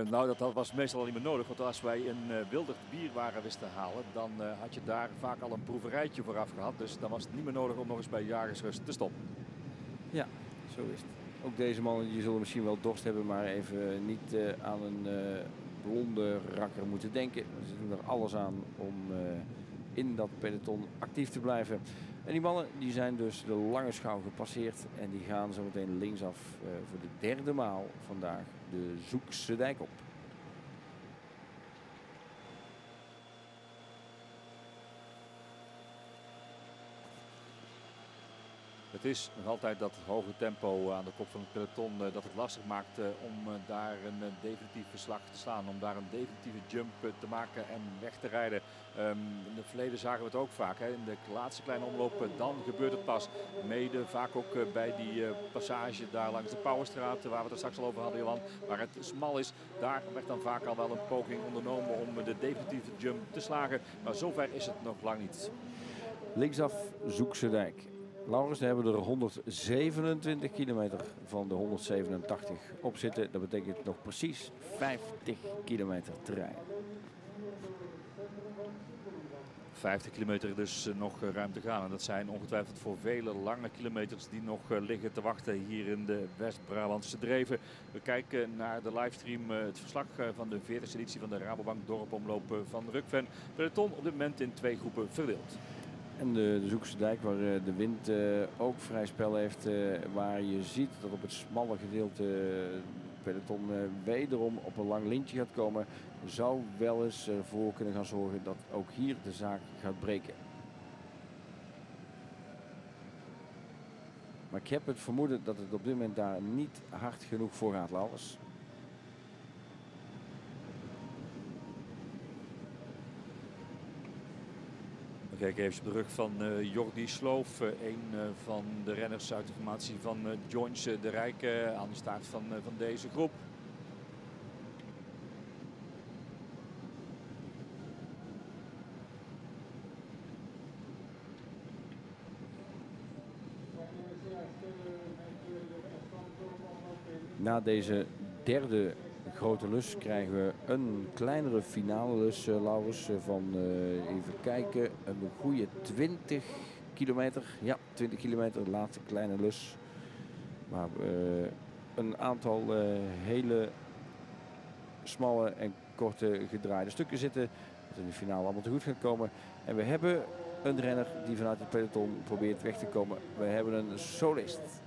Nou, dat, dat, was meestal al niet meer nodig. Want als wij een uh, wilder bier waren wisten halen, dan had je daar vaak al een proeverijtje vooraf gehad. Dus dan was het niet meer nodig om nog eens bij Jagersrust te stoppen. Ja, zo is het. ook deze mannen die zullen misschien wel dorst hebben, maar even niet aan een blonde rakker moeten denken. Ze doen er alles aan om in dat peloton actief te blijven. En die mannen die zijn dus de lange schouw gepasseerd en die gaan zo meteen linksaf uh, voor de derde maal vandaag de Zoekse dijk op. Het is nog altijd dat hoge tempo aan de kop van het peloton uh, dat het lastig maakt uh, om uh, daar een definitief verslag te staan. Om daar een definitieve jump te maken en weg te rijden. Um, in het verleden zagen we het ook vaak. In de laatste kleine omloop, dan gebeurt het pas. Mede vaak ook bij die passage daar langs de Powerstraat, waar we het straks al over hadden, Johan. Waar het smal is, daar werd dan vaak al wel een poging ondernomen om de definitieve jump te slagen. Maar zover is het nog lang niet. Linksaf Zoekse Dijk. Laurens, we hebben er 127 kilometer van de 187 op zitten. Dat betekent nog precies 50 kilometer terrein. 50 kilometer dus eh, nog eh, ruim te gaan. En dat zijn ongetwijfeld voor vele lange kilometers die nog eh, liggen te wachten hier in de West-Brabantse Dreven. We kijken naar de livestream, het verslag van de 40e editie van de Rabobank Dorpomloop van Rukven. Peloton op dit moment in twee groepen verdeeld. En de, de Zoekse dijk waar eh, de wind uh, ook vrij spel heeft. Uh, waar je ziet dat op het smalle gedeelte peloton wederom op een lang lintje gaat komen. Zou wel eens ervoor kunnen gaan zorgen dat ook hier de zaak gaat breken. Maar ik heb het vermoeden dat het op dit moment daar niet hard genoeg voor gaat, Laurens. Kijk even op de rug van uh, Jordi Sloof. Uh, een uh, van de renners uit de formatie van Joins de Rijke aan de staart van, van deze groep. Na deze derde grote lus krijgen we een kleinere finale lus, uh, Laurens, uh, van uh, even kijken, een goede 20 kilometer. Ja, 20 kilometer, de laatste kleine lus. Maar een aantal hele smalle en korte gedraaide stukken zitten. Dat in de finale allemaal te goed gaat komen. En we hebben een renner die vanuit het peloton probeert weg te komen. We hebben een solist.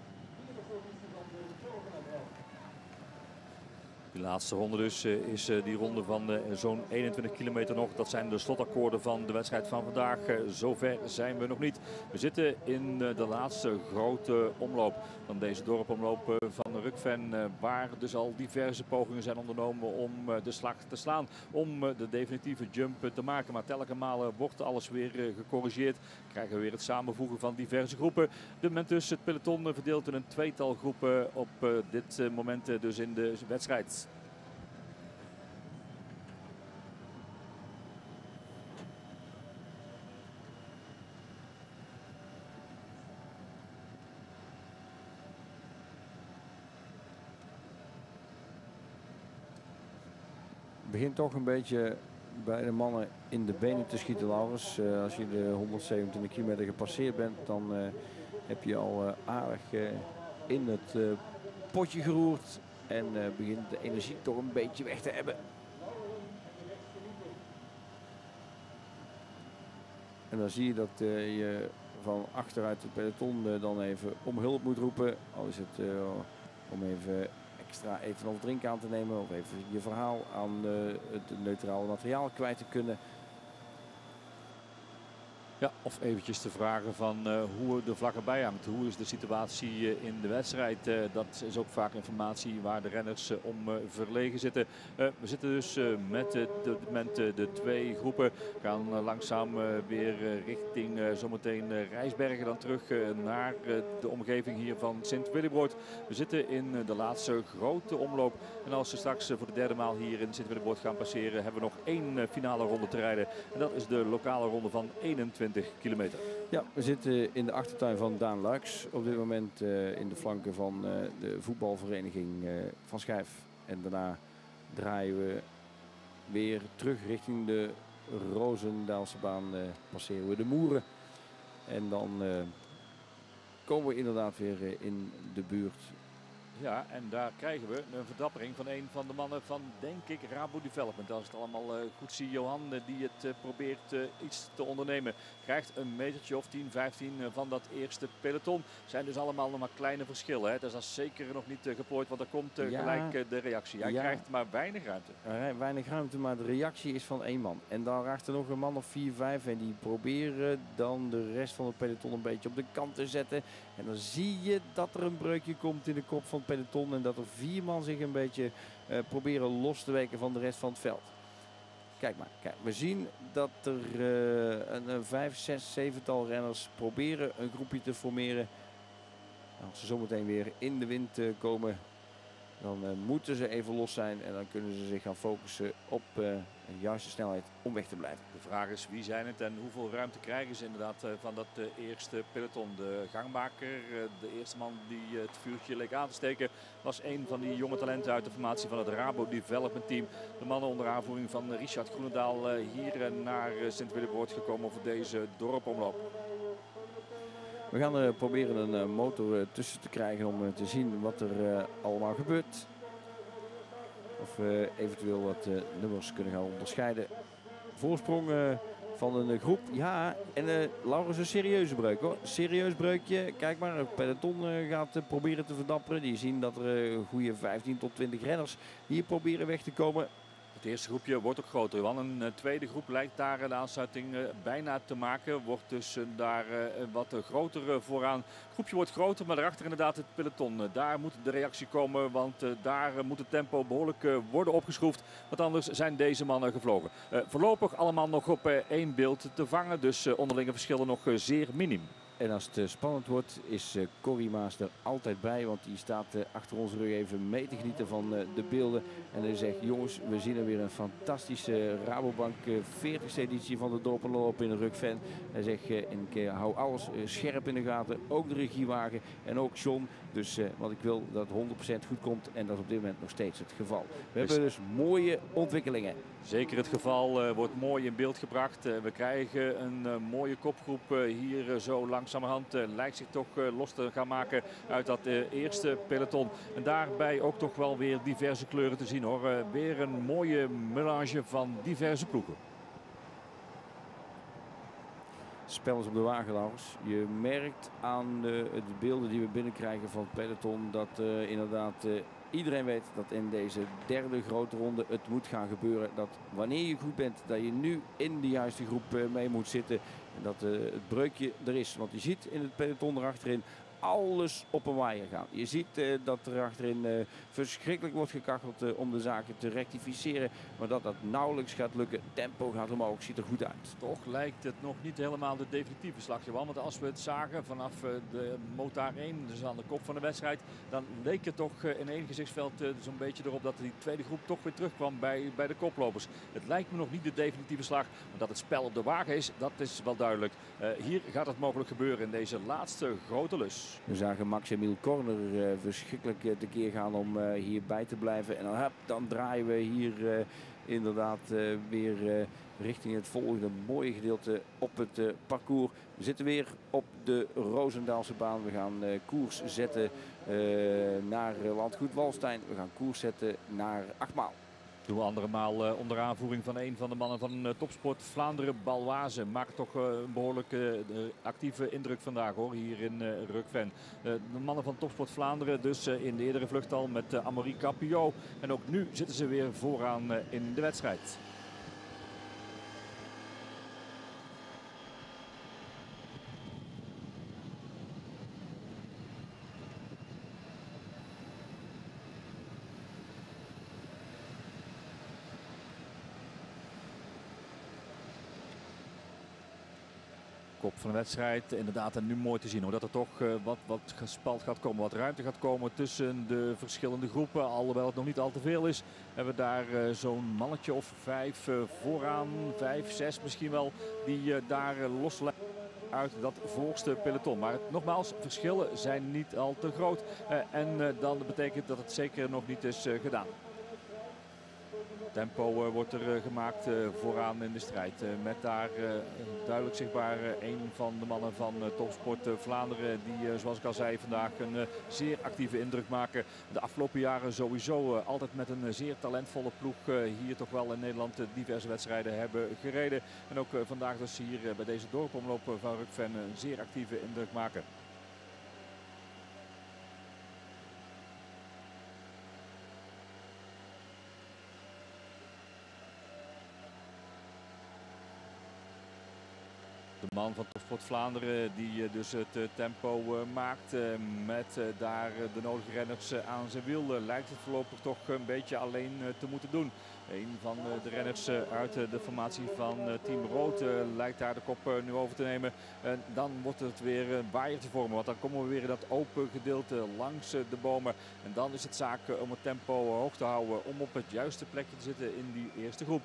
Die laatste ronde dus eh, is eh, die ronde van eh, zo'n 21 kilometer nog. Dat zijn de slotakkoorden van de wedstrijd van vandaag. Zover zijn we nog niet. We zitten in de laatste grote omloop van deze dorpomloop van Rukven. Waar dus al diverse pogingen zijn ondernomen om de slag te slaan. Om de definitieve jump te maken. Maar telkens wordt alles weer gecorrigeerd. Krijgen we weer het samenvoegen van diverse groepen. De moment dus het peloton verdeeld in een tweetal groepen op dit moment dus in de wedstrijd. Begint toch een beetje bij de mannen in de benen te schieten, Laurens. Uh, als je de 127 kilometer gepasseerd bent, dan uh, heb je al uh, aardig in het potje geroerd. En begint de energie toch een beetje weg te hebben. En dan zie je dat je van achteruit het peloton dan even om hulp moet roepen. Al is het om even eten of drinken aan te nemen. Of even je verhaal aan uh, het neutrale materiaal kwijt te kunnen. Ja, of eventjes te vragen van uh, hoe de vlag erbij hangt. Hoe is de situatie uh, in de wedstrijd? Uh, dat is ook vaak informatie waar de renners om verlegen zitten. we zitten dus met op moment de twee groepen. Gaan langzaam weer richting zometeen Rijsbergen. Dan terug naar de omgeving hier van Sint-Willibroord. We zitten in de laatste grote omloop. En als ze straks voor de derde maal hier in Sint-Willibroord gaan passeren... hebben we nog één finale ronde te rijden. En dat is de lokale ronde van 21 kilometer. Ja, we zitten in de achtertuin van Daan Luiks. Op dit moment uh, in de flanken van uh, de voetbalvereniging uh, van Schijf. En daarna draaien we weer terug richting de Roosendaalse baan. passeren we de Moeren. En dan komen we inderdaad weer in de buurt Ja, en daar krijgen we een verdappering van een van de mannen van, denk ik, Rabo Development. Als het allemaal uh, goed zie, Johan, uh, die het uh, probeert iets te ondernemen. Krijgt een metertje of 10, 15 van dat eerste peloton. Zijn dus allemaal nog maar kleine verschillen. Hè. Dus dat is zeker nog niet geplooid, want er komt ja, gelijk de reactie. Hij ja. krijgt maar weinig ruimte. weinig ruimte, maar de reactie is van één man. En dan raakt er nog een man of 4, 5 en die proberen dan de rest van het peloton een beetje op de kant te zetten. En dan zie je dat er een breukje komt in de kop van het peloton. En dat er vier man zich een beetje uh, proberen los te weken van de rest van het veld. Kijk maar, kijk, we zien dat er uh, een, vijf, zes, zevental renners proberen een groepje te formeren. Als ze zometeen weer in de wind uh, komen, dan moeten ze even los zijn en dan kunnen ze zich gaan focussen op uh, een juiste snelheid om weg te blijven. De vraag is wie zijn het en hoeveel ruimte krijgen ze inderdaad uh, van dat eerste peloton. De gangmaker, de eerste man die het vuurtje leek aan te steken, was een van die jonge talenten uit de formatie van het Rabo Development Team. De mannen onder aanvoering van Richard Groenendaal hier naar Sint-Willeboord gekomen voor deze dorpomloop. We gaan proberen een motor tussen te krijgen om te zien wat er allemaal gebeurt. Of we eventueel wat nummers kunnen gaan onderscheiden. Voorsprong van een groep. Ja, en Laurens een serieuze breuk hoor. Serieus breukje. Kijk maar, het peloton gaat proberen te verdapperen. Die zien dat er een goede 15 tot 20 renners hier proberen weg te komen. Het eerste groepje wordt ook groter. Want een uh, tweede groep lijkt daar de aansluiting uh, bijna te maken. Wordt dus daar wat groter vooraan. Het groepje wordt groter, maar daarachter inderdaad het peloton. daar moet de reactie komen, want daar moet het tempo behoorlijk worden opgeschroefd. Want anders zijn deze mannen gevlogen. voorlopig allemaal nog op één beeld te vangen. Dus onderlinge verschillen nog zeer minim. En als het spannend wordt, is Corrie Maas er altijd bij. Want die staat achter onze rug even mee te genieten van de beelden. En hij zegt, jongens, we zien er weer een fantastische Rabobank 40ste editie van de Dorpenloop in de Rugfan. Hij zegt, ik hou alles scherp in de gaten. Ook de regiewagen en ook John. Dus wat ik wil dat 100% goed komt. En dat is op dit moment nog steeds het geval. We hebben dus mooie ontwikkelingen. Zeker het geval uh, wordt mooi in beeld gebracht. Uh, we krijgen een mooie kopgroep hier zo langzamerhand. lijkt zich toch los te gaan maken uit dat eerste peloton. En daarbij ook toch wel weer diverse kleuren te zien hoor. weer een mooie melange van diverse ploegen. spel is op de wagenlaars. Je merkt aan de, de, beelden die we binnenkrijgen van het peloton dat inderdaad iedereen weet dat in deze derde grote ronde het moet gaan gebeuren. Dat wanneer je goed bent, dat je nu in de juiste groep uh, mee moet zitten. En dat het breukje er is. Want je ziet in het peloton erachterin alles op een waaier gaan. Je ziet uh, dat er achterin uh, verschrikkelijk wordt gekacheld uh, om de zaken te rectificeren. Maar dat dat nauwelijks gaat lukken. Tempo gaat omhoog, ziet er goed uit. Toch lijkt het nog niet helemaal de definitieve slag. Want als we het zagen vanaf de motor 1, dus aan de kop van de wedstrijd... dan leek het toch in één gezichtsveld zo'n beetje erop dat die tweede groep toch weer terugkwam bij, bij de koplopers. Het lijkt me nog niet de definitieve slag. Maar dat het spel op de wagen is, dat is wel duidelijk. hier gaat het mogelijk gebeuren in deze laatste grote lus. We zagen Max Emiel Corner uh, verschrikkelijk uh, tekeer gaan om uh, hier bij te blijven. En dan, dan draaien we hier inderdaad weer richting het volgende mooie gedeelte op het parcours. We zitten weer op de Roosendaalse baan. We gaan koers zetten naar Landgoed Walstein. We gaan koers zetten naar Achtmaal. Doen we andere maal uh, onder aanvoering van een van de mannen van uh, Topsport Vlaanderen, Balwaze. Maakt toch uh, een behoorlijk actieve indruk vandaag hoor, hier in Rukven. de mannen van Topsport Vlaanderen dus in de eerdere vlucht al met Amaury Capio. En ook nu zitten ze weer vooraan in de wedstrijd. Kop van de wedstrijd. Inderdaad, en nu mooi te zien hoor, dat er toch uh, wat, wat gespald gaat komen, wat ruimte gaat komen tussen de verschillende groepen. Alhoewel het nog niet al te veel is, hebben we daar uh, zo'n mannetje of vijf uh, vooraan, vijf, zes misschien wel, die daar losleggen uit dat voorste peloton. Maar nogmaals, verschillen zijn niet al te groot. en dan betekent dat het zeker nog niet is gedaan. Tempo wordt er gemaakt vooraan in de strijd. met daar duidelijk zichtbaar een van de mannen van Topsport Vlaanderen. Die, zoals ik al zei, vandaag een zeer actieve indruk maken. De afgelopen jaren sowieso altijd met een zeer talentvolle ploeg hier toch wel in Nederland diverse wedstrijden hebben gereden. En ook vandaag dus hier bij deze dorpomloop van Rukven een zeer actieve indruk maken. Man van Topsport Vlaanderen die eh, dus het eh, tempo eh, maakt met daar de nodige renners aan zijn wiel. Lijkt het voorlopig toch een beetje alleen te moeten doen. Een van de renners uit de formatie van Team Rood lijkt daar de kop nu over te nemen. En dan wordt het weer een waaiertje vormen. Want dan komen we weer in dat open gedeelte langs de bomen. En dan is het zaak om het tempo hoog te houden. Om op het juiste plekje te zitten in die eerste groep.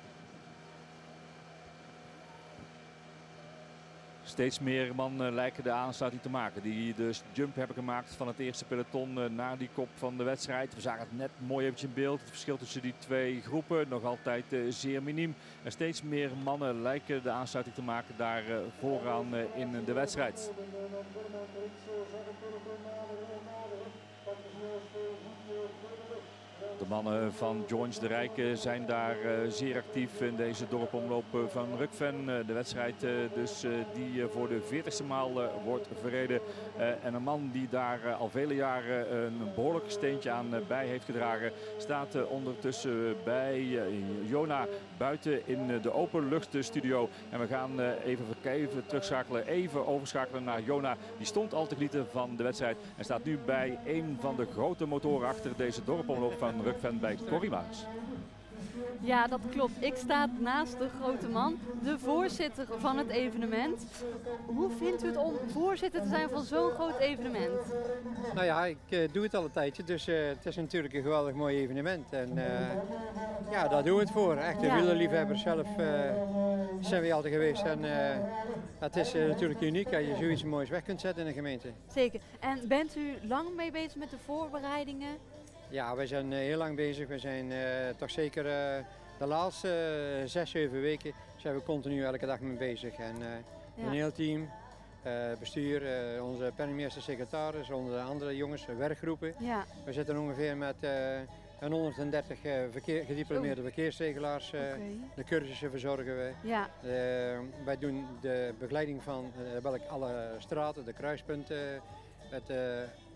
Steeds meer mannen lijken de aansluiting te maken. Die dus jump hebben gemaakt van het eerste peloton eh, naar die kop van de wedstrijd. We zagen het net mooi eventjes in beeld. Het verschil tussen die twee groepen nog altijd eh, zeer miniem. En steeds meer mannen lijken de aansluiting te maken daar eh, vooraan in de wedstrijd. De mannen van Joins de Rijken zijn daar uh, zeer actief in deze dorpomloop van Rukven. De wedstrijd dus die voor de 40ste maal wordt verreden. en een man die daar al vele jaren een behoorlijk steentje aan bij heeft gedragen. Staat ondertussen bij Jona buiten in de openluchtstudio. En we gaan even, even terugschakelen, even overschakelen naar Jona. Die stond al te genieten van de wedstrijd. En staat nu bij een van de grote motoren achter deze dorpomloop van Rukven fan bij Corrie Ja, dat klopt. Ik sta naast de grote man, de voorzitter van het evenement. Hoe vindt u het om voorzitter te zijn van zo'n groot evenement? Nou ja, ik uh, doe het al een tijdje, dus uh, het is natuurlijk een geweldig mooi evenement. En uh, ja, daar doen we het voor. Echte ja. wielerliefhebbers zelf zijn we altijd geweest. En het is natuurlijk uniek dat je zoiets moois weg kunt zetten in een gemeente. Zeker. En bent u lang mee bezig met de voorbereidingen? Ja, we zijn eh, heel lang bezig. We zijn uh, toch zeker uh, de laatste zes, zeven weken zijn we continu elke dag mee bezig. En ja. een heel team, bestuur, onze penningmeester, secretaris, onze andere jongens, werkgroepen. Ja. We zitten ongeveer met een 130 verkeer, gediplomeerde verkeersregelaars. Okay. De cursussen verzorgen we. Ja. wij doen de begeleiding van welk alle straten, de kruispunten, het,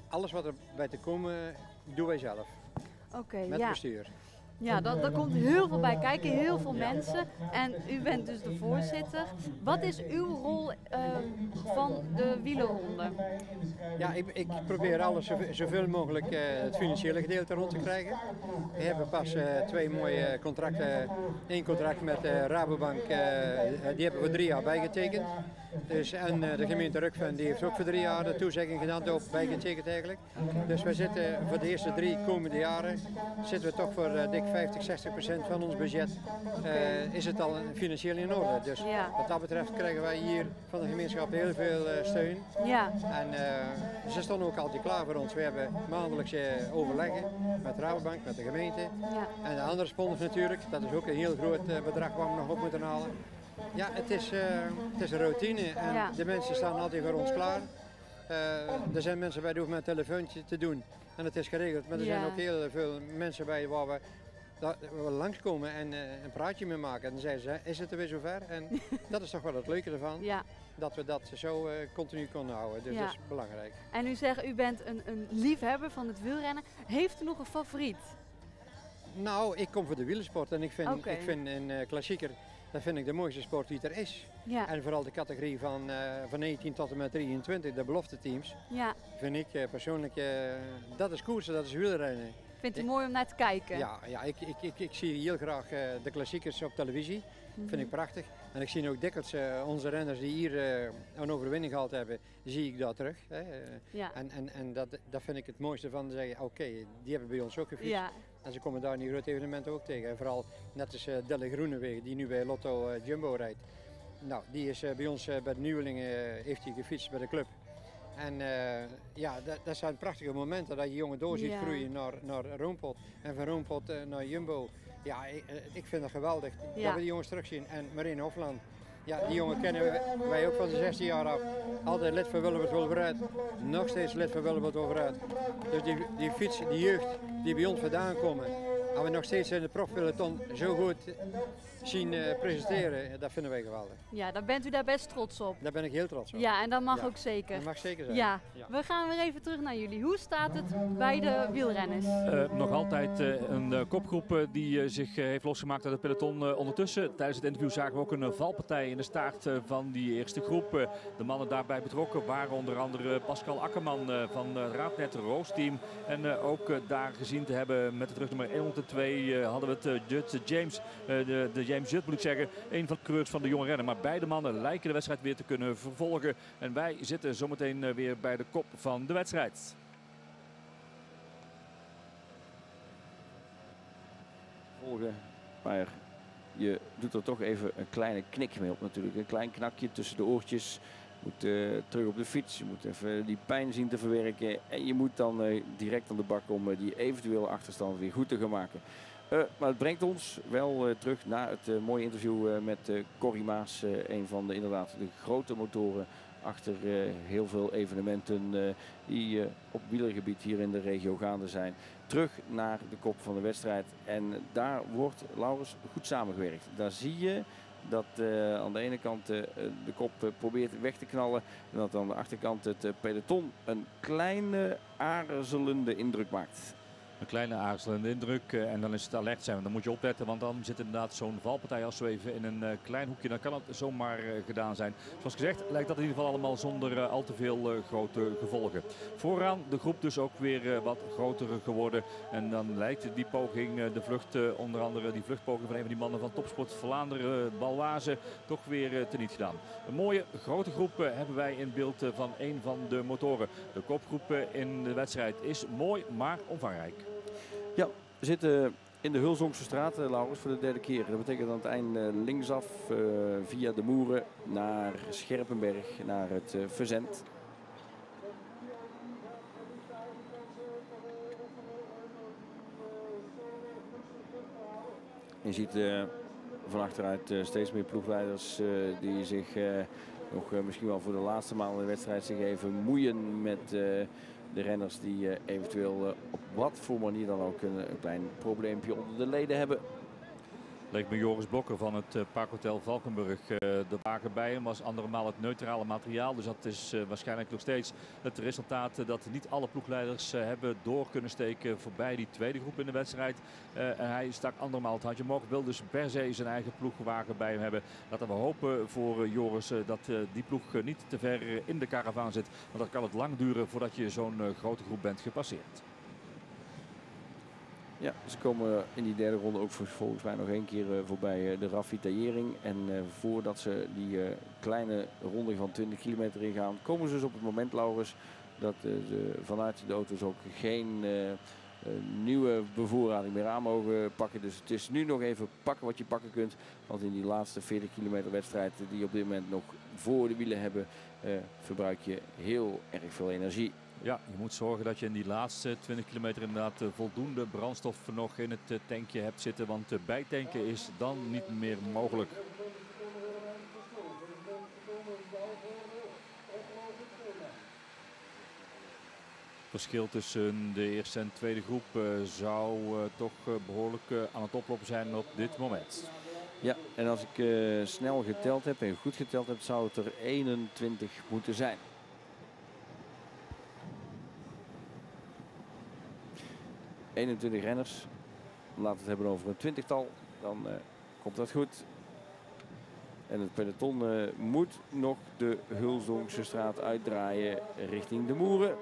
alles wat er bij te komen doen wij zelf. Oké, Met ja. bestuur. Ja, daar komt heel veel bij kijken, heel veel mensen. En u bent dus de voorzitter. Wat is uw rol uh, van de wielerronde? Ja, ik, ik probeer alles zoveel mogelijk uh, het financiële gedeelte rond te krijgen. We hebben pas uh, twee mooie contracten. Eén contract met Rabobank, die hebben we drie jaar bijgetekend. Dus, en de gemeente Rukven die heeft ook voor drie jaar de toezegging gedaan, ook bijgetekend eigenlijk. Dus wij zitten voor de eerste drie komende jaren zitten we toch voor dik 50, 60 procent van ons budget is het al financieel in orde. Dus wat dat betreft krijgen wij hier van de gemeenschap heel veel steun. Ja. En ze stonden ook altijd klaar voor ons. We hebben maandelijks overleggen met de Rabobank, met de gemeente. Ja. En de andere sponsors natuurlijk. Dat is ook een heel groot bedrag wat we nog op moeten halen. Ja, het is, het is een routine en ja. de mensen staan altijd voor ons klaar. er zijn mensen bij die hoeven met een telefoontje te doen. En het is geregeld. Maar er zijn ook heel veel mensen bij waar we dat we langskomen en uh, een praatje mee maken. En dan zeggen ze, is het er weer zover? En <laughs> dat is toch wel het leuke ervan. Ja. Dat we dat zo continu konden houden. Dus dat is belangrijk. En u zegt, u bent een, een liefhebber van het wielrennen. Heeft u nog een favoriet? Nou, ik kom voor de wielersport en ik vind, okay. ik vind een klassieker, dat vind ik de mooiste sport die er is. Ja. En vooral de categorie van, uh, van 19 tot en met 23, de belofte teams, ja. vind ik uh, persoonlijk, dat is koersen, dat is wielrennen. Vindt u mooi om naar te kijken? Ja, ja ik, ik, ik, ik zie heel graag de klassiekers op televisie. Mm Vind ik prachtig. En ik zie ook dikwijls onze renners die hier een overwinning gehad hebben, zie ik dat terug. Hè. Ja. En, en, en dat, dat vind ik het mooiste van te zeggen, oké, die hebben bij ons ook gefietst. Ja. En ze komen daar in die grote evenementen ook tegen. En vooral net als uh, Delle Groenewegen, die nu bij Lotto Jumbo rijdt. Nou, die is bij ons bij de nieuwelingen heeft hij gefietst bij de club. En uh, ja, dat, dat, zijn prachtige momenten dat je jongen door ziet groeien naar, naar Roompot. En van Roompot naar Jumbo. Ja, ik, ik vind het geweldig dat we die jongens terugzien. En Marine Hofland, ja, die jongen kennen wij ook van de 16 jaar af. Altijd lid van Willem het Nog steeds lid van Willem het Dus die, die fiets, die jeugd die bij ons vandaan komen. En we nog steeds in de profpeloton zo goed zien uh, presenteren, dat vinden wij geweldig. Ja, daar bent u daar best trots op. Daar ben ik heel trots op. Ja, en dat mag ook zeker. Dat mag zeker zijn. Ja. we gaan weer even terug naar jullie. Hoe staat het bij de wielrenners? Uh, nog altijd uh, een kopgroep die zich heeft losgemaakt uit het peloton. ondertussen, tijdens het interview zagen we ook een valpartij in de staart van die eerste groep. de mannen daarbij betrokken waren onder andere Pascal Akkerman van het Raadnet Roosteam. En ook daar gezien te hebben met de terugnummer 102 hadden we het Judge James, de, de James Judd moet ik zeggen. Een van de coureurs van de jonge rennen. Maar beide mannen lijken de wedstrijd weer te kunnen vervolgen. En wij zitten zometeen eh, weer bij de kop van de wedstrijd. Volgen. Maar je doet er toch even een kleine knik mee op natuurlijk. Een klein knakje tussen de oortjes. Je moet uh, terug op de fiets. Je moet even die pijn zien te verwerken. En je moet dan uh, direct aan de bak om die eventuele achterstand weer goed te gaan maken. Uh, maar het brengt ons wel uh, terug naar het uh, mooie interview met Corrie Maas. een van de inderdaad de grote motoren achter heel veel evenementen die op wielergebied hier in de regio gaande zijn. Terug naar de kop van de wedstrijd. En daar wordt Laurens goed samengewerkt. Daar zie je dat aan de ene kant de kop probeert weg te knallen. En dat aan de achterkant het peloton een kleine aarzelende indruk maakt. Een kleine aarzelende indruk eh, en dan is het alert zijn. Dan moet je opletten, want dan zit inderdaad zo'n valpartij als even in een uh, klein hoekje. Dan kan het zomaar uh, gedaan zijn. Zoals gezegd lijkt dat in ieder geval allemaal zonder al te veel grote gevolgen. Vooraan de groep dus ook weer wat groter geworden. En dan lijkt die poging, de vlucht, onder andere die vluchtpoging van een van die mannen van Topsport Vlaanderen, Balwaze, toch weer teniet gedaan. Een mooie grote groep hebben wij in beeld van een van de motoren. De kopgroep in de wedstrijd is mooi, maar omvangrijk. Ja, we zitten in de Hulzongse straat, uh, Laurens, voor de derde keer. Dat betekent aan het eind uh, linksaf uh, via de Moeren naar Scherpenberg, naar het Verzend. Je ziet van achteruit steeds meer ploegleiders die zich nog misschien wel voor de laatste maal in de wedstrijd zich even moeien met de renners die eh, eventueel eh, op wat voor manier dan ook een, een klein probleempje onder de leden hebben. Leek me Joris Blokker van het uh, Parkhotel Valkenburg. Uh, de wagen bij hem was andermaal het neutrale materiaal. Dus dat is uh, waarschijnlijk nog steeds het resultaat dat niet alle ploegleiders hebben door kunnen steken voorbij die tweede groep in de wedstrijd. en hij stak andermaal het handje omhoog. Wil dus per se zijn eigen ploegwagen bij hem hebben. Laten we hopen voor Joris dat die ploeg niet te ver in de karavaan zit. Want dan kan het lang duren voordat je zo'n grote groep bent gepasseerd. Ja, ze komen in die derde ronde ook volgens mij nog één keer eh, voorbij eh, de ravitaillering. En eh, voordat ze die kleine ronde van 20 kilometer ingaan, komen ze dus op het moment, Laurens, dat ze vanuit de auto's ook geen nieuwe bevoorrading meer aan mogen pakken. Dus het is nu nog even pakken wat je pakken kunt. Want in die laatste 40 kilometer wedstrijd die op dit moment nog voor de wielen hebben, verbruik je heel erg veel energie. Ja, je moet zorgen dat je in die laatste 20 kilometer inderdaad eh, voldoende brandstof nog in het eh, tankje hebt zitten. Want eh, bijtanken is dan niet meer mogelijk. Verschil tussen de eerste en tweede groep zou toch behoorlijk aan het oplopen zijn op dit moment. Ja, en als ik snel geteld heb en goed geteld heb, zou het er 21 moeten zijn. 21 renners. Laten we het hebben over een twintigtal. Dan uh, komt dat goed. En het peloton uh, moet nog de Hulzongse straat uitdraaien richting de Moeren.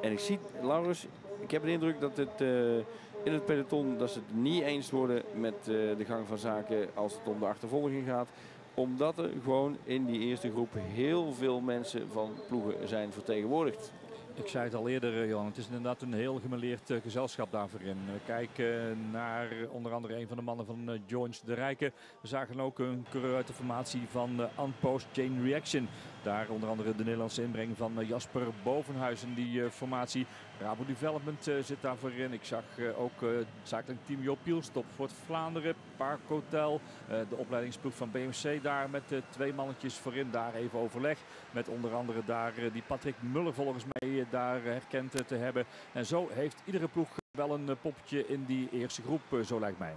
En ik zie, Laurens, ik heb de indruk dat het uh, in het peloton dat ze het niet eens worden met de gang van zaken als het om de achtervolging gaat. Omdat er gewoon in die eerste groep heel veel mensen van ploegen zijn vertegenwoordigd. Ik zei het al eerder, eh, Johan. Het is inderdaad een heel gemeleerd uh, gezelschap daarvoor in. kijk uh, naar onder andere een van de mannen van uh, de Rijken. We zagen ook een coureur uit de formatie van Unpost Chain Reaction. Daar onder andere de Nederlandse inbreng van Jasper Bovenhuis in die formatie. Rabo Development zit daarvoor in. Ik zag ook het zakelijk team Joop Pielstop voor Vlaanderen, Park Hotel. de opleidingsploeg van BMC daar met twee mannetjes voorin. Daar even overleg met onder andere daar die Patrick Muller volgens mij daar herkend te hebben. En zo heeft iedere ploeg wel een poppetje in die eerste groep, zo lijkt mij.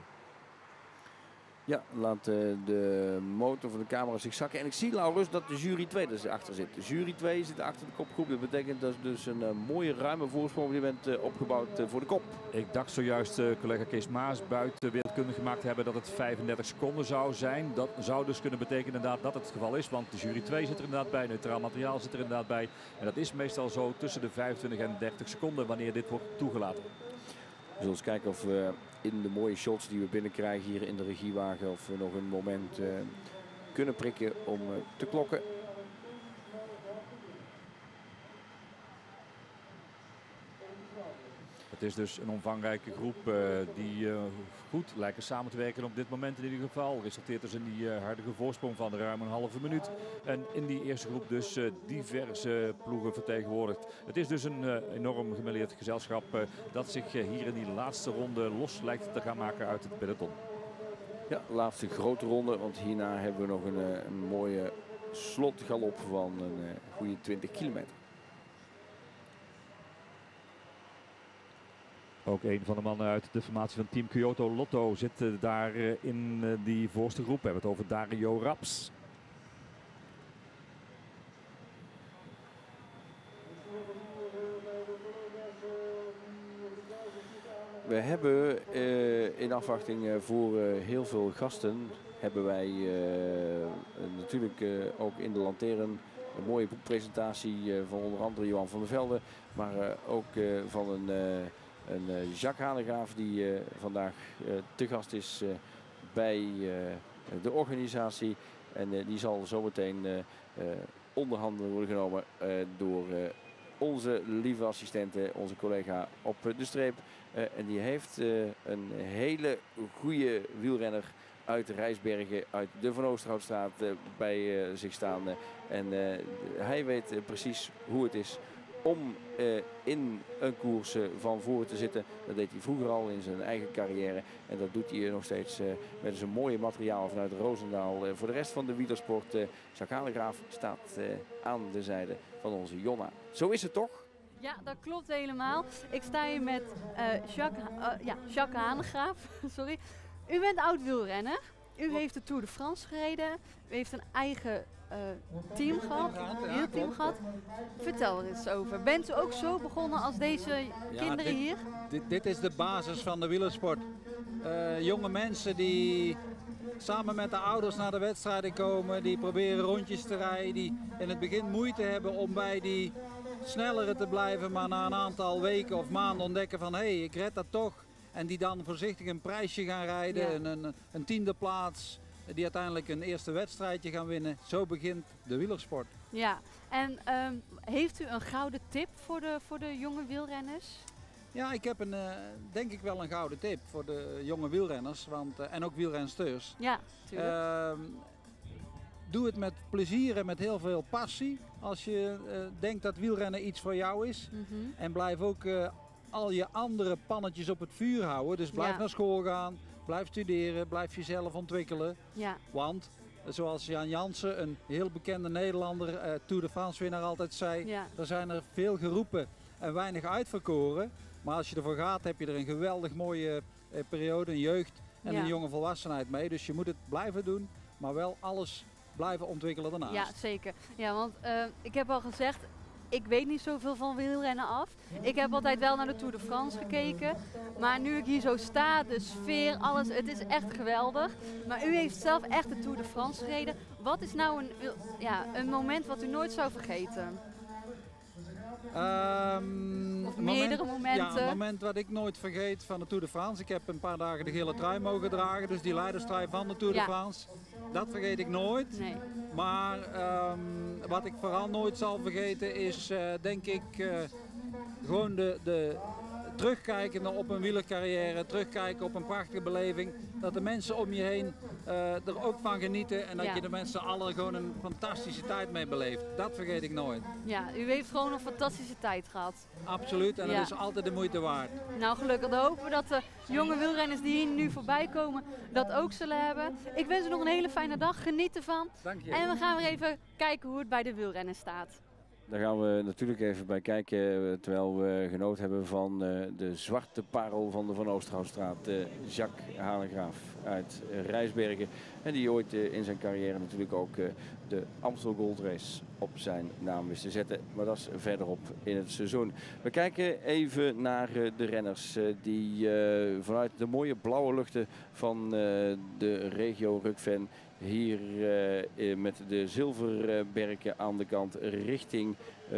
Ja, laat uh, de motor van de camera zich zakken. En ik zie, Laurus, dat de jury 2 er achter zit. De jury 2 zit achter de kopgroep. Dat betekent dat dus een uh, mooie ruime voorsprong die bent uh, opgebouwd voor de kop. Ik dacht zojuist, collega Kees Maas, buiten wereldkunde gemaakt hebben dat het 35 seconden zou zijn. Dat zou dus kunnen betekenen inderdaad dat het het geval is. Want de jury 2 zit er inderdaad bij, neutraal materiaal zit er inderdaad bij. En dat is meestal zo tussen de 25 en 30 seconden wanneer dit wordt toegelaten. We zullen eens kijken of we in de mooie shots die we binnenkrijgen hier in de regiewagen. Of we nog een moment uh, kunnen prikken om uh, te klokken. Het is dus een omvangrijke groep uh, die uh, goed lijken samen te werken op dit moment in ieder geval. Resulteert dus in die uh, hardige voorsprong van ruim een halve minuut. En in die eerste groep dus diverse ploegen vertegenwoordigd. Het is dus een enorm gemeleerd gezelschap dat zich hier in die laatste ronde los lijkt te gaan maken uit het peloton. Ja, laatste grote ronde, want hierna hebben we nog een, een mooie slotgalop van een goede 20 kilometer. Ook een van de mannen uit de formatie van Team Kyoto Lotto zit daar eh, in eh, die voorste groep. We hebben het over Dario Raps. We hebben in afwachting voor heel veel gasten, hebben wij natuurlijk ook in de lanteren een mooie boekpresentatie van onder andere Johan van der Velde, maar ook van een een uh, Jacques Hanegraaf die uh, vandaag uh, te gast is bij de organisatie. En die zal zometeen onder handen worden genomen door onze lieve assistente, onze collega op de streep. en die heeft een hele goede wielrenner uit Rijsbergen, uit de Van Oosterhoutstraat bij zich staan. en hij weet precies hoe het is om uh, in een koers uh, van voor te zitten. Dat deed hij vroeger al in zijn eigen carrière. En dat doet hij nog steeds uh, met zijn mooie materiaal vanuit Roosendaal. voor de rest van de wielersport, uh, Jacques staat aan de zijde van onze Jonna. Zo is het toch? Ja, dat klopt helemaal. Ik sta hier met Jacques, ja, Jacques Hanegraaf. <laughs> Sorry. U bent oud wielrenner. U heeft de Tour de France gereden. U heeft een eigen uh, team gehad, heel team gehad. Vertel er eens over. Bent u ook zo begonnen als deze kinderen dit, hier? Dit, dit, is de basis van de wielersport. Uh, jonge mensen die samen met de ouders naar de wedstrijden komen, die proberen rondjes te rijden, die in het begin moeite hebben om bij die snellere te blijven, maar na een aantal weken of maanden ontdekken van hé, hey, ik red dat toch. En die dan voorzichtig een prijsje gaan rijden, ja. een, een, een tiende plaats die uiteindelijk een eerste wedstrijdje gaan winnen. Zo begint de wielersport. Ja, en um, heeft u een gouden tip voor de, voor de jonge wielrenners? Ja, ik heb een, uh, denk ik wel een gouden tip voor de jonge wielrenners want, uh, en ook wielrensters. Ja, tuurlijk. Uh, doe het met plezier en met heel veel passie. Als je uh, denkt dat wielrennen iets voor jou is. Mm -hmm. En blijf ook al je andere pannetjes op het vuur houden. Dus blijf ja. naar school gaan, Blijf studeren, blijf jezelf ontwikkelen. Ja. Want, zoals Jan Jansen, een heel bekende Nederlander, uh, Tour de France winnaar altijd zei, ja. er zijn er veel geroepen en weinig uitverkoren. Maar als je ervoor gaat, heb je er een geweldig mooie uh, periode, een jeugd en ja. een jonge volwassenheid mee. Dus je moet het blijven doen, maar wel alles blijven ontwikkelen daarnaast. Ja, zeker. Ja, want uh, ik heb al gezegd, ik weet niet zoveel van wielrennen af. Ik heb altijd wel naar de Tour de France gekeken. Maar nu ik hier zo sta, de sfeer, alles, het is echt geweldig. Maar u heeft zelf echt de Tour de France gereden. Wat is nou een, ja, een moment wat u nooit zou vergeten? Um, of meerdere moment, momenten? Ja, een moment wat ik nooit vergeet van de Tour de France. Ik heb een paar dagen de gele trui mogen dragen. Dus die leiderstrui van de Tour ja. de France. Dat vergeet ik nooit. Nee. Maar um, wat ik vooral nooit zal vergeten is, uh, denk ik, uh, gewoon de, de terugkijken op een wielercarrière. Terugkijken op een prachtige beleving. Dat de mensen om je heen er ook van genieten en dat je de mensen allen gewoon een fantastische tijd mee beleeft. Dat vergeet ik nooit. Ja, u heeft gewoon een fantastische tijd gehad. Absoluut en dat is altijd de moeite waard. Nou gelukkig, dan hopen we dat de jonge wielrenners die hier nu voorbij komen dat ook zullen hebben. Ik wens u nog een hele fijne dag, geniet ervan. Dank je. En we gaan weer even kijken hoe het bij de wielrennen staat. Daar gaan we natuurlijk even bij kijken, eh, terwijl we genoten hebben van eh, de zwarte parel van de Van Oosterhoutstraat, uh, Jacques Hanegraaf uit Rijsbergen. En die ooit in zijn carrière natuurlijk ook de Amstel Gold Race op zijn naam wist te zetten. Maar dat is verderop in het seizoen. We kijken even naar de renners die vanuit de mooie blauwe luchten van de regio Rukven hier uh, met de zilverberken aan de kant richting uh,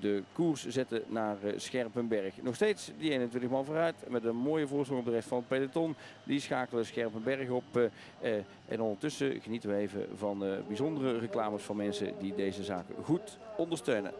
de koers zetten naar Scherpenberg. Nog steeds die 21 man vooruit met een mooie voorsprong op de rest van het peloton. Die schakelen Scherpenberg op. en ondertussen genieten we even van bijzondere reclames van mensen die deze zaak goed ondersteunen.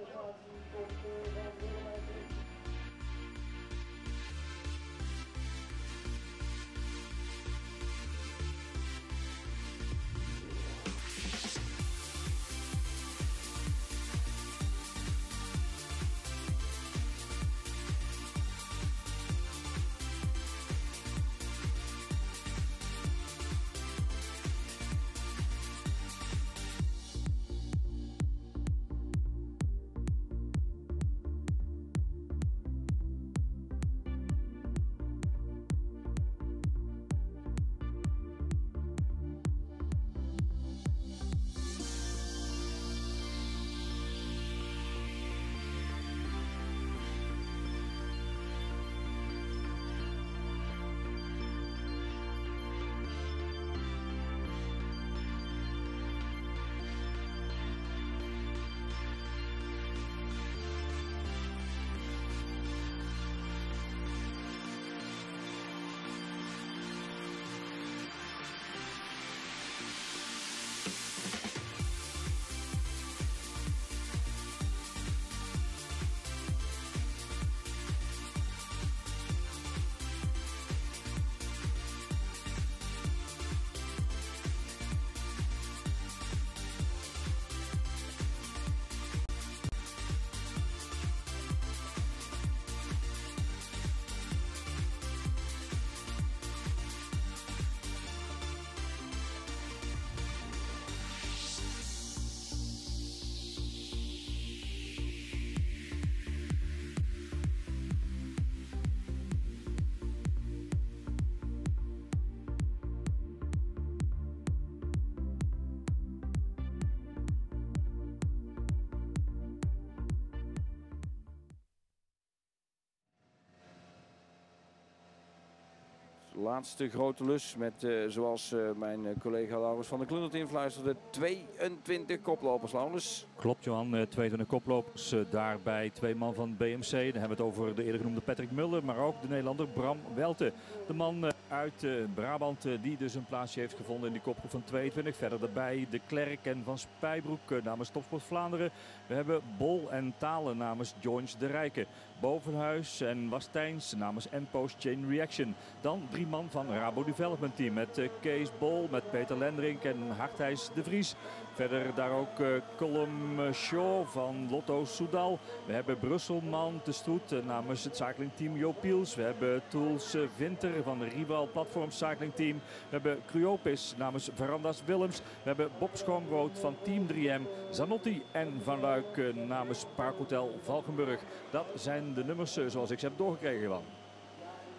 Laatste grote lus met, uh, zoals uh, mijn eh, collega Laurens van der Klundert influisterde, 22 koplopers, Laurens. Klopt Johan, 22 koplopers. daarbij twee man van BMC. Dan hebben we het over de eerder genoemde Patrick Muller, maar ook de Nederlander Bram Welte. De man uit Brabant die dus een plaatsje heeft gevonden in die kopgroep van 22. Verder daarbij de Klerk en Van Spijbroek namens Topsport Vlaanderen. We hebben Bol en Talen namens Joins de Rijken. Bovenhuis en Wastijns namens N-Post Chain Reaction. Dan drie man van Rabo Development Team met eh, Kees Bol, met Peter Lendrink en Hartijs de Vries. Verder daar ook uh, Colum Shaw van Lotto Soudal. We hebben Brusselman te Stroet uh, namens het cyclingteam Jo Piels. We hebben Tools uh, Winter van de Rival Platform Cycling Team. We hebben Cruopis namens Verandas Willems. We hebben Bob Schoonbrood van Team 3M. Zanotti en Van Luik namens Parkhotel Valkenburg. Dat zijn de nummers zoals ik ze heb doorgekregen van.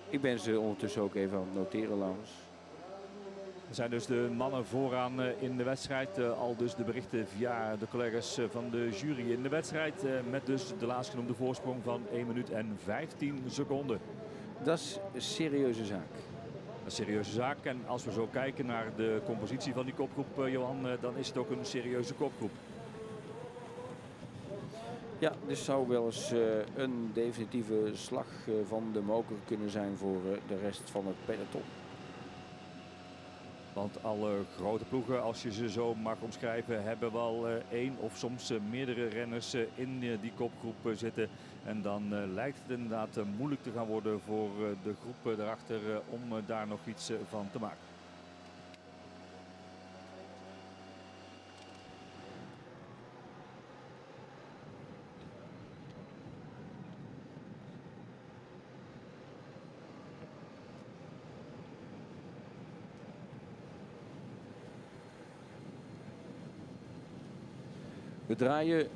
Ik ben ze ondertussen ook even aan het noteren, Laurens. Er zijn dus de mannen vooraan eh, in de wedstrijd. Eh, al dus de berichten via de collega's eh, van de jury in de wedstrijd. Met dus de laatstgenoemde voorsprong van 1 minuut en 15 seconden. Dat is een serieuze zaak. Een serieuze zaak. En als we zo kijken naar de compositie van die kopgroep, Johan, dan is het ook een serieuze kopgroep. Ja, dit zou wel eens uh, een definitieve slag uh, van de moker kunnen zijn voor uh, de rest van het peloton. Want alle grote ploegen, als je ze zo mag omschrijven, hebben wel één of soms meerdere renners in die kopgroep zitten. En dan lijkt het inderdaad moeilijk te gaan worden voor de groep daarachter om daar nog iets van te maken. We draaien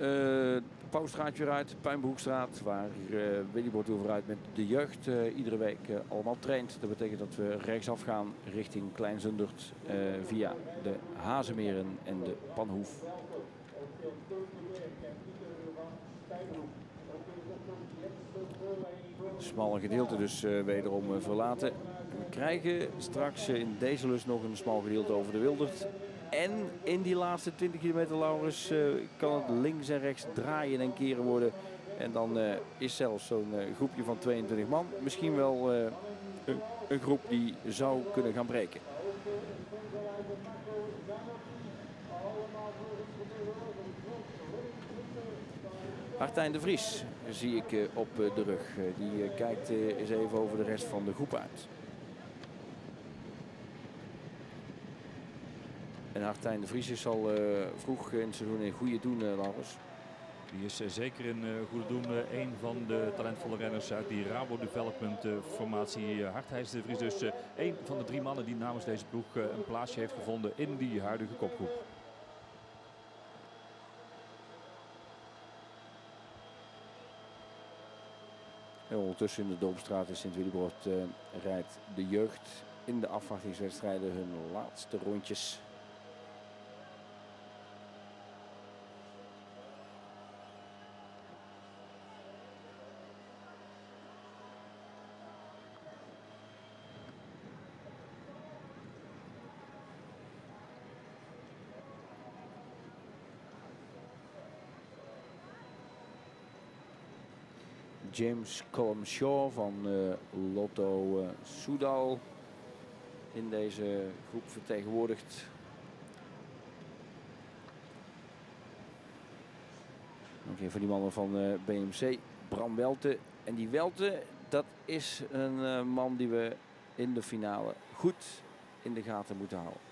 uh, weer uit, Puinbroekstraat, waar uh, Willy Bord over met de jeugd uh, iedere week allemaal traint. Dat betekent dat we rechtsaf gaan richting Klein Zundert via de Hazemeren en de Panhoef. Smalle gedeelte dus wederom verlaten. We krijgen straks in deze lus nog een smal gedeelte over de Wildert. En in die laatste 20 kilometer, Laurens, uh, kan het links en rechts draaien en keren worden. En dan uh, is zelfs zo'n uh, groepje van 22 man misschien wel een, een, groep die zou kunnen gaan breken. Martijn de Vries zie ik op de rug. die kijkt eens even over de rest van de groep uit. En Hartijn de Vries is al uh, vroeg in het seizoen in goede doen, uh, Laurens. Die is uh, zeker in goede doen. een van de talentvolle renners uit die Rabo Development formatie. Hartijs de Vries dus een van de drie mannen die namens deze ploeg een plaatsje heeft gevonden in die huidige kopgroep. En ondertussen in de Doopstraat in Sint-Willibord rijdt de jeugd in de afwachtingswedstrijden hun laatste rondjes. James Colum Shaw van uh, Lotto uh, Soudal in deze groep vertegenwoordigd. Een van die mannen van eh, BMC, Bram Welte. En die Welte, dat is een man die we in de finale goed in de gaten moeten houden.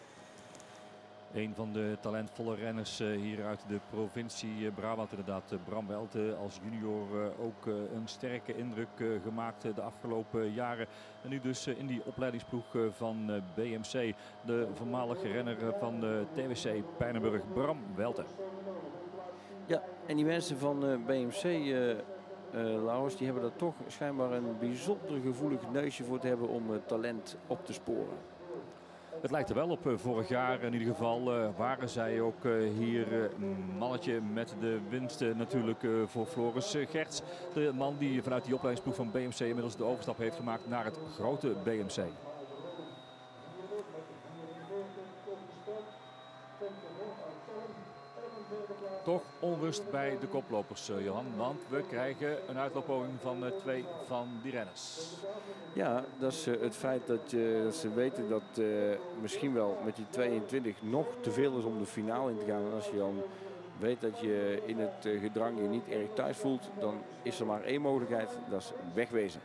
Een van de talentvolle renners eh, hier uit de provincie eh, Brabant. Inderdaad, eh, Bram Welte als junior ook een sterke indruk gemaakt de afgelopen jaren. En nu dus in die opleidingsploeg van BMC. De voormalige renner van TWC Pijnenburg, Bram Welte. Ja, en die mensen van BMC... Uh, die hebben er toch schijnbaar een bijzonder gevoelig neusje voor te hebben om talent op te sporen. Het lijkt er wel op. Eh, vorig jaar in ieder geval uh, waren zij ook uh, hier mannetje met de winst natuurlijk voor Floris Gerts. De man die vanuit die opleidingsploeg van BMC inmiddels de overstap heeft gemaakt naar het grote BMC. Toch onrust bij de koplopers, eh, Johan. Want we krijgen een uitlooppoging van uh, twee van die renners. Ja, dat is uh, het feit dat, dat, ze weten dat misschien wel met die 22 nog te veel is om de finale in te gaan. En als je dan weet dat je in het gedrang je niet erg thuis voelt, dan is er maar één mogelijkheid. Dat is wegwezen.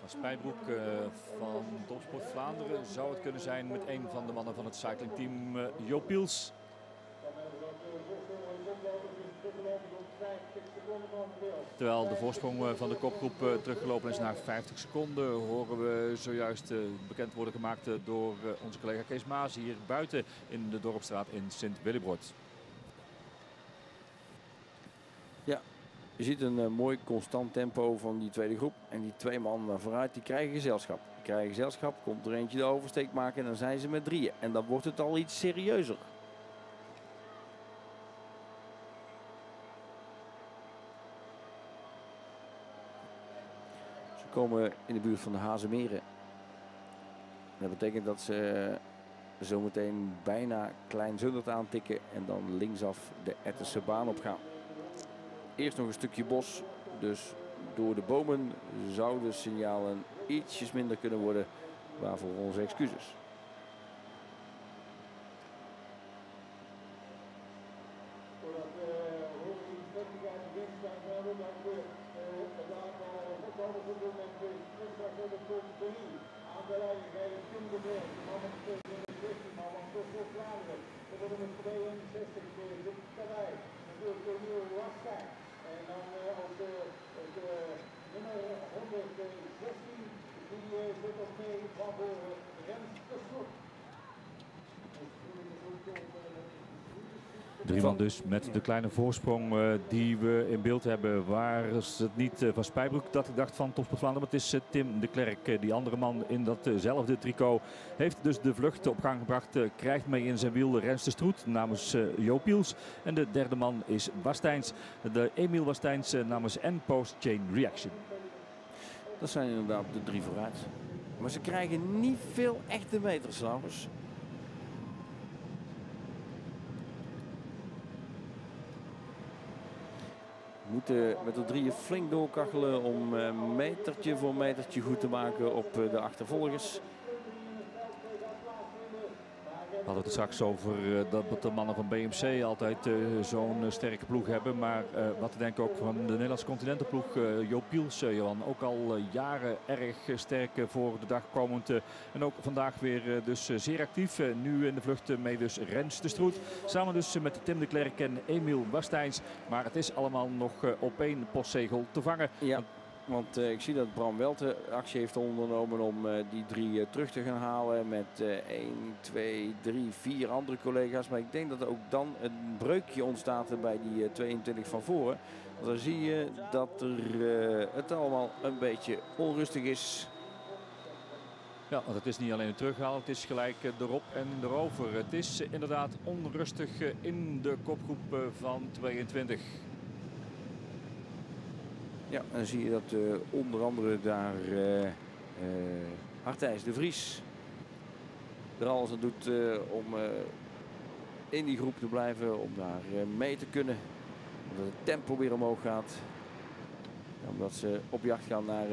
Van Spijbroek van Topsport Vlaanderen zou het kunnen zijn met een van de mannen van het cyclingteam Joop Piels. Terwijl de voorsprong eh, van de kopgroep eh, teruggelopen is naar 50 seconden, horen we zojuist eh, bekend worden gemaakt door onze collega Kees Maas hier buiten in de Dorpstraat in Sint-Willibrord. Ja, je ziet een mooi constant tempo van die tweede groep. En die twee mannen vooruit, die krijgen gezelschap. Die krijgen gezelschap, komt er eentje de oversteek maken en dan zijn ze met drieën. En dan wordt het al iets serieuzer. Komen in de buurt van de Hazemeren. Dat betekent dat ze zometeen bijna Klein Zundert aantikken en dan linksaf de Etterse baan op gaan. Eerst nog een stukje bos, dus door de bomen zouden signalen ietsjes minder kunnen worden, waarvoor onze excuses. Noord-Vlaanderen. Dan wordt het 62 keer de Natuurlijk de nieuwe Wasta. En dan eh, als eh, de, de eh, nummer 116, die zit op mee van de Rens de Sloep. Drie man dus met de kleine voorsprong uh, die we in beeld hebben. Waar is het niet uh, van Spijbroek dat ik dacht van Top Vlaanderen. Maar het is uh, Tim de Klerk. die andere man in datzelfde tricot heeft dus de vlucht op gang gebracht. krijgt mee in zijn wiel Rens Stroet namens Jo Piels. En de derde man is Bastijns. De Emiel Bastijns namens N-Post Chain Reaction. Dat zijn inderdaad de drie vooruit. Maar ze krijgen niet veel echte meters, trouwens. Moeten met de drieën flink doorkachelen om uh, metertje voor metertje goed te maken op uh, de achtervolgers hadden het straks over uh, dat de mannen van BMC altijd uh, zo'n uh, sterke ploeg hebben. Maar wat te denken ook van de Nederlandse continentenploeg. Joop Piels, Johan, ook al jaren erg sterk voor de dag komend. en ook vandaag weer dus zeer actief. nu in de vlucht mee dus Rens de Stroet. Samen dus met Tim de Klerk en Emiel Bastijns. Maar het is allemaal nog op één postzegel te vangen. Ja. Want uh, ik zie dat Bram Welte actie heeft ondernomen om uh, die drie uh, terug te gaan halen. Met 1, 2, 3, 4 andere collega's. Maar ik denk dat er ook dan een breukje ontstaat bij die 22 van voren. Want dan zie je dat er, het allemaal een beetje onrustig is. Ja, want het is niet alleen een terughalen, het is gelijk erop en erover. Het is inderdaad onrustig in de kopgroep van 22. Ja, dan zie je dat uh, onder andere daar uh, uh, Hartijs de Vries er alles aan doet om in die groep te blijven, om daar mee te kunnen. Omdat het tempo weer omhoog gaat. omdat ze op jacht gaan naar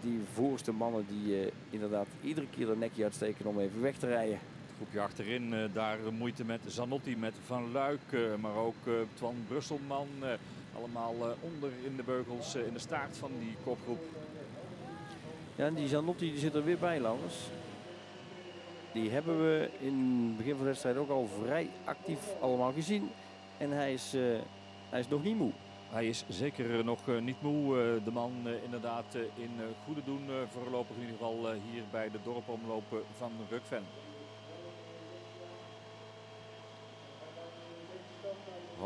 die voorste mannen die inderdaad iedere keer de nekje uitsteken om even weg te rijden. Het groepje achterin, daar moeite met Zanotti, met Van Luik, maar ook Twan Brusselman. Allemaal uh, onder in de beugels uh, in de staart van die kopgroep. Ja, en die Zanotti die zit er weer bij, Laurens. Die hebben we in het begin van de wedstrijd ook al vrij actief allemaal gezien. En hij is, uh, hij is nog niet moe. Hij is zeker nog niet moe. de man inderdaad in goede doen voorlopig in ieder geval hier bij de dorpomlopen van Rukven.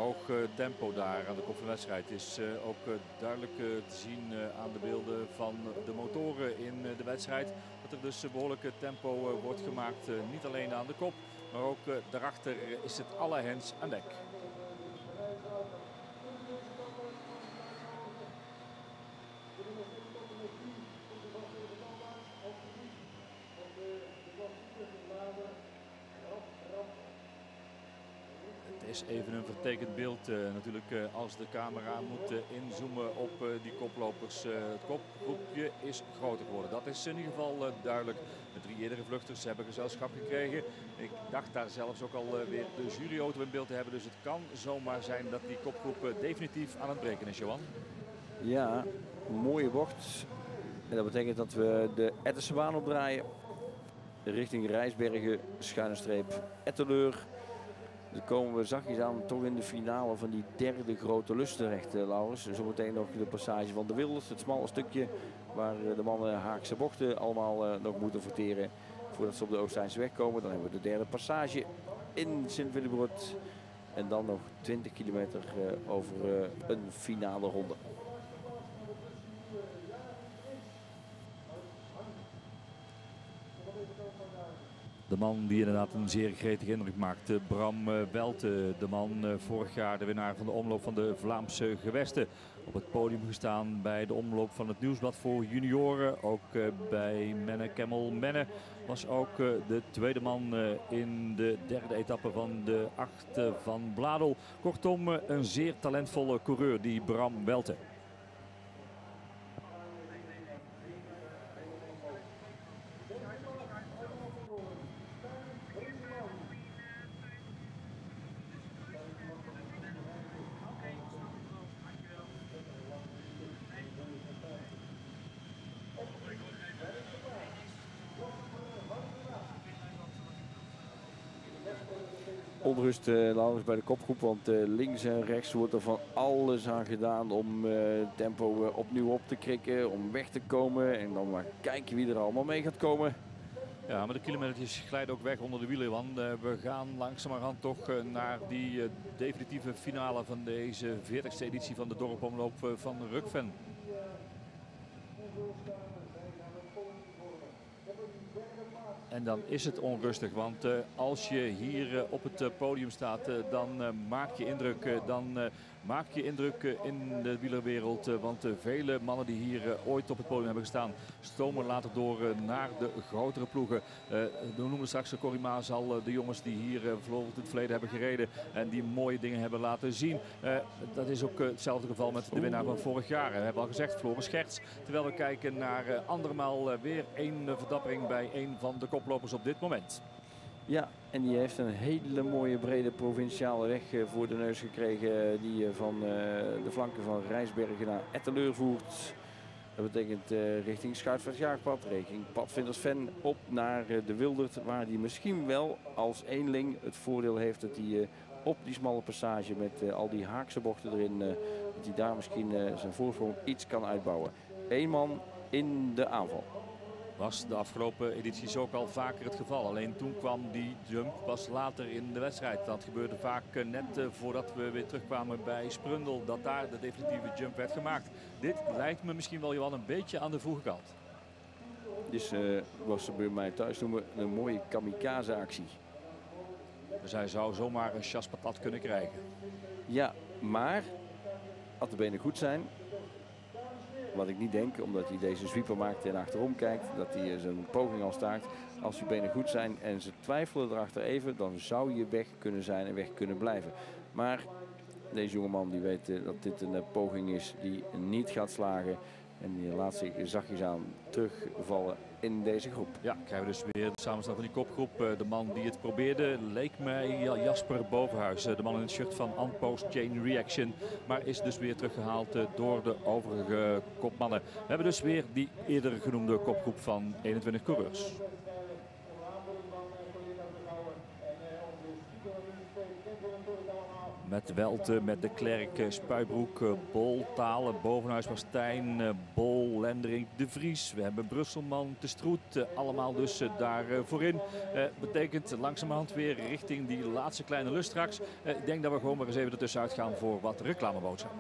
Hoog eh, tempo daar aan de kop van de wedstrijd is eh, ook eh, duidelijk te zien aan de beelden van de motoren in de wedstrijd. Dat er dus behoorlijk tempo wordt gemaakt. Niet alleen aan de kop, maar ook daarachter is het alle hens aan dek. Is even een vertekend beeld uh, natuurlijk uh, als de camera moet uh, inzoomen op die koplopers. het kopgroepje is groter geworden. Dat is in ieder geval duidelijk. De drie eerdere vluchters hebben gezelschap gekregen. Ik dacht daar zelfs ook al weer de juryauto in beeld te hebben. Dus het kan zomaar zijn dat die kopgroep definitief aan het breken is, Johan. Ja, mooie bocht. En dat betekent dat we de Ettense baan opdraaien. Richting Rijsbergen, schuine streep Etteleur. Dan komen we zachtjes aan toch in de finale van die derde grote lust terecht, uh, Laurens. Zometeen nog de passage van de Wilders, het smalle stukje waar uh, de mannen Haakse bochten allemaal uh, nog moeten verteren voordat ze op de Oostijnse weg komen. Dan hebben we de derde passage in Sint-Willebroed. En dan nog 20 kilometer over een finale ronde. De man die inderdaad een zeer gretige indruk maakte. Bram eh, Welte, de man eh, vorig jaar de winnaar van de omloop van de Vlaamse gewesten. Op het podium gestaan bij de omloop van het Nieuwsblad voor junioren. Ook eh, bij Menne Kemmel Menne was ook de tweede man in de derde etappe van de acht van Bladel. Kortom, een zeer talentvolle coureur, die Bram Welte. Onrust uh, bij de kopgroep. Want uh, links en rechts wordt er van alles aan gedaan om uh, tempo opnieuw op te krikken. Om weg te komen. En dan maar kijken wie er allemaal mee gaat komen. Ja, maar de kilometers glijden ook weg onder de wielen. We gaan langzamerhand toch naar die definitieve finale van deze 40ste editie van de dorpomloop van Rukven. En dan is het onrustig, want uh, als je hier uh, op het uh, podium staat, dan maak je indruk. dan maak je indruk in de wielerwereld. want vele mannen die hier ooit op het podium hebben gestaan, stomen later door naar de grotere ploegen. we noemen straks Corrie Maas al de jongens die hier in het verleden hebben gereden. En die mooie dingen hebben laten zien. dat is ook hetzelfde geval met de winnaar van vorig jaar. We hebben al gezegd, Floris Scherts. Terwijl we kijken naar andermaal weer één verdappering bij een van de koplopers op dit moment. Ja, en die heeft een hele mooie brede provinciale weg eh, voor de neus gekregen. Eh, die eh, van de flanken van Rijsbergen naar Etteleur voert. Dat betekent richting Schuitvaartjaagpad, richting Padvindersven op naar de Wildert. Waar hij misschien wel als eenling het voordeel heeft dat hij op die smalle passage met al die haakse bochten erin, dat hij daar misschien zijn voorsprong iets kan uitbouwen. Eén man in de aanval was de afgelopen edities ook al vaker het geval. Alleen toen kwam die jump pas later in de wedstrijd. Dat gebeurde vaak eh, net eh, voordat we weer terugkwamen bij Sprundel. Dat daar de definitieve jump werd gemaakt. Dit lijkt me misschien wel Johan een beetje aan de vroege kant. Dit uh, was ze bij mij thuis noemen een mooie kamikaze actie. Dus hij zou zomaar een chaspatat kunnen krijgen. Ja, maar als de benen goed zijn, wat ik niet denk, omdat hij deze sweeper maakt en achterom kijkt, dat hij zijn poging al staakt. Als je benen goed zijn en ze twijfelen erachter even, dan zou je weg kunnen zijn en weg kunnen blijven. Maar deze jongeman die weet eh, dat dit een eh, poging is die niet gaat slagen. En die laat zich zachtjes aan terugvallen in deze groep. Ja, krijgen we dus weer de samenstelling van die kopgroep. Eh, de man die het probeerde leek mij Jasper Bovenhuis. Eh, de man in het shirt van Unpost Chain Reaction. Maar is dus weer teruggehaald eh, door de overige kopmannen. We hebben dus weer die eerder genoemde kopgroep van 21 coureurs. Met Welte, met de Klerk, eh, Spuibroek, eh, Bol, Talen, Bovenhuis, Pastijn, eh, Bol, Lendering, De Vries. We hebben Brusselman, De Stroet, allemaal dus daar voorin. betekent langzamerhand weer richting die laatste kleine lust straks. ik denk dat we gewoon maar eens even ertussenuit gaan voor wat reclameboodschap.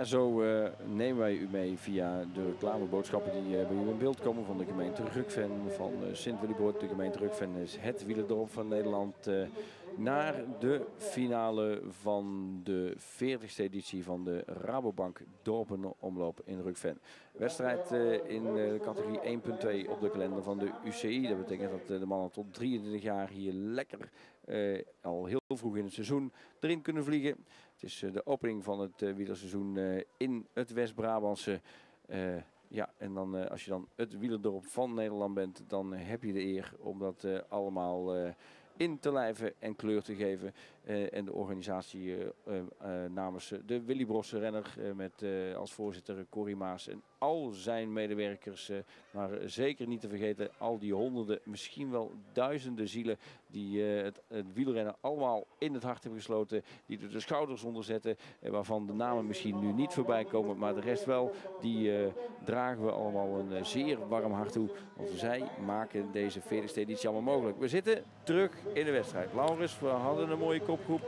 En zo uh, nemen wij u mee via de reclameboodschappen die uh, bij u in beeld komen van de gemeente Rukven, van uh, sint willibord De gemeente Rukven is het wielendorp van Nederland. naar de finale van de 40ste editie van de Rabobank Dorpenomloop in Rukven. Wedstrijd in de categorie 1.2 op de kalender van de UCI. Dat betekent dat de mannen tot 23 jaar hier lekker al heel vroeg in het seizoen erin kunnen vliegen. Het is eh, de opening van het uh, wielerseizoen uh, in het West-Brabantse. ja, en dan, als je dan het wielerdorp van Nederland bent, dan heb je de eer om dat allemaal in te lijven en kleur te geven. En de organisatie namens de Willy Brosse renner met als voorzitter Corrie Maas en al zijn medewerkers. maar zeker niet te vergeten al die honderden, misschien wel duizenden zielen die het, het, wielrennen allemaal in het hart hebben gesloten. Die er de schouders onder zetten. waarvan de namen misschien nu niet voorbij komen. Maar de rest wel. Die dragen we allemaal een zeer warm hart toe. Want zij maken deze 40ste editie allemaal mogelijk. We zitten terug in de wedstrijd. Laurens, we hadden een mooie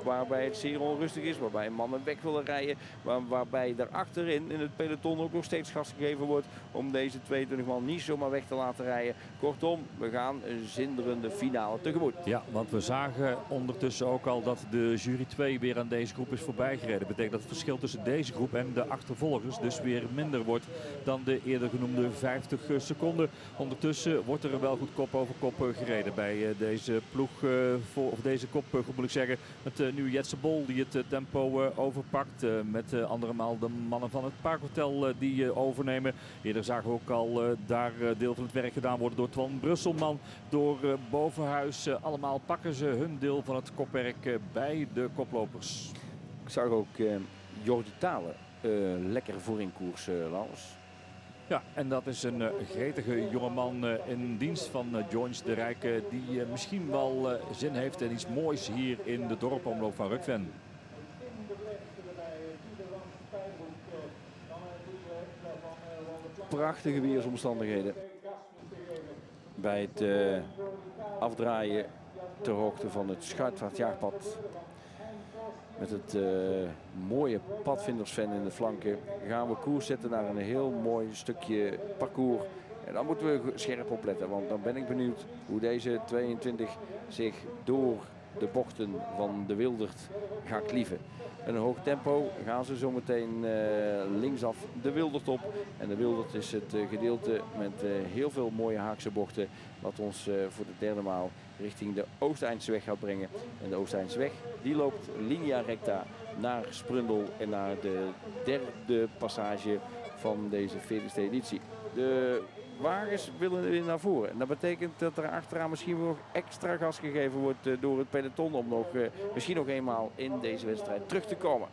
waarbij het zeer onrustig is. Waarbij mannen weg willen rijden. Waar, waarbij achterin in het peloton ook nog steeds gas gegeven wordt. Om deze 22 man niet zomaar weg te laten rijden. Kortom, we gaan een zinderende finale tegemoet. Ja, want we zagen ondertussen ook al dat de jury 2 weer aan deze groep is voorbijgereden. Dat betekent dat het verschil tussen deze groep en de achtervolgers dus weer minder wordt dan de eerder genoemde 50 seconden. Ondertussen wordt er wel goed kop over kop gereden bij eh, deze ploeg, eh, of deze kopgroep moet ik zeggen. Met eh, nu Jetse Bol die het tempo overpakt. Met andere maal de mannen van het Parkhotel die overnemen. Eerder zagen we ook al daar deel van het werk gedaan worden door Twan Brusselman. Door Bovenhuis allemaal pakken ze hun deel van het kopwerk eh, bij de koplopers. Ik zag ook Jordi Talen lekker voor in koers, Lars. Ja, en dat is een uh, gretige jongeman uh, in dienst van uh, Joins de Rijke. Die misschien wel zin heeft en iets moois hier in de dorpomloop van Rukven. prachtige weersomstandigheden. Bij het afdraaien ter hoogte van het Schuitvaartjaagpad. Met het mooie padvindersven in de flanken gaan we koers zetten naar een heel mooi stukje parcours en dan moeten we scherp opletten, want dan ben ik benieuwd hoe deze 22 zich door de bochten van de Wildert gaat klieven. Een hoog tempo gaan ze zometeen uh, linksaf de Wildert op. En de Wildert is het uh, gedeelte met heel veel mooie haakse bochten. Wat ons voor de derde maal richting de Oosteindsweg gaat brengen. En de Oosteindsweg die loopt linea recta naar Sprundel en naar de derde passage van deze 40e editie. De wagens willen weer naar voren. En dat betekent dat er achteraan misschien nog extra gas gegeven wordt eh, door het peloton om nog, eh, misschien nog eenmaal in deze wedstrijd terug te komen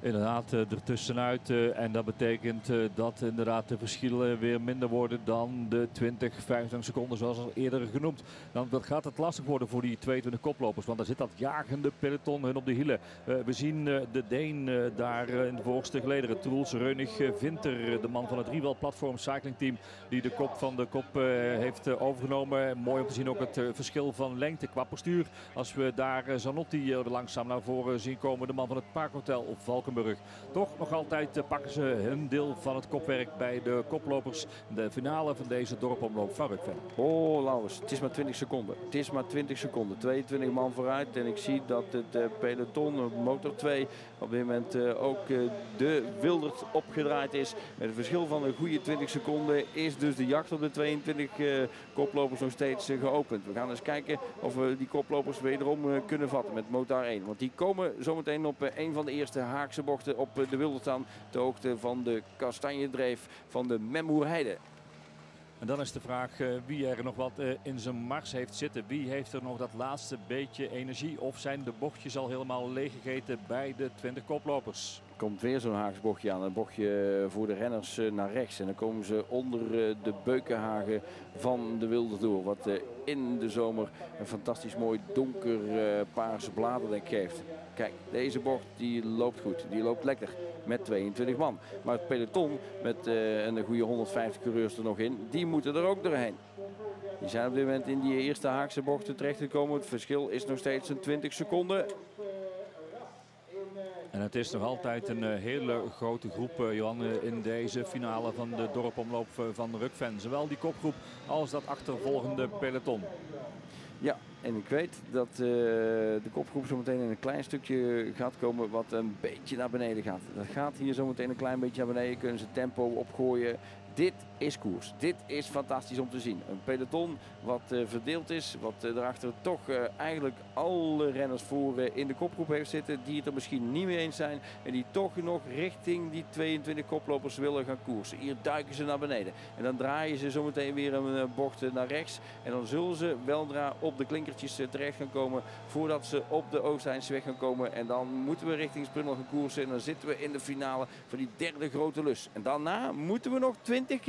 inderdaad uh, ertussenuit. Uh, en dat betekent uh, dat inderdaad de verschillen weer minder worden dan de 20, 25 seconden zoals al eerder genoemd. Dan gaat het lastig worden voor die 22 koplopers. Want daar zit dat jagende peloton hun op de hielen. we zien de Deen daar in de voorste gelederen. Truls Reunig Vinter, de man van het Rival Platform Cycling Team. Die de kop van de kop heeft overgenomen. Mooi om te zien ook het verschil van lengte qua postuur. Als we daar Zanotti langzaam naar voren zien komen. De man van het Parkhotel op Valk toch nog altijd eh, pakken ze hun deel van het kopwerk bij de koplopers. De finale van deze dorpomloop van. Oh Laurens, het is maar 20 seconden. Het is maar 20 seconden. 22 man vooruit. En ik zie dat het uh, peloton, motor 2, op dit moment ook de Wildert opgedraaid is. Met een verschil van een goede 20 seconden is dus de jacht op de 22 koplopers nog steeds geopend. We gaan eens kijken of we die koplopers wederom kunnen vatten met motor 1. Want die komen zometeen op een van de eerste haaks bochten op eh, de Wildertaan. De hoogte van de Kastanjedreef van de Memmoerheide. En dan is de vraag wie er nog wat in zijn mars heeft zitten. Wie heeft er nog dat laatste beetje energie? Of zijn de bochtjes al helemaal leeggegeten bij de 20 koplopers? Komt weer zo'n haagsbochtje aan. Een bochtje voor de renners naar rechts. En dan komen ze onder de beukenhagen van de Wilde door. Wat in de zomer een fantastisch mooi donker paarse bladerdek geeft. Kijk, deze bocht die loopt goed. Die loopt lekker met 22 man. Maar het peloton met een goede 150 coureurs er nog in, die moeten er ook doorheen. Die zijn op dit moment in die eerste Haakse bochten terechtgekomen. Het verschil is nog steeds een 20 seconden. En het is nog altijd een uh, hele grote groep, uh, Johan, in deze finale van de dorpomloop van Rukven. Zowel die kopgroep als dat achtervolgende peloton. Ja, en ik weet dat de kopgroep zometeen in een klein stukje gaat komen wat een beetje naar beneden gaat. Dat gaat hier zometeen een klein beetje naar beneden. Kunnen ze tempo opgooien. Dit is koers. Dit is fantastisch om te zien. Een peloton wat uh, verdeeld is, wat uh, erachter toch uh, eigenlijk alle renners voor in de kopgroep heeft zitten, die het er misschien niet mee eens zijn en die toch nog richting die 22 koplopers willen gaan koersen. Hier duiken ze naar beneden en dan draaien ze zometeen weer een bocht naar rechts en dan zullen ze weldra op de klinkertjes terecht gaan komen voordat ze op de Oosteinsweg gaan komen en dan moeten we richting Sprundel gaan koersen en dan zitten we in de finale van die derde grote lus. En daarna moeten we nog 20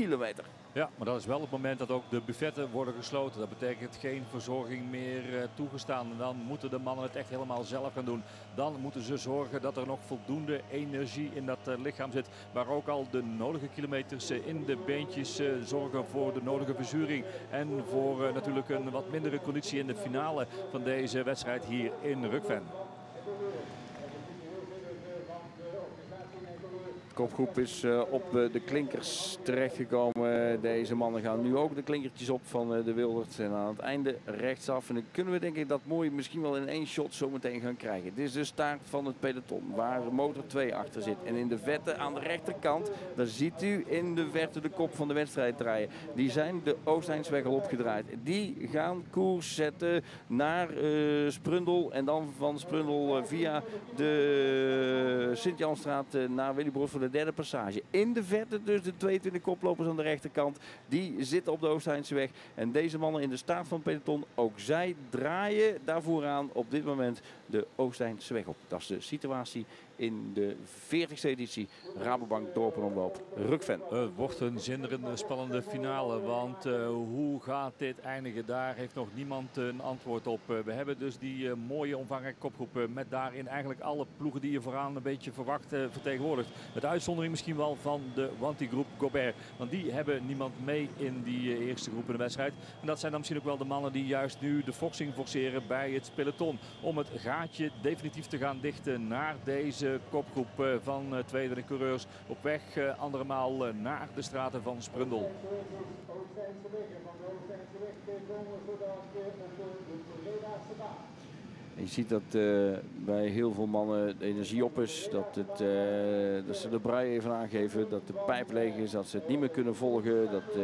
ja, maar dat is wel het moment dat ook de buffetten worden gesloten. Dat betekent geen verzorging meer uh, toegestaan. Dan moeten de mannen het echt helemaal zelf gaan doen. Dan moeten ze zorgen dat er nog voldoende energie in dat uh, lichaam zit. Maar ook al de nodige kilometers uh, in de beentjes zorgen voor de nodige verzuring. En voor natuurlijk een wat mindere conditie in de finale van deze wedstrijd hier in Rukven. Kopgroep is uh, op uh, de klinkers terechtgekomen. Deze mannen gaan nu ook de klinkertjes op van uh, de Wildert. En aan het einde rechtsaf. En dan kunnen we denk ik dat mooi misschien wel in één shot zo meteen gaan krijgen. Dit is de staart van het peloton waar motor 2 achter zit. En in de vette aan de rechterkant, daar ziet u in de verte de kop van de wedstrijd draaien. Die zijn de Oosteinsweg al opgedraaid. Die gaan koers zetten naar Sprundel. En dan van Sprundel via de Sint-Janstraat naar Willybrood voor de derde passage. In de verte dus de 22 koplopers aan de rechterkant. Die zitten op de Oosteinseweg. En deze mannen in de staart van het peloton, ook zij draaien daarvoor aan op dit moment de Oosteinseweg op. Dat is de situatie in de 40e editie Rabobank Dorpenomloop Rukven. Het wordt een zinderende, spannende finale. Want uh, hoe gaat dit eindigen? Daar heeft nog niemand een antwoord op. Uh, we hebben dus die mooie omvangrijke kopgroep met daarin eigenlijk alle ploegen die je vooraan een beetje verwacht vertegenwoordigt. Met uitzondering misschien wel van de Wanty-groep Gobert. Want die hebben niemand mee in die eh, eerste groep in de wedstrijd. En dat zijn dan misschien ook wel de mannen die juist nu de foxing forceren bij het peloton. Om het gaatje definitief te gaan dichten naar deze kopgroep eh, van twee de coureurs. Op weg andermaal naar de straten van Sprundel. Je ziet dat bij heel veel mannen de energie op is. Dat, het, ze de brei even aangeven. Dat de pijp leeg is. Dat ze het niet meer kunnen volgen. Dat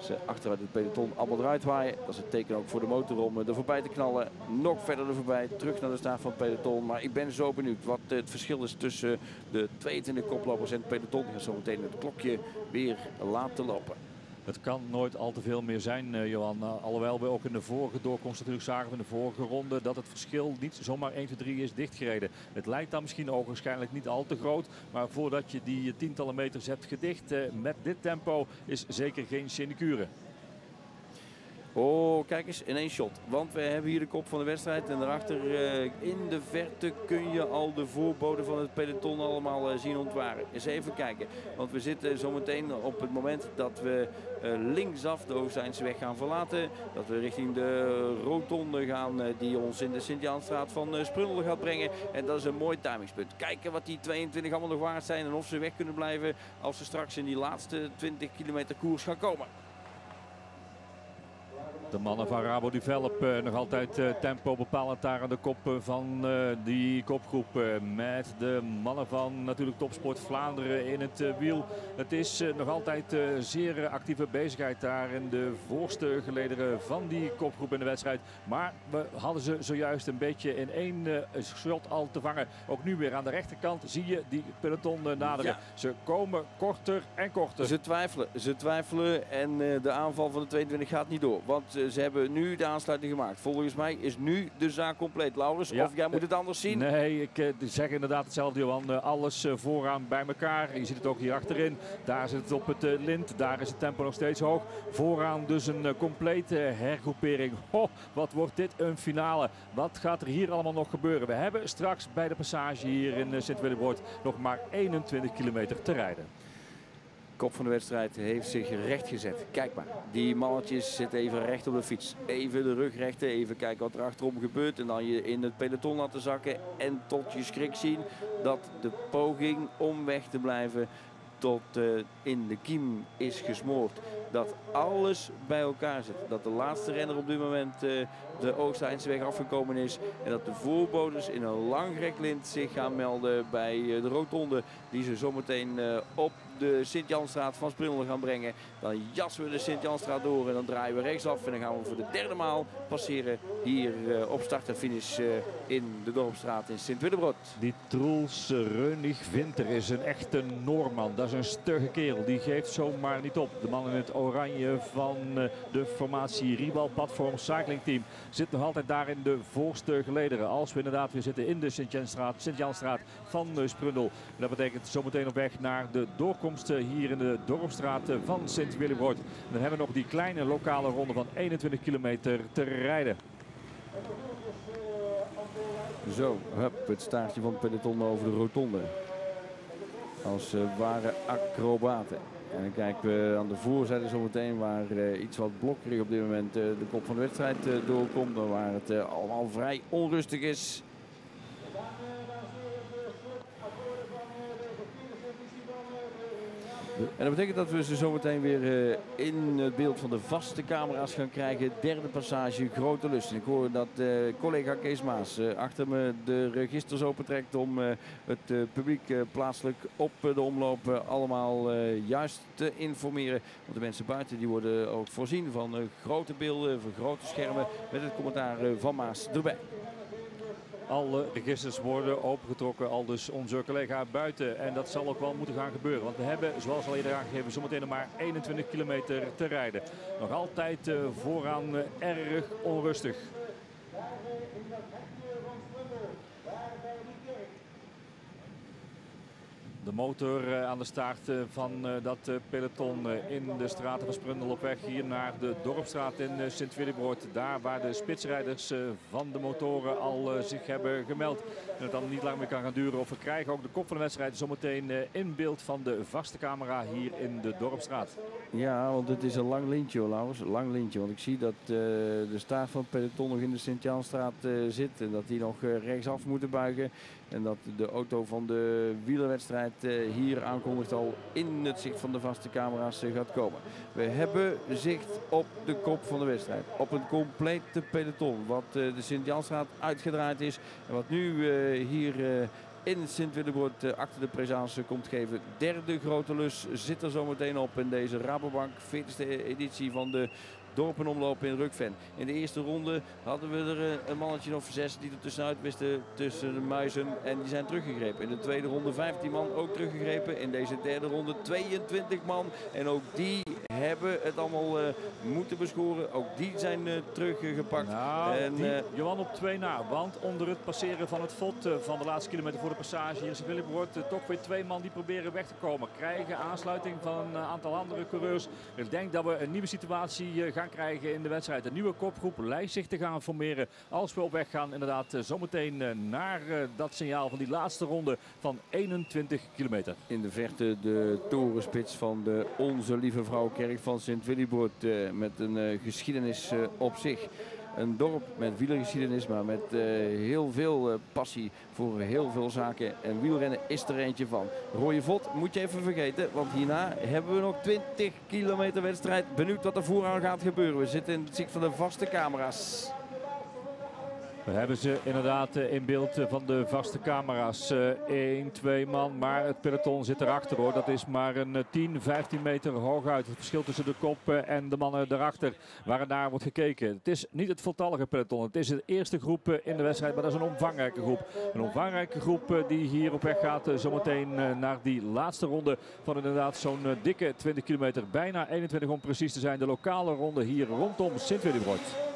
ze achteruit het peloton allemaal eruit waaien. Dat is het teken ook voor de motor om er voorbij te knallen. Nog verder er voorbij. Terug naar de staart van het peloton. Maar ik ben zo benieuwd wat het verschil is tussen de 22 koplopers en het peloton. Ik ga zo meteen het klokje weer laten lopen. Het kan nooit al te veel meer zijn, uh, Johan. Uh, alhoewel we ook in de vorige doorkomst natuurlijk zagen in de vorige ronde dat het verschil niet zomaar 1, 2, 3 is dichtgereden. Het lijkt dan misschien ook waarschijnlijk niet al te groot. Maar voordat je die tientallen meters hebt gedicht uh, met dit tempo is zeker geen sinecure. Oh, kijk eens, in één shot. Want we hebben hier de kop van de wedstrijd. En daarachter uh, in de verte kun je al de voorboden van het peloton allemaal uh, zien ontwaren. Eens even kijken. Want we zitten zometeen op het moment dat we uh, linksaf de Oostijnse weg gaan verlaten. Dat we richting de rotonde gaan die ons in de Sint-Jaanstraat van Sprundel gaat brengen. En dat is een mooi timingspunt. Kijken wat die 22 allemaal nog waard zijn en of ze weg kunnen blijven als ze straks in die laatste 20 kilometer koers gaan komen. De mannen van Rabo Develop uh, nog altijd uh, tempo bepalend daar aan de kop uh, van die kopgroep. met de mannen van natuurlijk Topsport Vlaanderen in het wiel. Het is nog altijd zeer actieve bezigheid daar in de voorste gelederen van die kopgroep in de wedstrijd. Maar we hadden ze zojuist een beetje in één shot al te vangen. Ook nu weer aan de rechterkant zie je die peloton naderen. Ja. Ze komen korter en korter. Ze twijfelen, ze twijfelen en de aanval van de 22 gaat niet door. Want ze hebben nu de aansluiting gemaakt. Volgens mij is nu de zaak compleet. Laurens, ja. of jij moet het anders zien? Nee, ik uh, zeg inderdaad hetzelfde, Johan. Uh, alles uh, vooraan bij elkaar. Je ziet het ook hier achterin. Daar zit het op het lint. Daar is het tempo nog steeds hoog. Vooraan dus een complete hergroepering. <laughs> Ho, wat wordt dit een finale. Wat gaat er hier allemaal nog gebeuren? We hebben straks bij de passage hier in Sint-Willebroord nog maar 21 kilometer te rijden kop van de wedstrijd heeft zich recht gezet. Kijk maar, die mannetjes zitten even recht op de fiets. Even de rug rechten, even kijken wat er achterom gebeurt. En dan je in het peloton laten zakken. En tot je schrik zien dat de poging om weg te blijven tot uh, in de kiem is gesmoord. Dat alles bij elkaar zit. Dat de laatste renner op dit moment uh, de Oostijnse weg afgekomen is. En dat de voorbodes in een lang lint zich gaan melden bij uh, de rotonde. Die ze zometeen op de Sint-Janstraat van Sprindel gaan brengen. Dan jassen we de Sint-Janstraat door en dan draaien we rechtsaf. En dan gaan we voor de derde maal passeren hier op start en finish in de Dorpstraat in Sint-Willebrood. Die Troels Reunig Winter is een echte Noorman. Dat is een stugge kerel. Die geeft zomaar niet op. De man in het oranje van uh, de formatie Rival Platform Cycling Team zit nog altijd daar in de voorste gelederen. Als we inderdaad weer zitten in de Sint-Janstraat Sint van Sprundel. En dat betekent zometeen op weg naar de doorkomst hier in de Dorpstraat van Sint-Willebrood. Dan hebben we nog die kleine lokale ronde van 21 kilometer te rijden. Zo, hup, het staartje van het peloton over de rotonde. Als ware acrobaten. En dan kijken we aan de voorzijde zometeen waar uh, iets wat blokkerig op dit moment uh, de kop van de wedstrijd doorkomt. Waar het allemaal vrij onrustig is. En dat betekent dat we ze zometeen weer uh, in het beeld van de vaste camera's gaan krijgen. Derde passage, grote lust. Ik hoor dat uh, collega Kees Maas uh, achter me de registers opentrekt om het publiek plaatselijk op de omloop allemaal juist te informeren. Want de mensen buiten die worden ook voorzien van grote beelden, van grote schermen met het commentaar van Maas erbij. Alle registers worden opengetrokken, al dus onze collega buiten. En dat zal ook wel moeten gaan gebeuren. Want we hebben, zoals al eerder aangegeven, zometeen nog maar 21 kilometer te rijden. Nog altijd uh, vooraan uh, erg onrustig. De motor aan de staart van dat peloton in de straten van Sprundel op weg hier naar de Dorpstraat in Sint-Willibroord. Daar waar de spitsrijders van de motoren al zich hebben gemeld. En het dan niet lang meer kan gaan duren. Of we krijgen ook de kop van de wedstrijd zometeen in beeld van de vaste camera hier in de Dorpstraat. Ja, want het is een lang lintje hoor, Lang lintje. Want ik zie dat de staart van het peloton nog in de Sint-Jaanstraat zit. En dat die nog rechtsaf moeten buigen. En dat de auto van de wielerwedstrijd eh, hier aankondigt al in het zicht van de vaste camera's eh, gaat komen. We hebben zicht op de kop van de wedstrijd. Op een complete peloton. Wat eh, de Sint-Jansstraat uitgedraaid is. En wat nu hier in Sint-Willebroord achter de présence komt geven. Derde grote lus zit er zometeen op in deze Rabobank 40e editie van de dorpen omlopen in Rukven. In de eerste ronde hadden we er eh, een mannetje of zes die er tussenuit wisten tussen de muizen en die zijn teruggegrepen. In de tweede ronde 15 man ook teruggegrepen. In deze derde ronde 22 man en ook die hebben het allemaal uh, moeten bescoren. Ook die zijn uh, teruggepakt. Nou, en, die, Johan op twee na. Want onder het passeren van het vod van de laatste kilometer voor de passage hier in Sint-Willebroord toch weer twee man die proberen weg te komen. Krijgen aansluiting van een aantal andere coureurs. Ik denk dat we een nieuwe situatie gaan krijgen in de wedstrijd. Een nieuwe kopgroep lijkt zich te gaan formeren als we op weg gaan inderdaad eh, zometeen eh, naar eh, dat signaal van die laatste ronde van 21 kilometer. In de verte de torenspits van de Onze Lieve Vrouwkerk van Sint-Willibord met een geschiedenis op zich. Een dorp met wielergeschiedenis, maar met uh, heel veel uh, passie voor heel veel zaken. En wielrennen is er eentje van. Rode Vod moet je even vergeten, want hierna hebben we nog 20 kilometer wedstrijd. Benieuwd wat er vooraan gaat gebeuren. We zitten in het zicht van de vaste camera's. We hebben ze inderdaad eh, in beeld eh, van de vaste camera's. 1, eh, 2 man, maar het peloton zit erachter hoor. Dat is maar een 10, 15 meter hooguit. Het verschil tussen de kop en de mannen erachter waar naar wordt gekeken. Het is niet het voltallige peloton. Het is de eerste groep in de wedstrijd, maar dat is een omvangrijke groep. Een omvangrijke groep die hier op weg gaat zometeen naar die laatste ronde van inderdaad zo'n dikke 20 kilometer. Bijna 21 om precies te zijn. De lokale ronde hier rondom Sint-Willibroord.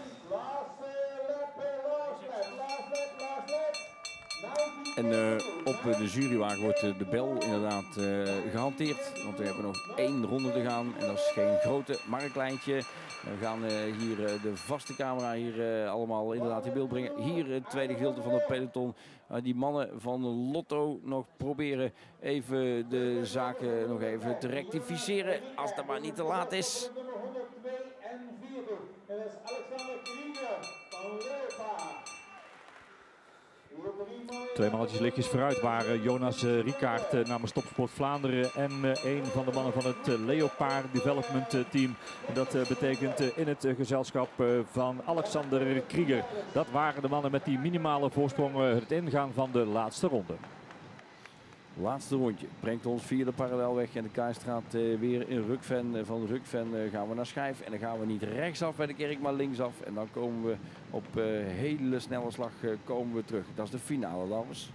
En uh, op de jurywagen wordt de bel inderdaad uh, gehanteerd. Want we hebben nog één ronde te gaan. En dat is geen grote, maar een kleintje. We gaan hier de vaste camera hier allemaal inderdaad in beeld brengen. Hier het tweede gedeelte van het peloton. die mannen van Lotto nog proberen even de zaken nog even te rectificeren. Als dat maar niet te laat is. En. Dat is Alexander Krieger van. Twee mannetjes lichtjes vooruit waren Jonas uh, Rikaert uh, namens Topsport Vlaanderen en een van de mannen van het Leopard Development Team. Dat betekent in het gezelschap van Alexander Krieger. Dat waren de mannen met die minimale voorsprong het ingaan van de laatste ronde. Laatste rondje brengt ons via de parallelweg en de Kaastraat uh, weer in Rukven. Uh, van Rukven uh, gaan we naar Schijf en dan gaan we niet rechtsaf bij de kerk, maar linksaf. En dan komen we op hele snelle slag komen we terug. Dat is de finale, dames.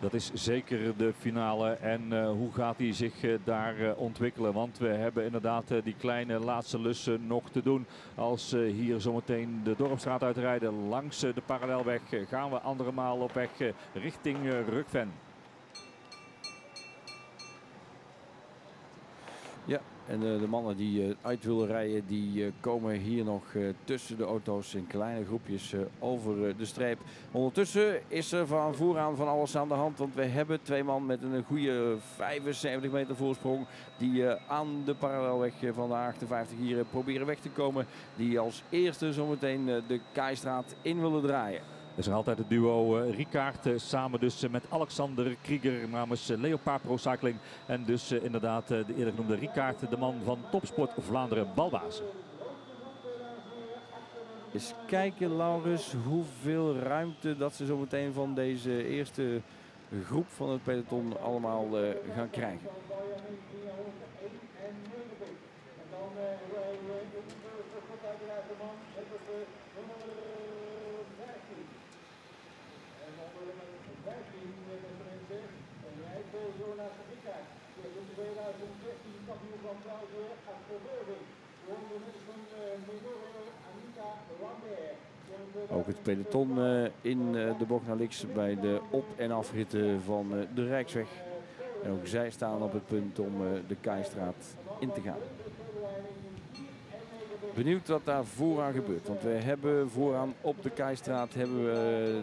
Dat is zeker de finale. En hoe gaat hij zich daar ontwikkelen? Want we hebben inderdaad die kleine laatste lussen nog te doen. Als hier zometeen de Dorpstraat uitrijden langs de parallelweg gaan we andere maal op weg richting Rukven. En de, de mannen die uh, uit willen rijden, die uh, komen hier nog tussen de auto's in kleine groepjes over de streep. Ondertussen is er van vooraan van alles aan de hand, want we hebben twee man met een goede 75 meter voorsprong die aan de parallelweg van de 58 hier proberen weg te komen. Die als eerste zometeen de Keistraat in willen draaien is er altijd het duo uh, samen dus uh, met Alexander Krieger namens Leopard Pro Cycling. En dus inderdaad de eerder genoemde Ricard, de man van Topsport Vlaanderen Balbazen. Eens kijken Laurens hoeveel ruimte dat ze zo meteen van deze eerste groep van het peloton allemaal gaan krijgen. Ook het peloton uh, in uh, de bocht naar links bij de op- en afritten van uh, de Rijksweg. En ook zij staan op het punt om de Keistraat in te gaan. Benieuwd wat daar vooraan gebeurt. Want we hebben vooraan op de Keistraat hebben we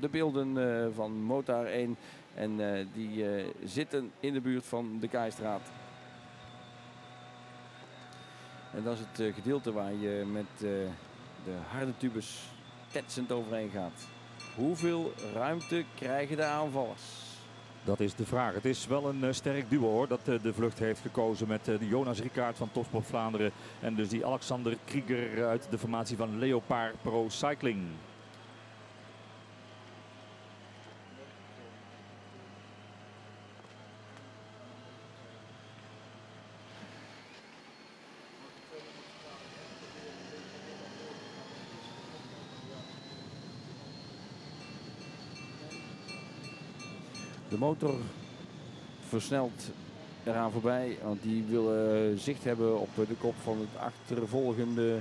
de beelden van Motar 1. En die zitten in de buurt van de Keistraat. En dat is het gedeelte waar je met de harde tubes tetsend overheen gaat. Hoeveel ruimte krijgen de aanvallers? Dat is de vraag. Het is wel een uh, sterk duo hoor, dat uh, de vlucht heeft gekozen met de Jonas Ricard van Topsport Vlaanderen. En dus die Alexander Krieger uit de formatie van Leopard Pro Cycling. Motor versnelt eraan voorbij, want die willen zicht hebben op de kop van het achtervolgende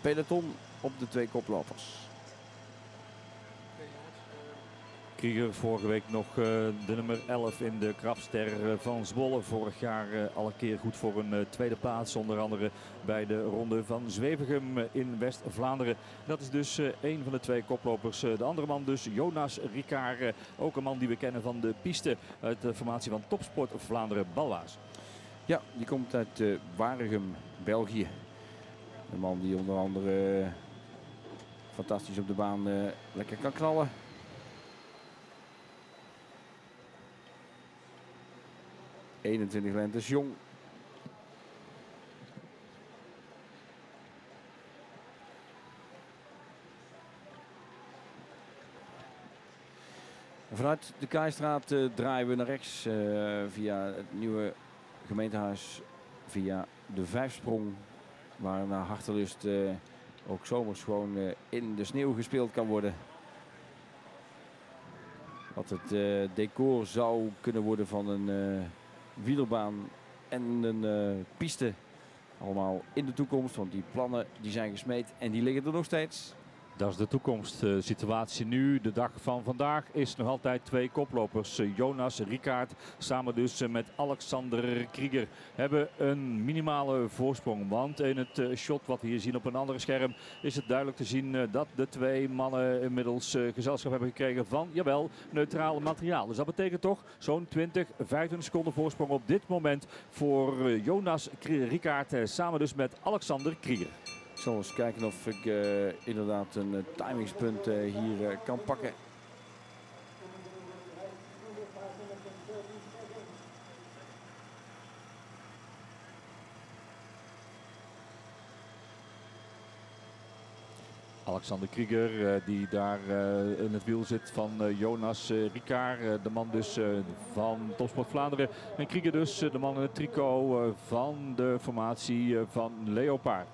peloton op de twee koplopers. Krieger vorige week nog uh, de nummer 11 in de krapster van Zwolle. Vorig jaar uh, al een keer goed voor een uh, tweede plaats. Onder andere bij de ronde van Zwevegem in West-Vlaanderen. Dat is dus een van de twee koplopers. de andere man dus Jonas Ricard. ook een man die we kennen van de piste uit de formatie van Topsport Vlaanderen Balwaas. Ja, die komt uit Waregem, België. Een man die onder andere fantastisch op de baan lekker kan knallen. 21 lentes jong. Vanuit de Keistraat uh, draaien we naar rechts uh, via het nieuwe gemeentehuis. Via de Vijfsprong. Waar naar hartelust uh, ook zomers gewoon in de sneeuw gespeeld kan worden. Wat het decor zou kunnen worden van een wielerbaan en een uh, piste. Allemaal in de toekomst, want die plannen die zijn gesmeed en die liggen er nog steeds. Dat is de toekomstsituatie nu. De dag van vandaag is nog altijd twee koplopers. Jonas Ricard samen dus met Alexander Krieger hebben een minimale voorsprong. Want in het eh, shot wat we hier zien op een ander scherm is het duidelijk te zien eh, dat de twee mannen inmiddels eh, gezelschap hebben gekregen van, jawel, neutraal materiaal. Dus dat betekent toch zo'n 20, 25 seconden voorsprong op dit moment voor Jonas Ricard samen dus met Alexander Krieger. Zal eens kijken of ik uh, inderdaad een uh, timingspunt uh, hier kan pakken. Alexander Krieger, die daar in het wiel zit van Jonas Ricard. de man dus van Topsport Vlaanderen. En Krieger dus de man in het tricot van de formatie van Leopard.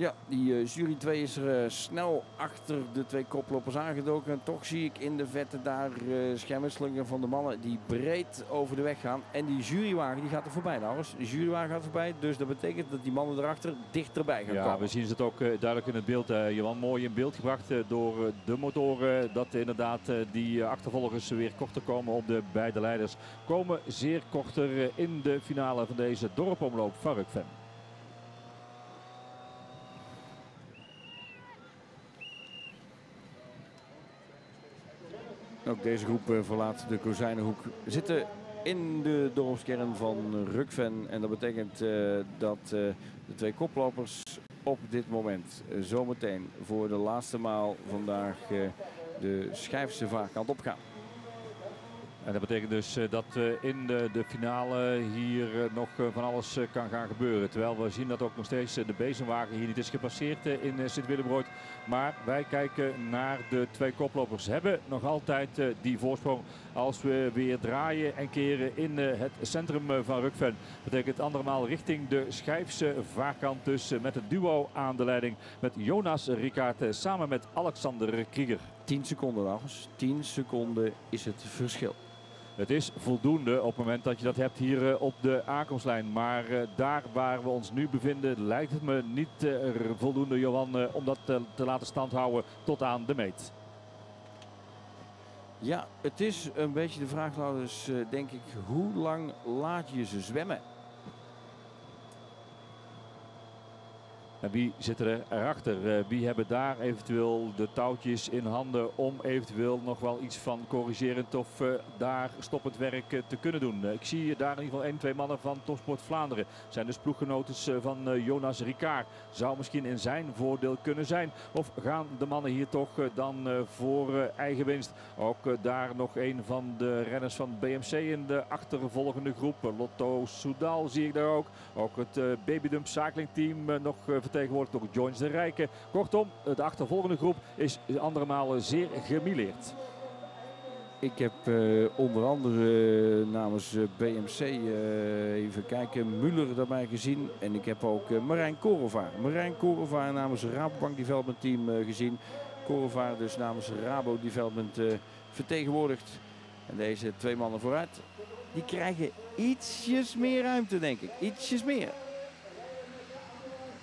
Ja, die uh, jury 2 is er uh, snel achter de twee koplopers aangedoken. En toch zie ik in de vette daar uh, schermwisselingen van de mannen die breed over de weg gaan. En die jurywagen die gaat er voorbij, Laurens. De jurywagen gaat voorbij, dus dat betekent dat die mannen erachter dichterbij gaan ja, komen. we zien het ook duidelijk in het beeld. Johan, mooi in beeld gebracht door de motoren. Dat inderdaad die achtervolgers weer korter komen op de beide leiders. Komen zeer korter in de finale van deze dorpomloop van Ook deze groep uh, verlaat de Kozijnenhoek. Zitten in de dorpskern van Rukven. En dat betekent uh, dat uh, de twee koplopers op dit moment zometeen voor de laatste maal vandaag de Schijfse vaarkant opgaan. En dat betekent dus eh, dat eh, in de, finale hier eh, nog van alles kan gaan gebeuren. Terwijl we zien dat ook nog steeds de bezemwagen hier niet is gepasseerd in Sint-Willebrood. Maar wij kijken naar de twee koplopers. Hebben nog altijd die voorsprong als we weer draaien en keren in het centrum van Rukven. Dat betekent andermaal richting de Schijfse vaarkant. Dus met het duo aan de leiding met Jonas Ricard samen met Alexander Krieger. 10 seconden, Lars. 10 seconden is het verschil. Het is voldoende op het moment dat je dat hebt hier uh, op de aankomstlijn. Maar uh, daar waar we ons nu bevinden lijkt het me niet uh, voldoende, Johan, om dat te laten standhouden tot aan de meet. Ja, het is een beetje de vraag, uh, denk ik, hoe lang laat je ze zwemmen? En wie zit er erachter? Uh, wie hebben daar eventueel de touwtjes in handen om eventueel nog wel iets van corrigerend of uh, daar stoppend werk te kunnen doen? ik zie daar in ieder geval 1, 2 mannen van Topsport Vlaanderen. Zijn dus ploeggenotes van Jonas Ricard. Zou misschien in zijn voordeel kunnen zijn. Of gaan de mannen hier toch dan voor eigen winst? Ook daar nog een van de renners van BMC in de achtervolgende groep. Lotto Soudal zie ik daar ook. Ook het Babydump Cycling Team nog vertegenwoordigd door Joins de Rijken. Kortom, de achtervolgende groep is andere malen zeer gemileerd. Ik heb uh, onder andere namens uh, BMC uh, even kijken, Muller daarbij gezien. En ik heb ook Marijn Korevaar. Marijn Korevaar namens Rabobank Development Team gezien. Korevaar dus namens Rabo Development vertegenwoordigd. En deze twee mannen vooruit, die krijgen ietsjes meer ruimte denk ik. Ietsjes meer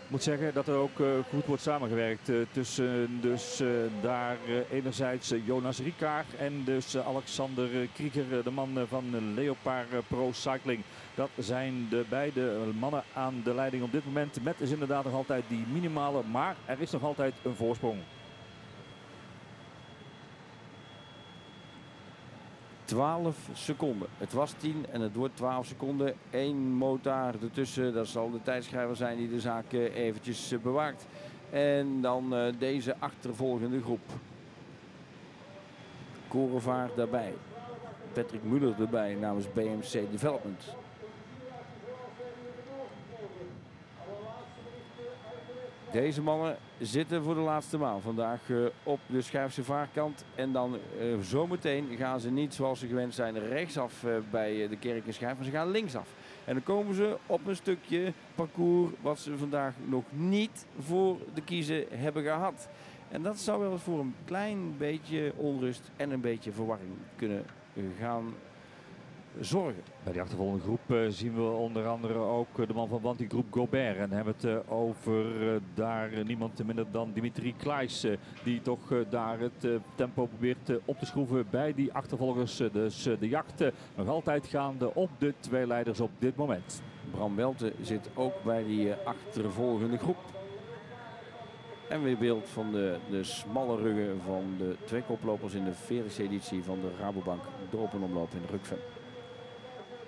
moet zeggen dat er ook uh, goed wordt samengewerkt uh, tussen dus uh, daar enerzijds Jonas Ricard en dus Alexander Krieger, de man van Leopard Pro Cycling. Dat zijn de beide mannen aan de leiding op dit moment met is inderdaad nog altijd die minimale, maar er is nog altijd een voorsprong. 12 seconden. Het was 10 en het wordt 12 seconden. Eén motor ertussen. Dat zal de tijdschrijver zijn die de zaak eh, eventjes eh, bewaakt. En dan uh, deze achtervolgende groep. Korenvaart daarbij. Patrick Muller erbij namens BMC Development. Deze mannen zitten voor de laatste maal vandaag uh, op de Schuifse vaarkant. En dan uh, zometeen gaan ze niet zoals ze gewend zijn rechtsaf uh, bij de kerk en Schijf, maar ze gaan linksaf. En dan komen ze op een stukje parcours wat ze vandaag nog niet voor de kiezen hebben gehad. En dat zou wel voor een klein beetje onrust en een beetje verwarring kunnen gaan zorgen. Bij die achtervolgende groep uh, zien we onder andere ook uh, de man van Wanty Groep Gobert. En hebben het uh, over daar niemand minder dan Dimitri Kleis. die toch daar het tempo probeert op te schroeven bij die achtervolgers. dus de jacht nog altijd gaande op de twee leiders op dit moment. Bram Welte zit ook bij die achtervolgende groep. En weer beeld van de, de smalle ruggen van de twee koplopers in de 40 editie van de Rabobank Dorpenomloop in Rukven.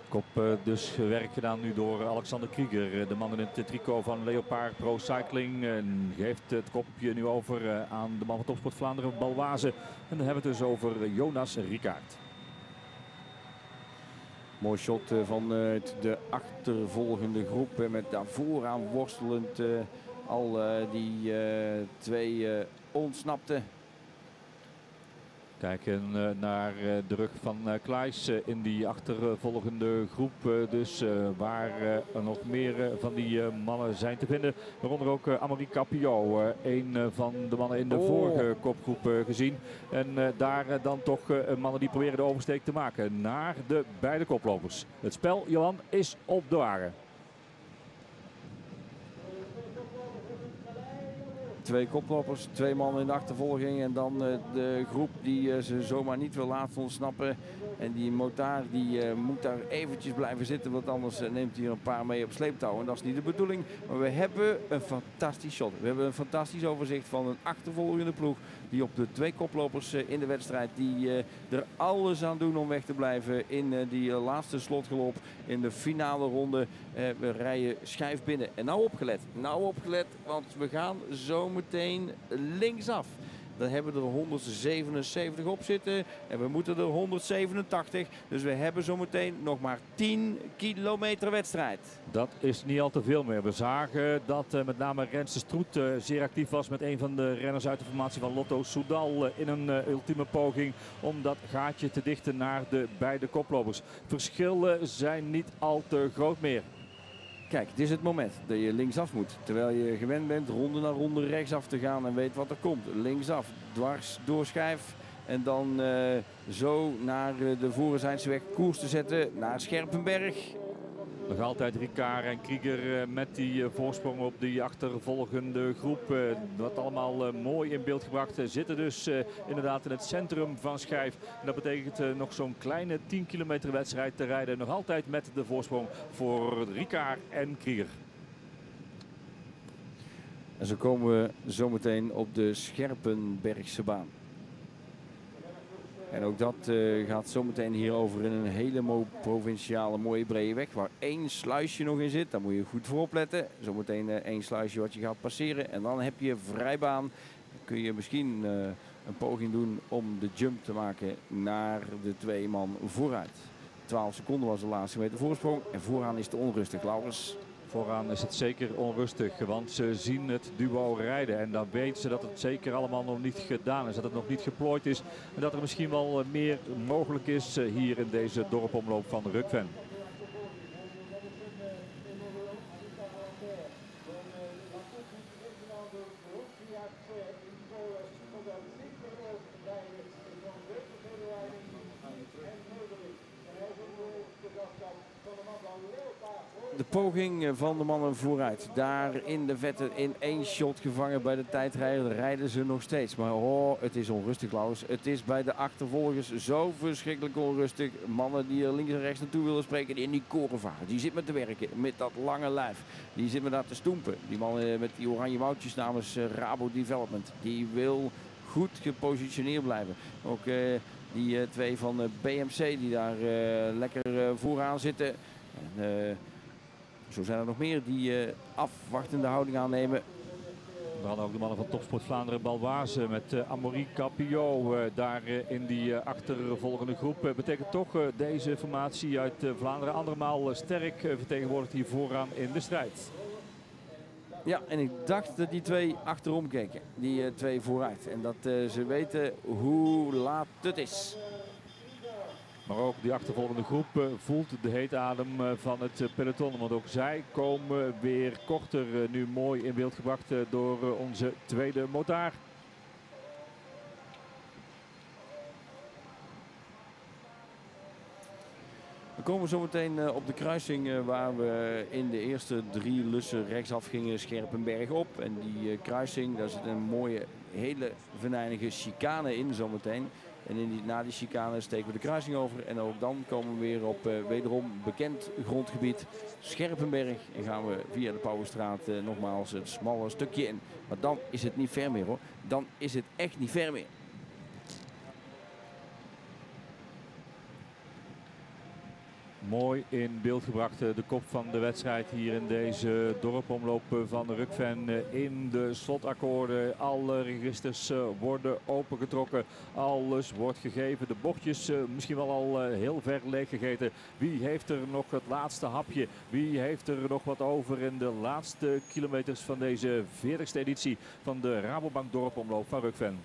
Kop uh, dus werk gedaan nu door Alexander Krieger. De man in het tricot van Leopard Pro Cycling. En geeft het kopje nu over uh, aan de man van Topsport Vlaanderen, Balwaze. En dan hebben we het dus over Jonas Ricard. Mooi shot van de achtervolgende groep. Met daar vooraan worstelend al die twee ontsnapte Kijken eh, naar eh, de rug van uh, Klaes in die achtervolgende groep. dus waar er nog meer van die mannen zijn te vinden. Waaronder ook Amory Capio, een van de mannen in de oh. vorige kopgroep gezien. En daar dan toch mannen die proberen de oversteek te maken naar de beide koplopers. Het spel, Johan, is op de wagen. Twee koplopers, twee mannen in de achtervolging. En dan uh, de groep die uh, ze zomaar niet wil laten ontsnappen. En die motaar die uh, moet daar eventjes blijven zitten. Want anders neemt hij er een paar mee op sleeptouw. En dat is niet de bedoeling. Maar we hebben een fantastisch shot. We hebben een fantastisch overzicht van een achtervolgende ploeg. Die op de twee koplopers in de wedstrijd. Die er alles aan doen om weg te blijven in die laatste slotgelop. In de finale ronde. we rijden schijf binnen. En nou opgelet. Nou opgelet. Want we gaan zo meteen linksaf. Dan hebben we er 177 op zitten en we moeten er 187. Dus we hebben zometeen nog maar 10 kilometer wedstrijd. Dat is niet al te veel meer. We zagen dat uh, met name Rense Stroet uh, zeer actief was met een van de renners uit de formatie van Lotto Soudal. Uh, in een ultieme poging om dat gaatje te dichten naar de beide koplopers. Verschillen zijn niet al te groot meer. Kijk, het is het moment dat je linksaf moet. Terwijl je gewend bent ronde na ronde rechtsaf te gaan en weet wat er komt. Linksaf, dwars, doorschijf. En dan uh, zo naar uh, de Vorenzijnse weg koers te zetten naar Scherpenberg. Nog altijd Ricard en Krieger met die voorsprong op die achtervolgende groep. Wat allemaal mooi in beeld gebracht. Zitten dus inderdaad in het centrum van Schijf. En dat betekent nog zo'n kleine 10 kilometer wedstrijd te rijden. Nog altijd met de voorsprong voor Ricard en Krieger. En zo komen we zometeen op de Scherpenbergse baan. En ook dat uh, gaat zometeen hier over in een hele provinciale mooie brede weg. Waar één sluisje nog in zit. Daar moet je goed voor opletten. Zometeen uh, één sluisje wat je gaat passeren. En dan heb je vrijbaan. Kun je misschien uh, een poging doen om de jump te maken naar de twee man vooruit. 12 seconden was de laatste meter voorsprong. En vooraan is het onrustig, Laurens. Vooraan is het zeker onrustig, want ze zien het duo rijden. En dan weten ze dat het zeker allemaal nog niet gedaan is. Dat het nog niet geplooid is. En dat er misschien wel meer mogelijk is eh, hier in deze dorpomloop van Rukven. Poging van de mannen vooruit. Daar in de vette in één shot gevangen bij de tijdrijder rijden ze nog steeds. Maar oh, het is onrustig Klaus. Het is bij de achtervolgers zo verschrikkelijk onrustig. Mannen die er links en rechts naartoe willen spreken in die korenvaart. Die zit met te werken met dat lange lijf. Die zit met dat te stoempen. Die man met die oranje moutjes namens eh, Rabo Development. Die wil goed gepositioneerd blijven. Ook uh, die uh, twee van BMC die daar lekker vooraan zitten. En, zo zijn er nog meer die uh, afwachtende houding aannemen. We hadden ook de mannen van Topsport Vlaanderen Balwaze met uh, Capio uh, daar in die achtervolgende groep. betekent toch deze formatie uit Vlaanderen andermaal sterk vertegenwoordigd hier vooraan in de strijd. Ja, en ik dacht dat die twee achterom keken. Die twee vooruit. En dat ze weten hoe laat het is. Maar ook die achtervolgende groep eh, voelt de hete adem eh, van het eh, peloton. Want ook zij komen weer korter nu mooi in beeld gebracht door onze tweede motaar. We komen zometeen op de kruising waar we in de eerste drie lussen rechtsaf gingen Scherpenberg op. En die kruising, daar zit een mooie, hele venijnige chicane in zometeen. En in die, na die chicane steken we de kruising over. En ook dan komen we weer op uh, wederom bekend grondgebied Scherpenberg. En gaan we via de Pauwenstraat uh, nogmaals het smalle stukje in. Maar dan is het niet ver meer hoor. Dan is het echt niet ver meer. Mooi in beeld gebracht de kop van de wedstrijd hier in deze dorpomloop van Rukven. In de slotakkoorden, alle registers eh, worden opengetrokken. Alles wordt gegeven. De bochtjes eh, misschien wel al eh, heel ver leeg gegeten. Wie heeft er nog het laatste hapje? Wie heeft er nog wat over in de laatste kilometers van deze 40ste editie van de Rabobank dorpomloop van Rukven?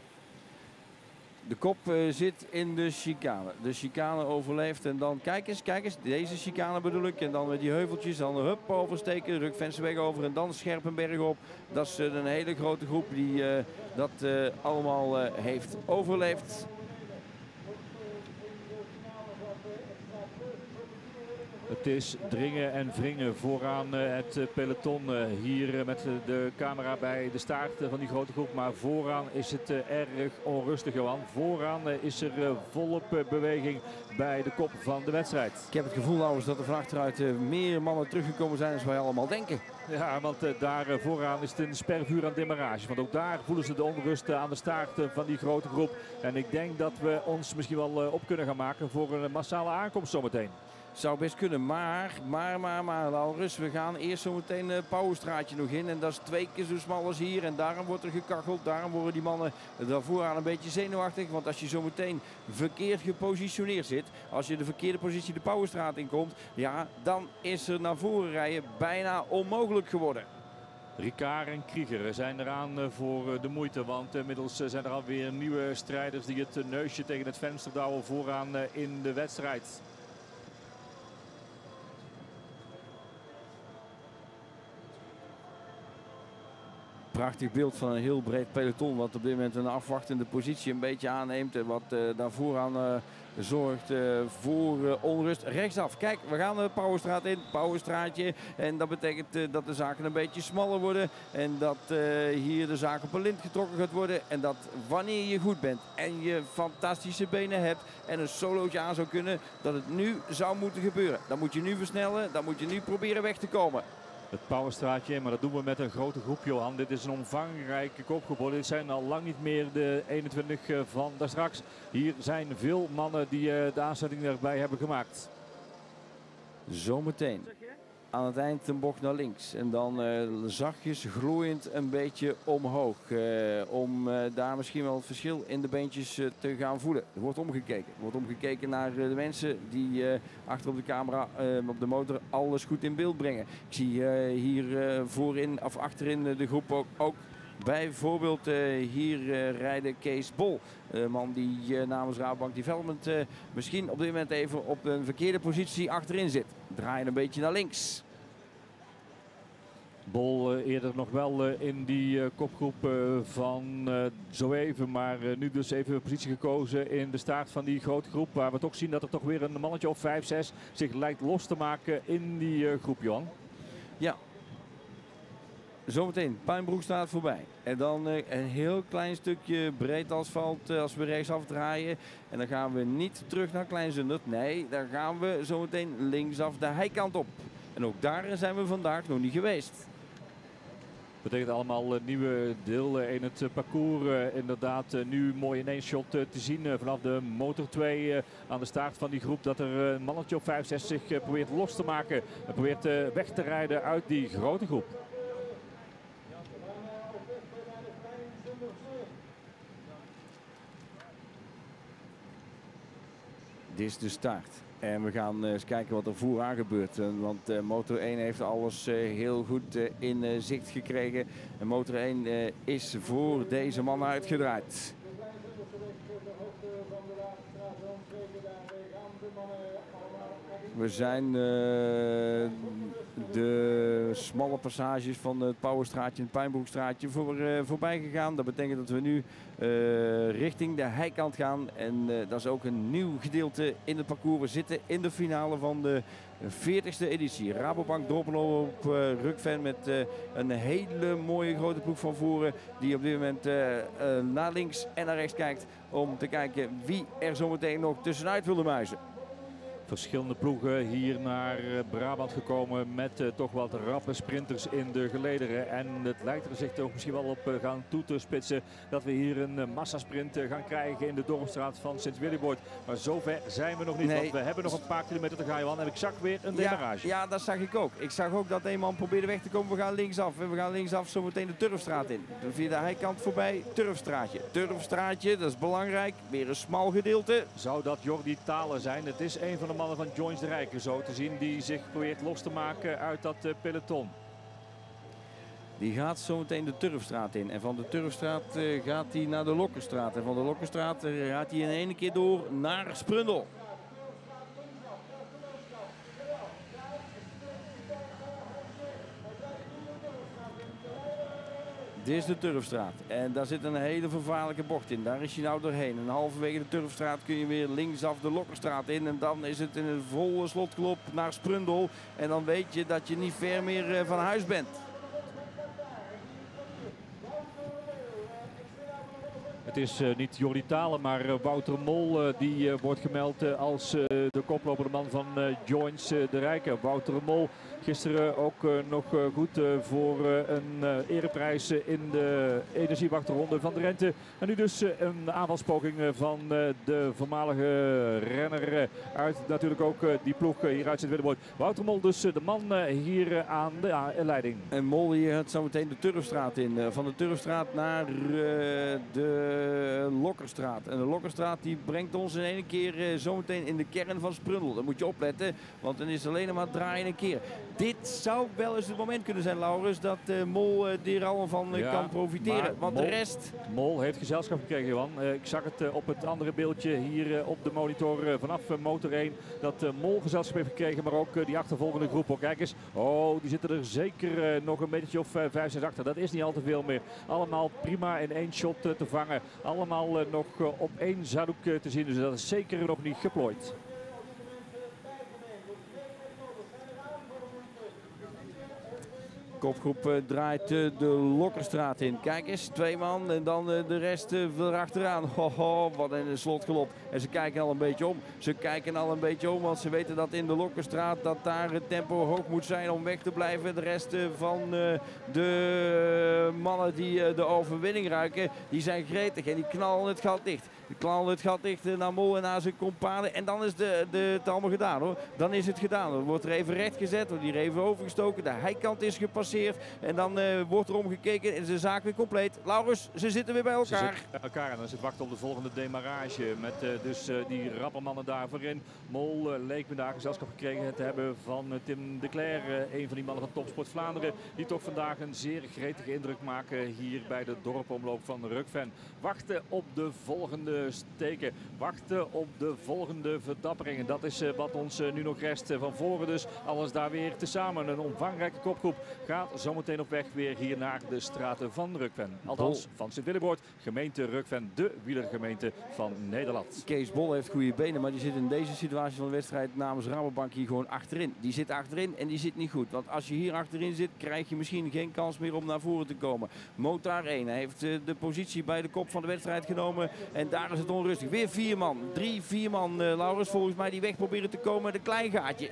De kop uh, zit in de chicane. De chicane overleeft en dan, kijk eens, kijk eens, deze chicane bedoel ik. En dan met die heuveltjes, dan hup oversteken, ruk Vensenweg over en dan Scherpenberg op. Dat is uh, een hele grote groep die uh, dat allemaal heeft overleefd. Het is dringen en wringen vooraan eh, het eh, peloton. Eh, hier met de camera bij de staart van die grote groep. Maar vooraan is het erg onrustig, Johan. Vooraan is er volop beweging bij de kop van de wedstrijd. Ik heb het gevoel trouwens dat er van achteruit meer mannen teruggekomen zijn dan wij allemaal denken. Ja, want daar vooraan is het een spervuur aan demarage. Want ook daar voelen ze de onrust aan de staart van die grote groep. En ik denk dat we ons misschien wel op kunnen gaan maken voor een massale aankomst zometeen. Zou best kunnen, maar, maar, maar, maar, Laurens, we gaan eerst zo meteen het Pauwenstraatje nog in. En dat is twee keer zo smal als hier. En daarom wordt er gekacheld. Daarom worden die mannen daarvoor aan een beetje zenuwachtig. Want als je zo meteen verkeerd gepositioneerd zit, als je de verkeerde positie de Pauwenstraat inkomt, ja, dan is er naar voren rijden bijna onmogelijk geworden. Ricard en Krieger zijn eraan eh, voor eh, de moeite. Want inmiddels eh, zijn er alweer nieuwe strijders die het neusje tegen het venster douwen vooraan in de wedstrijd. Prachtig beeld van een heel breed peloton. Wat op dit moment een afwachtende positie een beetje aanneemt. En wat uh, daarvoor aan uh, zorgt uh, voor onrust. Rechtsaf. Kijk, we gaan de Pauwenstraat in. Pauwenstraatje. En dat betekent dat de zaken een beetje smaller worden. En dat hier de zaak op een lint getrokken gaat worden. En dat wanneer je goed bent en je fantastische benen hebt en een solootje aan zou kunnen, dat het nu zou moeten gebeuren. Dan moet je nu versnellen. Dan moet je nu proberen weg te komen het Powerstraatje. Maar dat doen we met een grote groep, Johan. Dit is een omvangrijke kopgroep. Dit zijn al lang niet meer de 21 eh, van daar straks. Hier zijn veel mannen die eh, de aanzetting erbij hebben gemaakt. Zometeen aan het eind een bocht naar links. En dan uh, zachtjes groeiend een beetje omhoog. Uh, om uh, daar misschien wel het verschil in de beentjes te gaan voelen. Er wordt omgekeken. Er wordt omgekeken naar de mensen die achter op de camera, op de motor, alles goed in beeld brengen. Ik zie hier voorin of achterin de groep ook, ook Bijvoorbeeld hier rijden Kees Bol. Een man die namens Rabobank Development misschien op dit moment even op een verkeerde positie achterin zit. Draaien een beetje naar links. Bol eerder nog wel in die kopgroep van zo even. Maar nu dus even positie gekozen in de staart van die grote groep. Waar we toch zien dat er toch weer een mannetje of 5, 6 zich lijkt los te maken in die groep, Johan. Ja. Zometeen, Puinbroek staat voorbij. En dan een heel klein stukje breed asfalt als we rechtsaf draaien. En dan gaan we niet terug naar Kleinzundert. Nee, dan gaan we zometeen linksaf de heikant op. En ook daar zijn we vandaag nog niet geweest. Betekent allemaal nieuwe delen in het parcours. inderdaad, nu mooi in één shot te zien vanaf de motor 2 aan de staart van die groep. Dat er een mannetje op 65 probeert los te maken. En probeert weg te rijden uit die grote groep. Dit is de start. En we gaan eens kijken wat er vooraan gebeurt. Want uh, motor 1 heeft alles heel goed in zicht gekregen. En motor 1 is voor deze man uitgedraaid. We zijn de smalle passages van het Pauwenstraatje en het Pijnbroekstraatje voor, uh, voorbij gegaan. Dat betekent dat we nu uh, richting de heikant gaan. En uh, dat is ook een nieuw gedeelte in het parcours. We zitten in de finale van de 40ste editie. Rabobank Droppelo op Rukven met een hele mooie grote ploeg van voren. Die op dit moment naar links en naar rechts kijkt. Om te kijken wie er zometeen nog tussenuit wilde muizen verschillende ploegen hier naar eh, Brabant gekomen met uh, toch wat rappe sprinters in de gelederen. En het lijkt er zich toch misschien wel op uh, gaan toe te spitsen dat we hier een uh, massasprint gaan krijgen in de Dorpstraat van Sint-Willibord. Maar zover zijn we nog niet, nee. want we hebben nog een paar kilometer te gaan, Johan. En ik zag weer een demarage. Ja, ja, dat zag ik ook. Ik zag ook dat een man probeerde weg te komen. We gaan linksaf en we gaan linksaf zo meteen de Turfstraat in. Via de heikant voorbij, Turfstraatje. Turfstraatje, dat is belangrijk. Weer een smal gedeelte. Zou dat Jordi Talen zijn? Het is een van de van Joins de Rijken zo te zien. Die zich probeert los te maken uit dat uh, peloton. Die gaat zo meteen de Turfstraat in. En van de Turfstraat uh, gaat hij naar de Lokkerstraat. En van de Lokkerstraat uh, gaat hij in één keer door naar Sprundel. Dit is de Turfstraat. En daar zit een hele vervaarlijke bocht in. Daar is hij nou doorheen. En halverwege de Turfstraat kun je weer linksaf de Lokkerstraat in. En dan is het in een volle slotklop naar Sprundel. En dan weet je dat je niet ver meer eh, van huis bent. Het is uh, niet Jordi Talen, maar uh, Wouter Mol. Die wordt gemeld als de koploper, de man van Joins de Rijken. Wouter Mol Gisteren ook uh, nog uh, goed uh, voor een ereprijs in de energiewachterronde van de Rente. En nu dus een aanvalspoging van de voormalige renner uit natuurlijk ook die ploeg hier uit Sint-Willeboord. Wouter Mol dus de man hier aan de leiding. En Mol hier gaat zo meteen de Turfstraat in. van de Turfstraat naar de Lokkerstraat. En de Lokkerstraat die brengt ons in één keer zometeen in de kern van Sprundel. Dan moet je opletten, want dan is het alleen maar draaien een keer. Dit zou wel eens het moment kunnen zijn, Laurens, dat uh, Mol uh, er allemaal van kan profiteren. Want Mol, de rest... Mol heeft gezelschap gekregen, Johan. ik zag het op het andere beeldje hier op de monitor vanaf motor 1. Dat Mol gezelschap heeft gekregen, maar ook die achtervolgende groep. Oh, kijk eens, oh, die zitten er zeker nog een beetje of vijf, zes achter. Dat is niet al te veel meer. Allemaal prima in één shot te vangen. Allemaal nog op één zaddoek te zien. Dus dat is zeker nog niet geplooid. Kopgroep uh, draait uh, de Lokkerstraat in. Kijk eens, twee man en dan uh, de rest erachteraan. <laughs> Ho, wat een slotgelop. En ze kijken al een beetje om. Ze kijken al een beetje om, want ze weten dat in de Lokkerstraat dat daar het tempo hoog moet zijn om weg te blijven. De rest van de mannen die de overwinning ruiken, die zijn gretig en die knallen het gat dicht. Die knallen het gat dicht naar Mol en naar zijn companen. En dan is de, de, het allemaal gedaan hoor. Dan is het gedaan. Dan wordt er even recht gezet, wordt hier even overgestoken. De heikant is gepasseerd. En dan uh, wordt er omgekeken en is de zaak weer compleet. Laurens, ze zitten weer bij elkaar. bij elkaar en dan zit wachten op de volgende demarrage. Met uh, dus uh, die rappermannen daar voorin. Mol leek me daar gezelschap gekregen te hebben van Tim de Cler. een van die mannen van Topsport Vlaanderen. Die toch vandaag een zeer gretige indruk maken hier bij de dorpomloop van Rukven. Wachten op de volgende steken. Wachten op de volgende verdapperingen. Dat is wat ons nu nog rest van voren. Dus alles daar weer tezamen. Een omvangrijke kopgroep gaat zometeen op weg weer hier naar de straten van Rukven. Althans, van Sint-Willeboord, gemeente Rukven, de wielergemeente van Nederland. Kees Bol heeft goede benen, maar die zit in deze situatie van de wedstrijd namens Rabobank hier gewoon achterin. Die zit achterin en die zit niet goed. Want als je hier achterin zit, krijg je misschien geen kans meer om naar voren te komen. Motar 1 hij heeft eh, de positie bij de kop van de wedstrijd genomen. En daar is het onrustig. Weer vier man. Drie, vier man, uh, Laurens, volgens mij die weg proberen te komen. Een klein gaatje.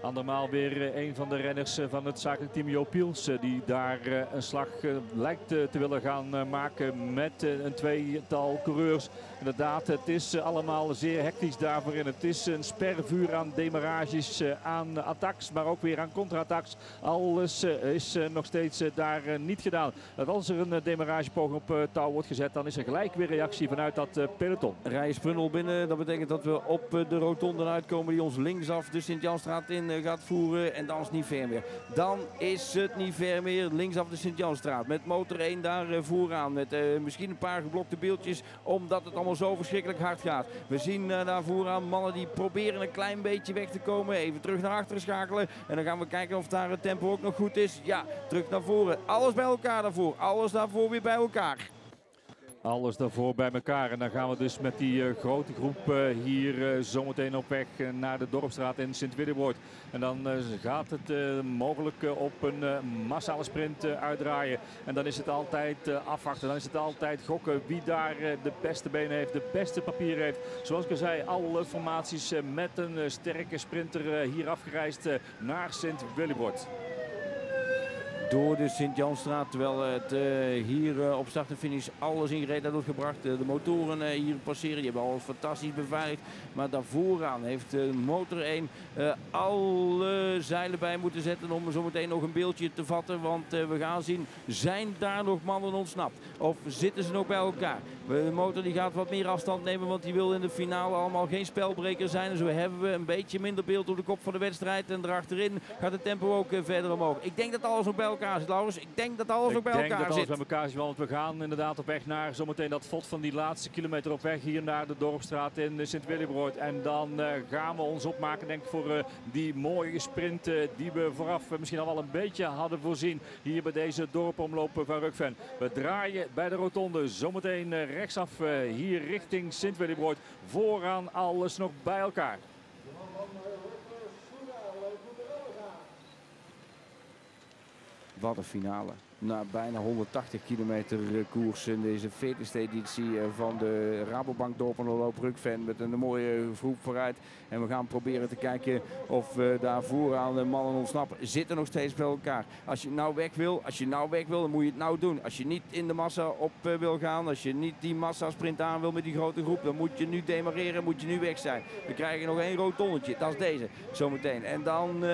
Andermaal weer eh, een van de renners eh, van het zakelijk team Jo Piels. Die daar een slag lijkt te willen gaan maken met een tweetal coureurs. Inderdaad, het is allemaal zeer hectisch daarvoor in. Het is een spervuur aan demarages, aan attacks, maar ook weer aan contra-attacks. Alles is nog steeds daar niet gedaan. Als er een demaragepoging op touw wordt gezet, dan is er gelijk weer reactie vanuit dat peloton. Rij Spunnel binnen, dat betekent dat we op de rotonde uitkomen die ons linksaf de Sint-Janstraat in gaat voeren. En dan is het niet ver meer. Dan is het niet ver meer. Linksaf de Sint-Janstraat. Met motor 1 daar vooraan. Met misschien een paar geblokte beeldjes. Omdat het allemaal zo verschrikkelijk hard gaat. We zien uh, daar vooraan mannen die proberen een klein beetje weg te komen. Even terug naar achteren schakelen. En dan gaan we kijken of daar het tempo ook nog goed is. Ja, terug naar voren. Alles bij elkaar daarvoor. Alles daarvoor weer bij elkaar. Alles daarvoor bij elkaar. En dan gaan we dus met die uh, grote groep uh, hier uh, zometeen op weg naar de Dorpstraat in Sint-Willeboord. En dan gaat het mogelijk op een massale sprint uitdraaien. En dan is het altijd afwachten. Dan is het altijd gokken wie daar de beste benen heeft, de beste papier heeft. Zoals ik al zei, alle formaties met een sterke sprinter hier afgereisd naar Sint-Willeboord door de Sint-Janstraat. Terwijl het uh, hier uh, op start en finish alles in gereedheid wordt gebracht. Uh, de motoren hier passeren, die hebben al fantastisch beveiligd. Maar daarvooraan heeft de motor 1 alle zeilen bij moeten zetten om zo meteen nog een beeldje te vatten. Want we gaan zien, zijn daar nog mannen ontsnapt? Of zitten ze nog bij elkaar? De motor die gaat wat meer afstand nemen, want die wil in de finale allemaal geen spelbreker zijn. En zo hebben we een beetje minder beeld op de kop van de wedstrijd. En erachterin gaat het tempo ook verder omhoog. Ik denk dat alles nog bij elkaar zit, Laurens. Ik denk dat alles ook bij elkaar zit. Ik denk dat alles bij elkaar zit, want we gaan inderdaad op weg naar zometeen dat vod van die laatste kilometer op weg hier naar de Dorpstraat in Sint-Willebrood. En dan uh, gaan we ons opmaken, denk ik, voor uh, die mooie sprint uh, die we vooraf misschien al wel een beetje hadden voorzien hier bij deze dorpomloop van Rukven. We draaien bij de rotonde zometeen rechtsaf hier richting Sint-Willebrood. Vooraan alles nog bij elkaar. Wat een finale na bijna 180 kilometer eh, koers in deze 40ste editie eh, van de Rabobank Dorpenloop Rukven met een mooie groep vooruit. En we gaan proberen te kijken of we daar vooraan de mannen ontsnappen. Zitten nog steeds bij elkaar. Als je nou weg wil, als je nou weg wil, dan moet je het nou doen. Als je niet in de massa op eh, wil gaan, als je niet die massa sprint aan wil met die grote groep, dan moet je nu demareren, moet je nu weg zijn. We krijgen nog één rotonnetje, dat is deze, zometeen. En dan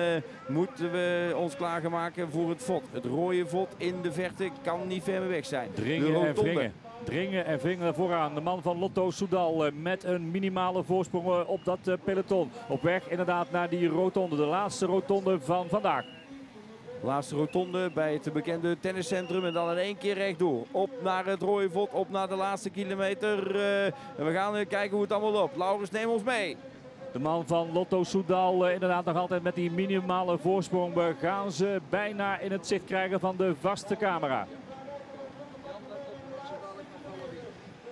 moeten we ons klaarmaken voor het VOD. Het rode VOD in in de verte kan niet ver weg zijn. Dringen en wringen. dringen en vingen vooraan. De man van Lotto Soudal met een minimale voorsprong op dat peloton. Op weg inderdaad naar die rotonde, de laatste rotonde van vandaag. Laatste rotonde bij het bekende tenniscentrum. En dan in één keer rechtdoor. Op naar het Rooivot, op naar de laatste kilometer. Uh, en we gaan kijken hoe het allemaal loopt. Laurens, neem ons mee. De man van Lotto Soudal uh, inderdaad nog altijd met die minimale voorsprong. We gaan ze bijna in het zicht krijgen van de vaste camera.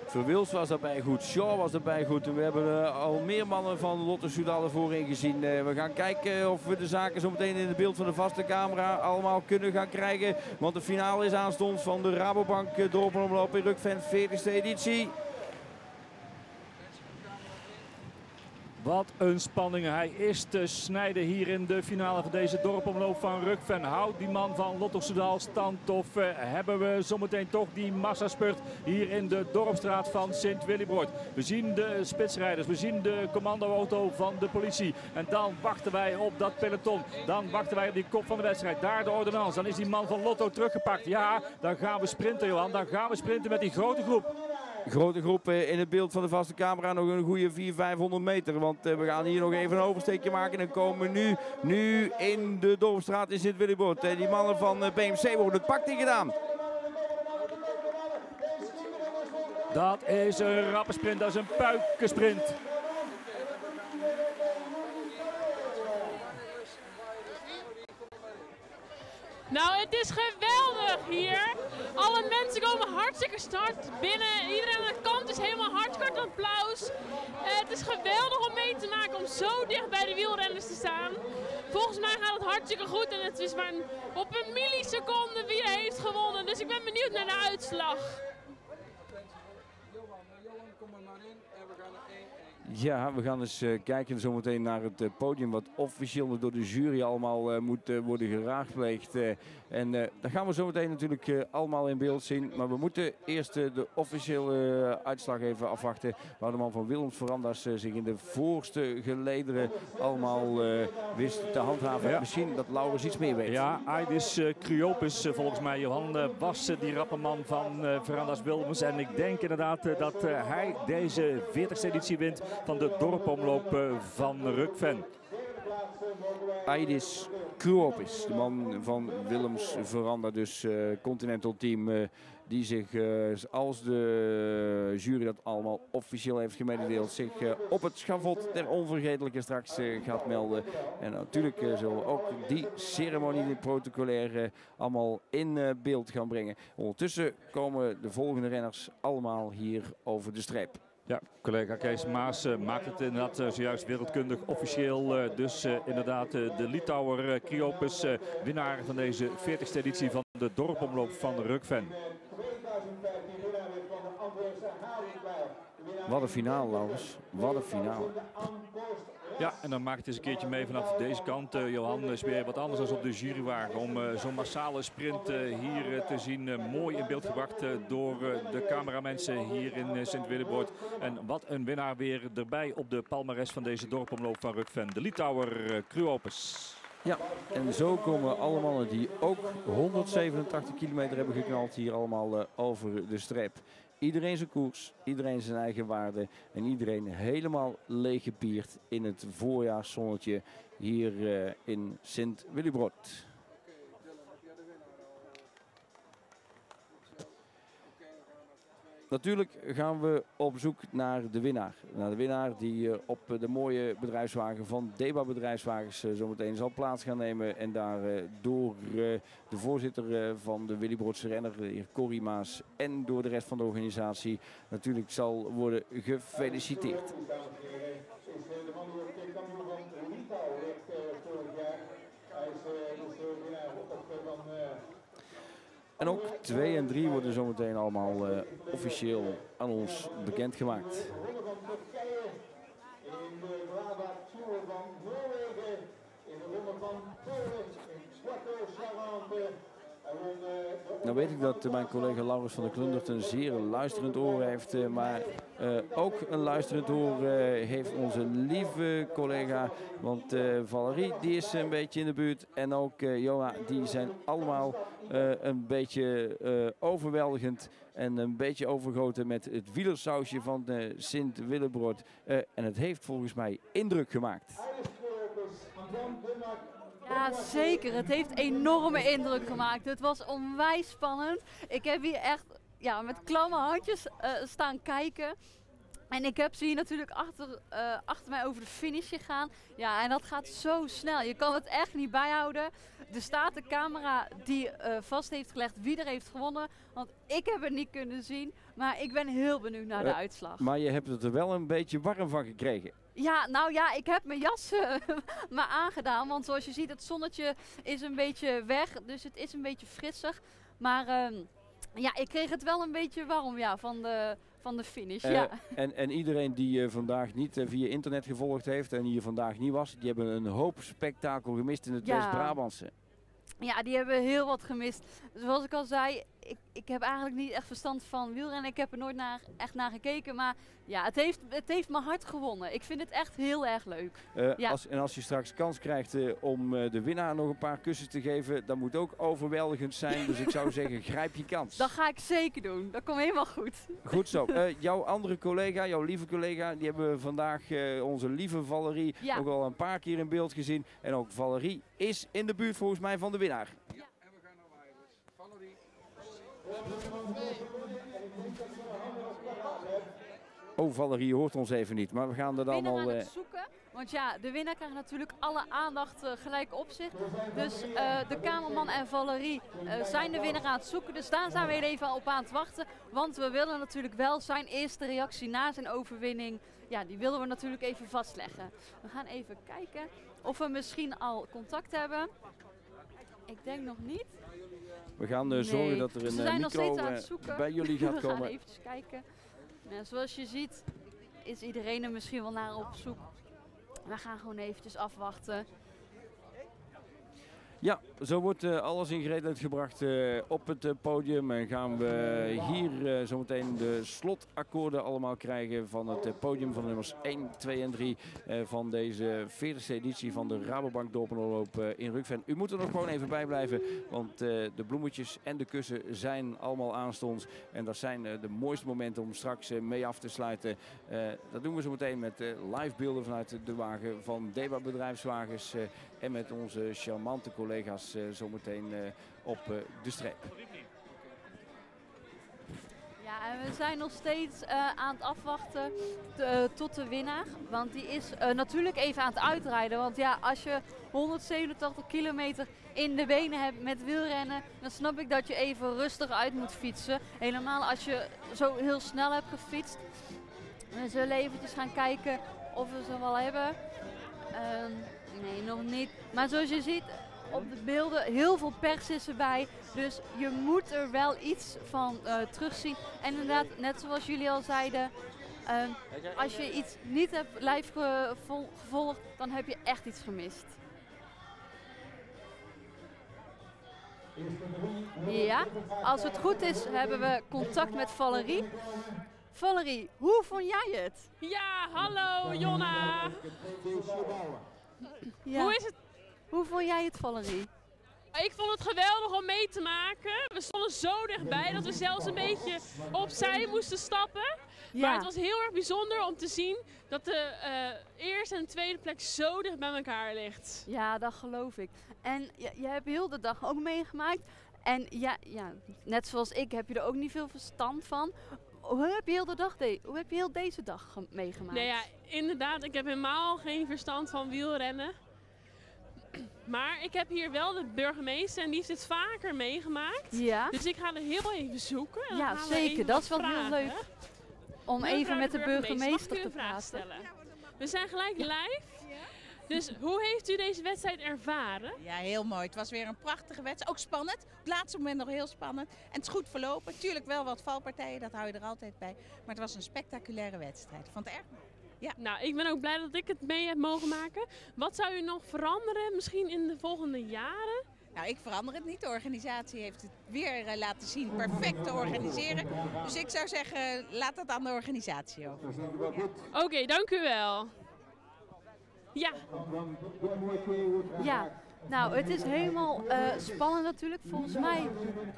Verwils was daarbij goed, Shaw was daarbij goed. We hebben uh, al meer mannen van Lotte Soudal ervoor gezien. Uh, we gaan kijken of we de zaken zo meteen in het beeld van de vaste camera allemaal kunnen gaan krijgen. Want de finale is aanstonds van de Rabobank uh, Dorpelomloop in Rukven 40ste editie. Wat een spanning. Hij is te snijden hier in de finale van deze dorpomloop van Rukven. Houdt die man van Lotto Soudal stand of uh, hebben we zometeen toch die massaspurt hier in de dorpstraat van Sint-Willibroord. We zien de spitsrijders, we zien de commandoauto van de politie. En dan wachten wij op dat peloton. Dan wachten wij op die kop van de wedstrijd. Daar de ordonnans. Dan is die man van Lotto teruggepakt. Ja, dan gaan we sprinten Johan. Dan gaan we sprinten met die grote groep. Grote groep in het beeld van de vaste camera. Nog een goede 400, 500 meter. Want we gaan hier nog even een oversteekje maken. En komen nu, nu in de Dorpstraat in Sint-Willibord. Die mannen van BMC worden het pak gedaan. Dat is een rappe sprint. Dat is een puikensprint. Nou, het is geweldig hier. Alle mensen komen hartstikke start binnen. Iedereen aan de kant is helemaal hartstikke applaus. Uh, het is geweldig om mee te maken om zo dicht bij de wielrenners te staan. Volgens mij gaat het hartstikke goed en het is maar op een milliseconde wie er heeft gewonnen. Dus ik ben benieuwd naar de uitslag. Johan, kom er maar in en we gaan er 1 ja, we gaan eens uh, kijken zometeen naar het uh, podium wat officieel door de jury allemaal uh, moet worden geraadpleegd. en dat gaan we zometeen natuurlijk allemaal in beeld zien. Maar we moeten eerst de officiële uitslag even afwachten. Waar de man van Willems Verandas zich in de voorste gelederen allemaal wist te handhaven. Ja. Misschien dat Laurens iets meer weet. Ja, Aidis Cryopus volgens mij, Johan, was die rappe man van Verandas Willems. En ik denk inderdaad dat hij deze 40ste editie wint van de dorpomloop van Rukven. Aidis Kruopis, de man van Willems Veranda, dus uh, Continental Team, uh, die zich, als de jury dat allemaal officieel heeft gemededeeld, zich op het schavot ter onvergetelijke straks gaat melden. En natuurlijk zullen we ook die ceremonie protocolair allemaal in beeld gaan brengen. Ondertussen komen de volgende renners allemaal hier over de streep. Ja, collega Kees Maas uh, maakt het inderdaad uh, zojuist wereldkundig officieel. Uh, dus inderdaad de Litouwer Kriopus, winnaar van deze 40ste editie van de dorpomloop van Rukven. Wat een finale, Laurens. Wat een finale. Ja, en dan maakt het eens een keertje mee vanaf deze kant. Uh, Johan is weer wat anders dan op de jurywagen. Om uh, zo'n massale sprint uh, hier te zien. mooi in beeld gebracht door de cameramensen hier in Sint-Willebord. En wat een winnaar weer erbij op de palmares van deze dorpomloop van Rukven. De Litouwer Kruopes. Ja, en zo komen alle mannen die ook 187 kilometer hebben geknald hier allemaal over de streep. Iedereen zijn koers, iedereen zijn eigen waarde en iedereen helemaal leeggepierd in het voorjaarszonnetje hier uh, in Sint-Willibrod. Natuurlijk gaan we op zoek naar de winnaar. Naar de winnaar die uh, op de mooie bedrijfswagen van Deba Bedrijfswagens uh, zometeen zal plaats gaan nemen. En daar uh, door de voorzitter van de Willybroodse renner, de heer Corrie Maas, en door de rest van de organisatie natuurlijk zal worden gefeliciteerd. En ook 2 en 3 worden zometeen allemaal uh, officieel aan ons bekendgemaakt. In de ronde van Polen, in Poitou-Charente. Nou weet ik dat mijn collega Laurens van der Klundert een zeer luisterend oor heeft, maar ook een luisterend oor heeft onze lieve collega. Want Valerie die is een beetje in de buurt. En ook Joa, die zijn allemaal een beetje overweldigend. En een beetje overgoten met het wielersausje van Sint Willebrood. en het heeft volgens mij indruk gemaakt. Ja, zeker. Het heeft enorme indruk gemaakt. Het was onwijs spannend. Ik heb hier echt ja, met klamme handjes uh, staan kijken. En ik heb ze hier natuurlijk achter, uh, achter mij over de finish gegaan. Ja, en dat gaat zo snel. Je kan het echt niet bijhouden. Er staat de camera die uh, vast heeft gelegd wie er heeft gewonnen. Want ik heb het niet kunnen zien. Maar ik ben heel benieuwd naar de uitslag. Maar je hebt het er wel een beetje warm van gekregen. Ja, nou ja, ik heb mijn jas uh, <laughs> maar aangedaan. Want zoals je ziet, het zonnetje is een beetje weg. Dus het is een beetje frissig. Maar uh, ja, ik kreeg het wel een beetje warm ja, van, de, van de finish. Uh, ja. en, en iedereen die vandaag niet via internet gevolgd heeft en hier vandaag niet was, die hebben een hoop spektakel gemist in het ja. West-Brabantse. Ja, die hebben heel wat gemist. Zoals ik al zei, ik, ik heb eigenlijk niet echt verstand van wielrennen. Ik heb er nooit naar, echt naar gekeken. Maar ja, het heeft, het heeft mijn hart gewonnen. Ik vind het echt heel erg leuk. Uh, ja. als, en als je straks kans krijgt uh, om uh, de winnaar nog een paar kussens te geven, dat moet ook overweldigend zijn. dus ik zou <laughs> zeggen, grijp je kans. Dat ga ik zeker doen. Dat komt helemaal goed. Goed zo. <laughs> jouw andere collega, jouw lieve collega, die hebben we vandaag onze lieve Valerie ja. ook al een paar keer in beeld gezien. En ook Valerie is in de buurt volgens mij van de winnaar. Ja. En we gaan naar Valerie. Oh, Valerie hoort ons even niet, maar we gaan er dan al... Uh... zoeken, want ja, de winnaar krijgt natuurlijk alle aandacht uh, gelijk op zich. Dus uh, de kamerman en Valerie zijn de winnaar aan het zoeken. Dus daar zijn we even op aan het wachten. Want we willen natuurlijk wel zijn eerste reactie na zijn overwinning... Ja, die willen we natuurlijk even vastleggen. We gaan even kijken of we misschien al contact hebben. Ik denk nog niet. We gaan uh, zorgen dat er een uh, micro uh, bij jullie gaat komen. <laughs> We gaan even kijken. Zoals je ziet is iedereen er misschien wel naar op zoek. We gaan gewoon eventjes afwachten. Ja, zo wordt uh, alles in gereedheid gebracht uh, op het uh, podium. En gaan we hier zometeen de slotakkoorden allemaal krijgen van het podium van nummers 1, 2 en 3 van deze 40e editie van de Rabobank Dorpenloop in Rukven. U moet er nog gewoon even bij blijven, want de bloemetjes en de kussen zijn allemaal aanstonds. En dat zijn de mooiste momenten om straks mee af te sluiten. dat doen we zo meteen met live beelden vanuit de wagen van Deba Bedrijfswagens en met onze charmante collega's uh, zometeen uh, op uh, de streep. Ja, en we zijn nog steeds aan het afwachten tot de winnaar. Want die is natuurlijk even aan het uitrijden. Want ja, als je 187 kilometer in de benen hebt met wielrennen, dan snap ik dat je even rustig uit moet fietsen. Helemaal als je zo heel snel hebt gefietst. We zullen eventjes gaan kijken of we ze wel hebben. Ehm, Nee, nog niet. Maar zoals je ziet op de beelden, heel veel pers is erbij. Dus je moet er wel iets van uh, terugzien. En inderdaad, net zoals jullie al zeiden, uh, als je iets niet hebt live gevolgd, dan heb je echt iets gemist. Ja, als het goed is, hebben we contact met Valerie. Valerie, hoe vond jij het? Ja, hallo Jonna. Ja. Hoe is het? Hoe vond jij het, Valerie? Ik vond het geweldig om mee te maken. We stonden zo dichtbij dat we zelfs een beetje opzij moesten stappen. Ja. Maar het was heel erg bijzonder om te zien dat de uh, eerste en tweede plek zo dicht bij elkaar ligt. Ja, dat geloof ik. En je, je hebt heel de dag ook meegemaakt. En ja, ja, net zoals ik heb je er ook niet veel verstand van hoe heb je heel de dag de hoe heb je heel deze dag meegemaakt? Nee, ja, inderdaad, ik heb helemaal geen verstand van wielrennen. Maar ik heb hier wel de burgemeester en die heeft dit vaker meegemaakt. Ja. Dus ik ga er heel even zoeken. En ja, zeker. Dat is wel heel leuk. Om even met de burgemeester, te praten. Stellen? We zijn gelijk live. Dus hoe heeft u deze wedstrijd ervaren? Ja, heel mooi. Het was weer een prachtige wedstrijd. Ook spannend. Op het laatste moment nog heel spannend. En het is goed verlopen. Tuurlijk wel wat valpartijen, dat hou je er altijd bij. Maar het was een spectaculaire wedstrijd. Ik vond het erg mooi. Ja. Nou, ik ben ook blij dat ik het mee heb mogen maken. Wat zou u nog veranderen misschien in de volgende jaren? Nou, ik verander het niet. De organisatie heeft het weer uh, laten zien perfect te organiseren. Dus ik zou zeggen, laat dat aan de organisatie over. Oké, okay, dank u wel. Ja. Ja, nou, het is helemaal uh, spannend natuurlijk. Volgens mij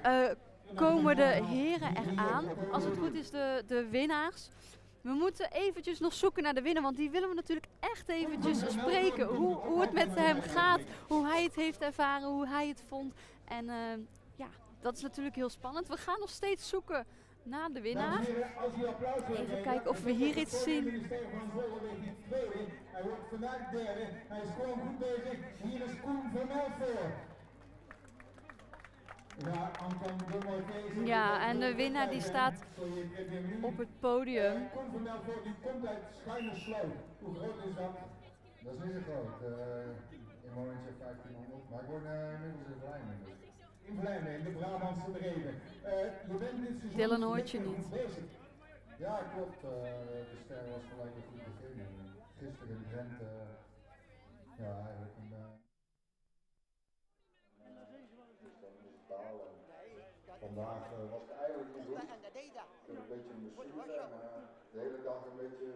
uh, komen de heren eraan. Als het goed is, de, de winnaars. We moeten eventjes nog zoeken naar de winnaar, want die willen we natuurlijk echt eventjes spreken. Hoe, hoe het met hem gaat, hoe hij het heeft ervaren, hoe hij het vond. En uh, ja, dat is natuurlijk heel spannend. We gaan nog steeds zoeken naar de winnaar. Even kijken of we hier iets zien. Hij wordt vandaag derde. Hij is gewoon goed bezig. Hier is Koen Vermeld voor. Ja, en de winnaar die staat op het podium. Koen Vermeld voor, die komt uit Schuine Sloot. Hoe groot is dat? Dat is niet zo groot. In momentje 1500. Maar ik word uh, inmiddels in Vlijmen. In Vlijmen, in de Brabantse Dreden. Uh, je bent dit seizoen Dylan hoort je niet. Bezig. Ja, klopt. Uh, de ster was gelijk een goed begin. Gisteren in ja, eigenlijk een... Vandaag uh, was het eigenlijk niet goed. Ik heb een beetje een maar de hele dag een beetje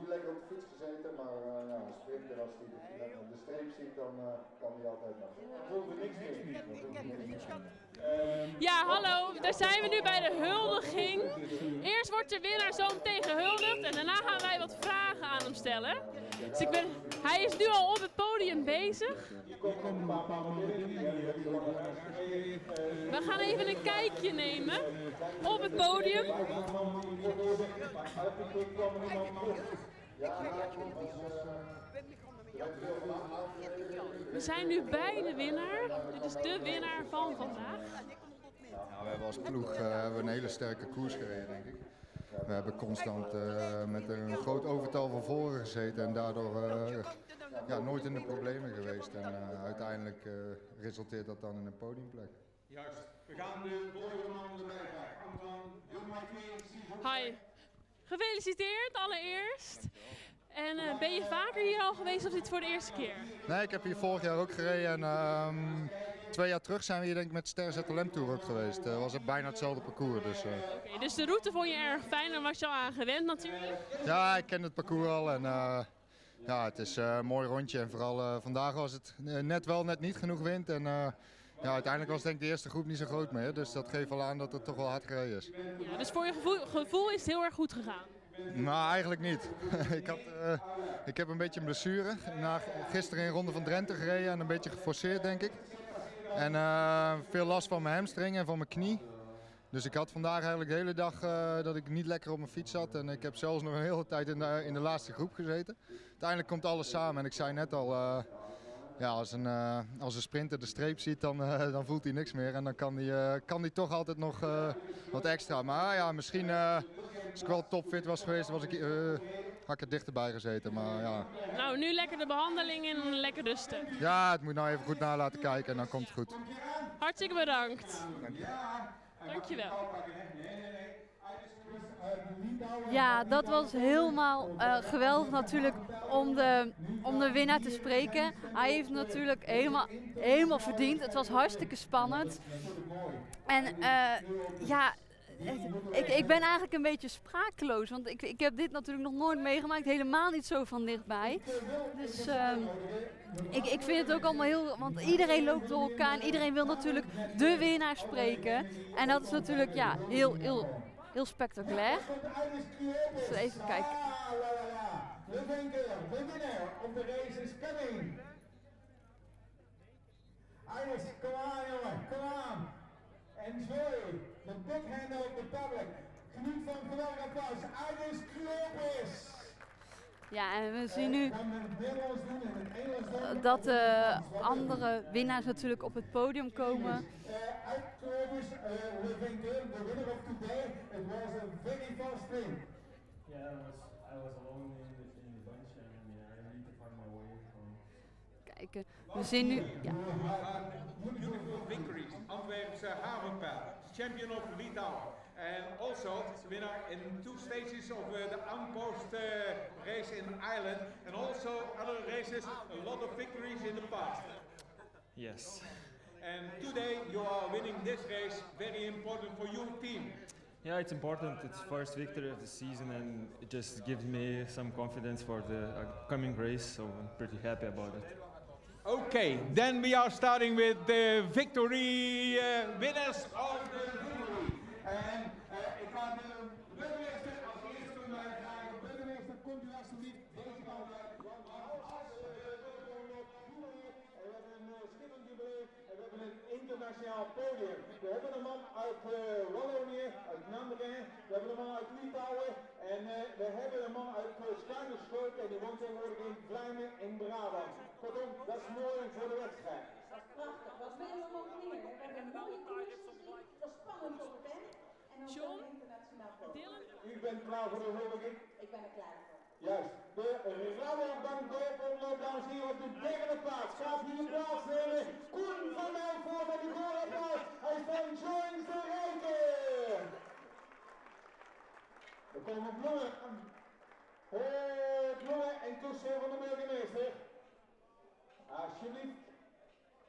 niet lekker op de fiets gezeten, maar uh, ja, een sprinter als hij de, de streep ziet, dan uh, kan hij altijd nog. Ik niks meer. Ja, hallo, daar zijn we nu bij de huldiging. Eerst wordt de winnaar zo meteen gehuldigd en daarna gaan wij wat vragen aan hem stellen. Dus ik ben, hij is nu al op het podium bezig. We gaan even een kijkje nemen op het podium. We zijn nu bij de winnaar. Dit is de winnaar van vandaag. Nou, we hebben als ploeg uh, hebben een hele sterke koers gereden, denk ik. We hebben constant uh, met een groot overtal van voren gezeten en daardoor uh, ja, nooit in de problemen geweest. En uiteindelijk resulteert dat dan in een podiumplek. Juist. We gaan de volgende man erbij krijgen. Hi. Gefeliciteerd allereerst. En uh, ben je vaker hier al geweest of is dit voor de eerste keer? Nee, ik heb hier vorig jaar ook gereden. En, uh, twee jaar terug zijn we hier denk ik met Ster ZLM Tour ook geweest. Uh, was het bijna hetzelfde parcours. Dus, uh... okay, dus de route vond je erg fijn en was je al aan gewend natuurlijk? Ja, ik ken het parcours al. En, ja, het is een mooi rondje. En vooral vandaag was het net wel net niet genoeg wind. En, ja, uiteindelijk was denk ik de eerste groep niet zo groot meer. Dus dat geeft wel aan dat het toch wel hard gereden is. Ja, dus voor je gevoel, gevoel is het heel erg goed gegaan? Nou, eigenlijk niet. <laughs> ik, had, uh, ik heb een beetje een blessure. Na, gisteren in Ronde van Drenthe gereden en een beetje geforceerd, denk ik. En uh, veel last van mijn hamstring en van mijn knie. Dus ik had vandaag eigenlijk de hele dag uh, dat ik niet lekker op mijn fiets zat. En ik heb zelfs nog een hele tijd in de, in de laatste groep gezeten. Uiteindelijk komt alles samen. En ik zei net al, ja, als, een, als een sprinter de streep ziet, dan, dan voelt hij niks meer. En dan kan hij, kan hij toch altijd nog wat extra. Maar ja, misschien als ik wel topfit was geweest, was ik, had ik er dichterbij gezeten. Maar, ja. Nou, nu lekker de behandeling en lekker rusten. Ja, het moet nou even goed na laten kijken en dan komt het goed. Hartstikke bedankt. Dankjewel. Ja, dat was helemaal uh, geweldig natuurlijk om de, om de winnaar te spreken. Hij heeft natuurlijk helemaal, helemaal verdiend. Het was hartstikke spannend. En uh, ja, ik, ik ben eigenlijk een beetje sprakeloos. Want ik, ik heb dit natuurlijk nog nooit meegemaakt. Helemaal niet zo van dichtbij. Dus uh, ik, ik vind het ook allemaal heel... Want iedereen loopt door elkaar. En iedereen wil natuurlijk de winnaar spreken. En dat is natuurlijk ja, heel, heel, heel spectaculair. Dus even kijken. De winnaar op de race is coming. Iris, kom aan jongen, kom aan. Enjoy. The big hand of the public. Geniet van geweldig applaus. Agnes Klopis. Ja, en we zien nu dat de andere winnaars natuurlijk op het podium komen. Uit Klopis, we denken, de winner of today, it was a very fast win. Yeah, I was, I was alone in the, in the bunch and yeah, I need to find my way. Kijken, we zien nu, ja. Beautiful victories, Antwerpse havenpijl champion of Litouwen. And also winner in two stages of uh, the Unpost uh, race in Ireland and also other races, a lot of victories in the past. Yes. And today you are winning this race, very important for your team. Yeah, it's important. It's first victory of the season, and it just gives me some confidence for the coming race. So I'm pretty happy about it. Okay, then we are starting with the victory uh, winners of the And uh, ik ga de burgemeester als eerste vragen. Burgemeester, komt u alsjeblieft deze kant uit. We hebben een internationaal podium. We hebben een man uit Wallonië, uit Namibia. We hebben een man uit Litouwen. En we hebben een man uit Schuinerschoot. En die woont tegenwoordig in Vlijmen in Brabant. Kortom, dat is mooi voor de wedstrijd. Dat is prachtig. Wat ben je nog meer? We hebben een mooie koers. Dat is spannend. En dan John, podium. U bent klaar voor de hoop ik? Ik ben er klaar voor. Juist. De Rabobank Dorpomloop, dames en heren, op de derde plaats. Gaat hier plaatsnemen. Koen van Melvoort en die goede applaus. Hij is van Joins de Rijken. Er komen bloemen. Uh, bloemen en toestel van de burgemeester. Alsjeblieft.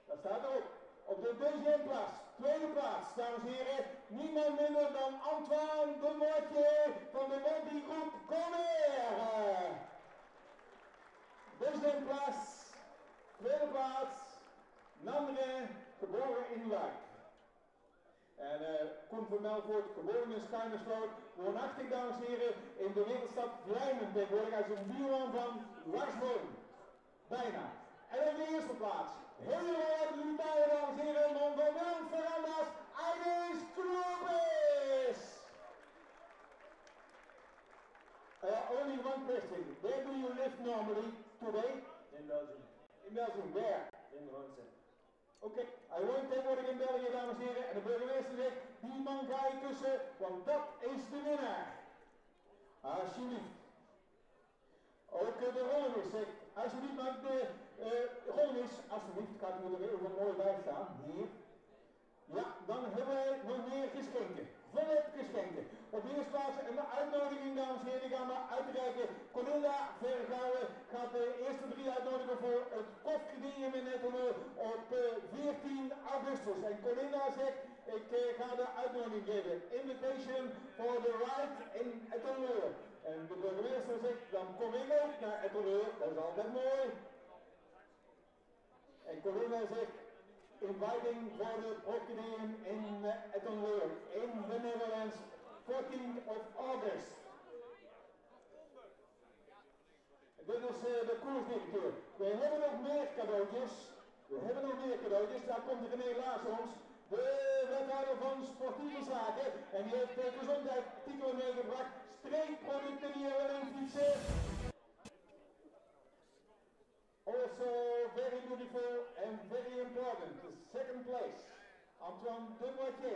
Dat staat erop. Op de deuxième plaats, tweede plaats, dames en heren, niemand minder dan Antoine de van de Monti-groep Comer. Deuxième plaats, tweede plaats, Nandre, geboren in Luik. En uh, Koen van Melvoort, geboren in Schuinersloot, woonachtig, dames en heren, in de wereldstad Vlijmen tegenwoordig als een buurman van Lars Boom. Bijna. En op de eerste plaats, helemaal de Litouwen, dames en heren, man van Willem Verandas, Aidis Kloopis. Uh, only one question. Where do you live normally today? In Belgium. In Belgium, where? In Ronsen. Oké, okay. hij woont tegenwoordig in België, dames en heren. En de burgemeester zegt, die man ga je tussen, want dat is de winnaar. Alsjeblieft. Ook de Rollemis zegt, alsjeblieft mag de uh, Rollemis, alsjeblieft, gaat u er even mooi bij staan, hier. Ja, dan hebben wij nog meer geschenken. Volop geschenken. Op de eerste plaats een uitnodiging, dames en heren, die gaan we uitreiken. Cornelia Vergouwen gaat de eerste drie uitnodigen voor het kofkredium in Etteleur op uh, 14 augustus. En Cornelia zegt, ik uh, ga de uitnodiging geven. Invitation for the ride in Etteleur. En de burgemeester zegt, dan kom ik ook naar Etteleur. Dat is altijd mooi. En Cornelia zegt, inviting for the Procreum in uh, Etteleur in the Netherlands, 14th of August. Dit is uh, de koersdirecteur. We hebben nog meer cadeautjes. We hebben nog meer cadeautjes. Daar komt René Laasons, de wethouder van sportieve zaken. En die heeft uh, gezondheidsartikelen meegebracht. Streekproducten die in fietsen. Also very beautiful and very important. The second place. Antoine de Moitié.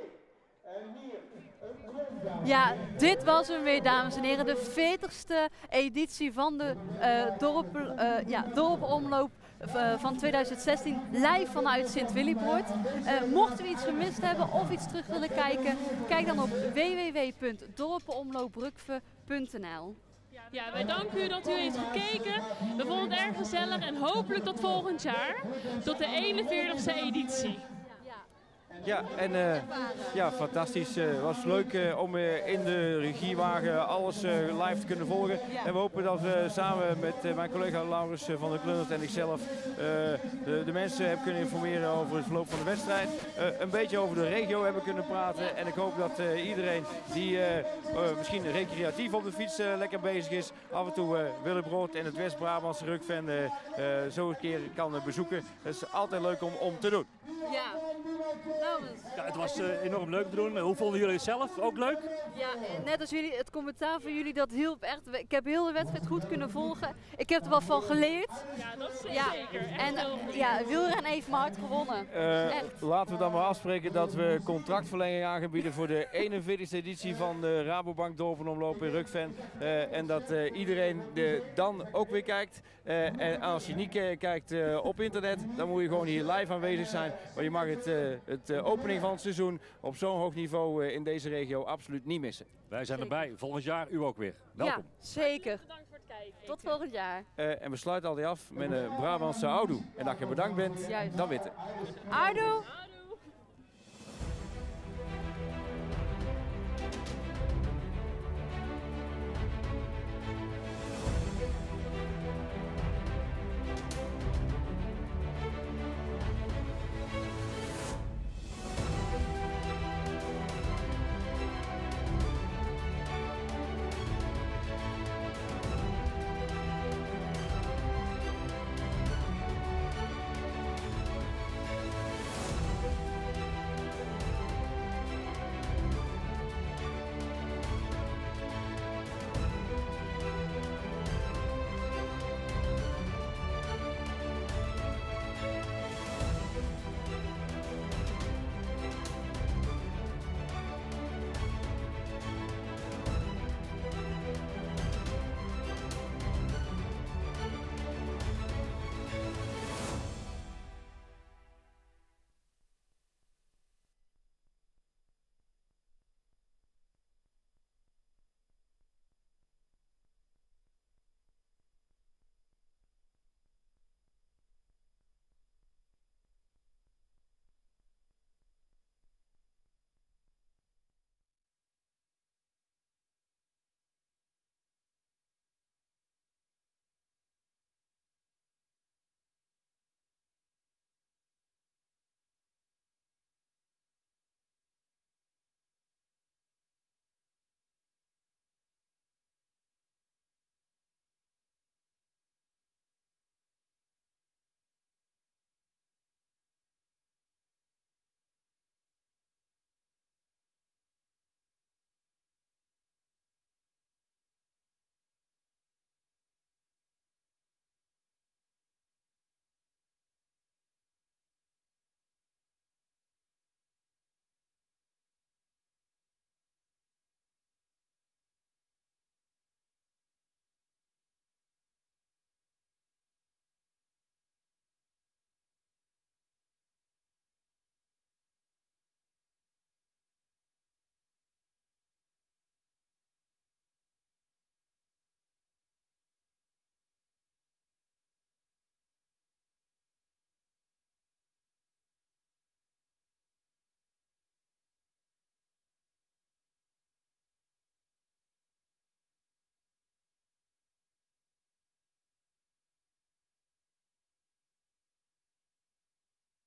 En hier een klomp. Ja, dit was hem weer, dames en heren. De 40ste editie van de uh, dorp, uh, ja, dorpomloop uh, van 2016 live vanuit Sint-Willibrord. Uh, mochten we iets gemist hebben of iets terug willen kijken, kijk dan op www.dorpenomlooprukve.nl. Ja, wij danken u dat u heeft gekeken. We vonden het erg gezellig en hopelijk tot volgend jaar. Tot de 41ste editie. Ja, en uh, ja, fantastisch. Het uh, was leuk uh, om in de regiewagen alles live te kunnen volgen. En we hopen dat we samen met mijn collega Laurens van der Klundert en ikzelf de, de, mensen hebben kunnen informeren over het verloop van de wedstrijd. een beetje over de regio hebben kunnen praten. En ik hoop dat iedereen die misschien recreatief op de fiets lekker bezig is, af en toe Willebrood en het West-Brabantse Rukven zo een keer kan bezoeken. Dat is altijd leuk om, om te doen. Ja. Ja, het was uh, enorm leuk te doen. Hoe vonden jullie het zelf? Ook leuk? Ja, net als jullie, het commentaar van jullie, dat hielp echt. Ik heb heel de wedstrijd goed kunnen volgen. Ik heb er wat van geleerd. Ja, dat is ja. zeker. En ja, wielren heeft me hard gewonnen. Uh, laten we dan maar afspreken dat we contractverlenging aangebieden voor de 41e editie van de Rabobank Dorpenomloop in Rukven. Uh, en dat iedereen de, dan ook weer kijkt. En als je niet kijkt op internet, dan moet je gewoon hier live aanwezig zijn. Maar je mag het, het opening van het seizoen op zo'n hoog niveau in deze regio absoluut niet missen. Wij zijn erbij. Volgend jaar u ook weer. Welkom. Ja, zeker. Bedankt voor het kijken. Tot volgend jaar. Uh, en we sluiten altijd af met een Brabantse Oudoe. En als je bedankt bent, Juist. dan witte. Oudoe!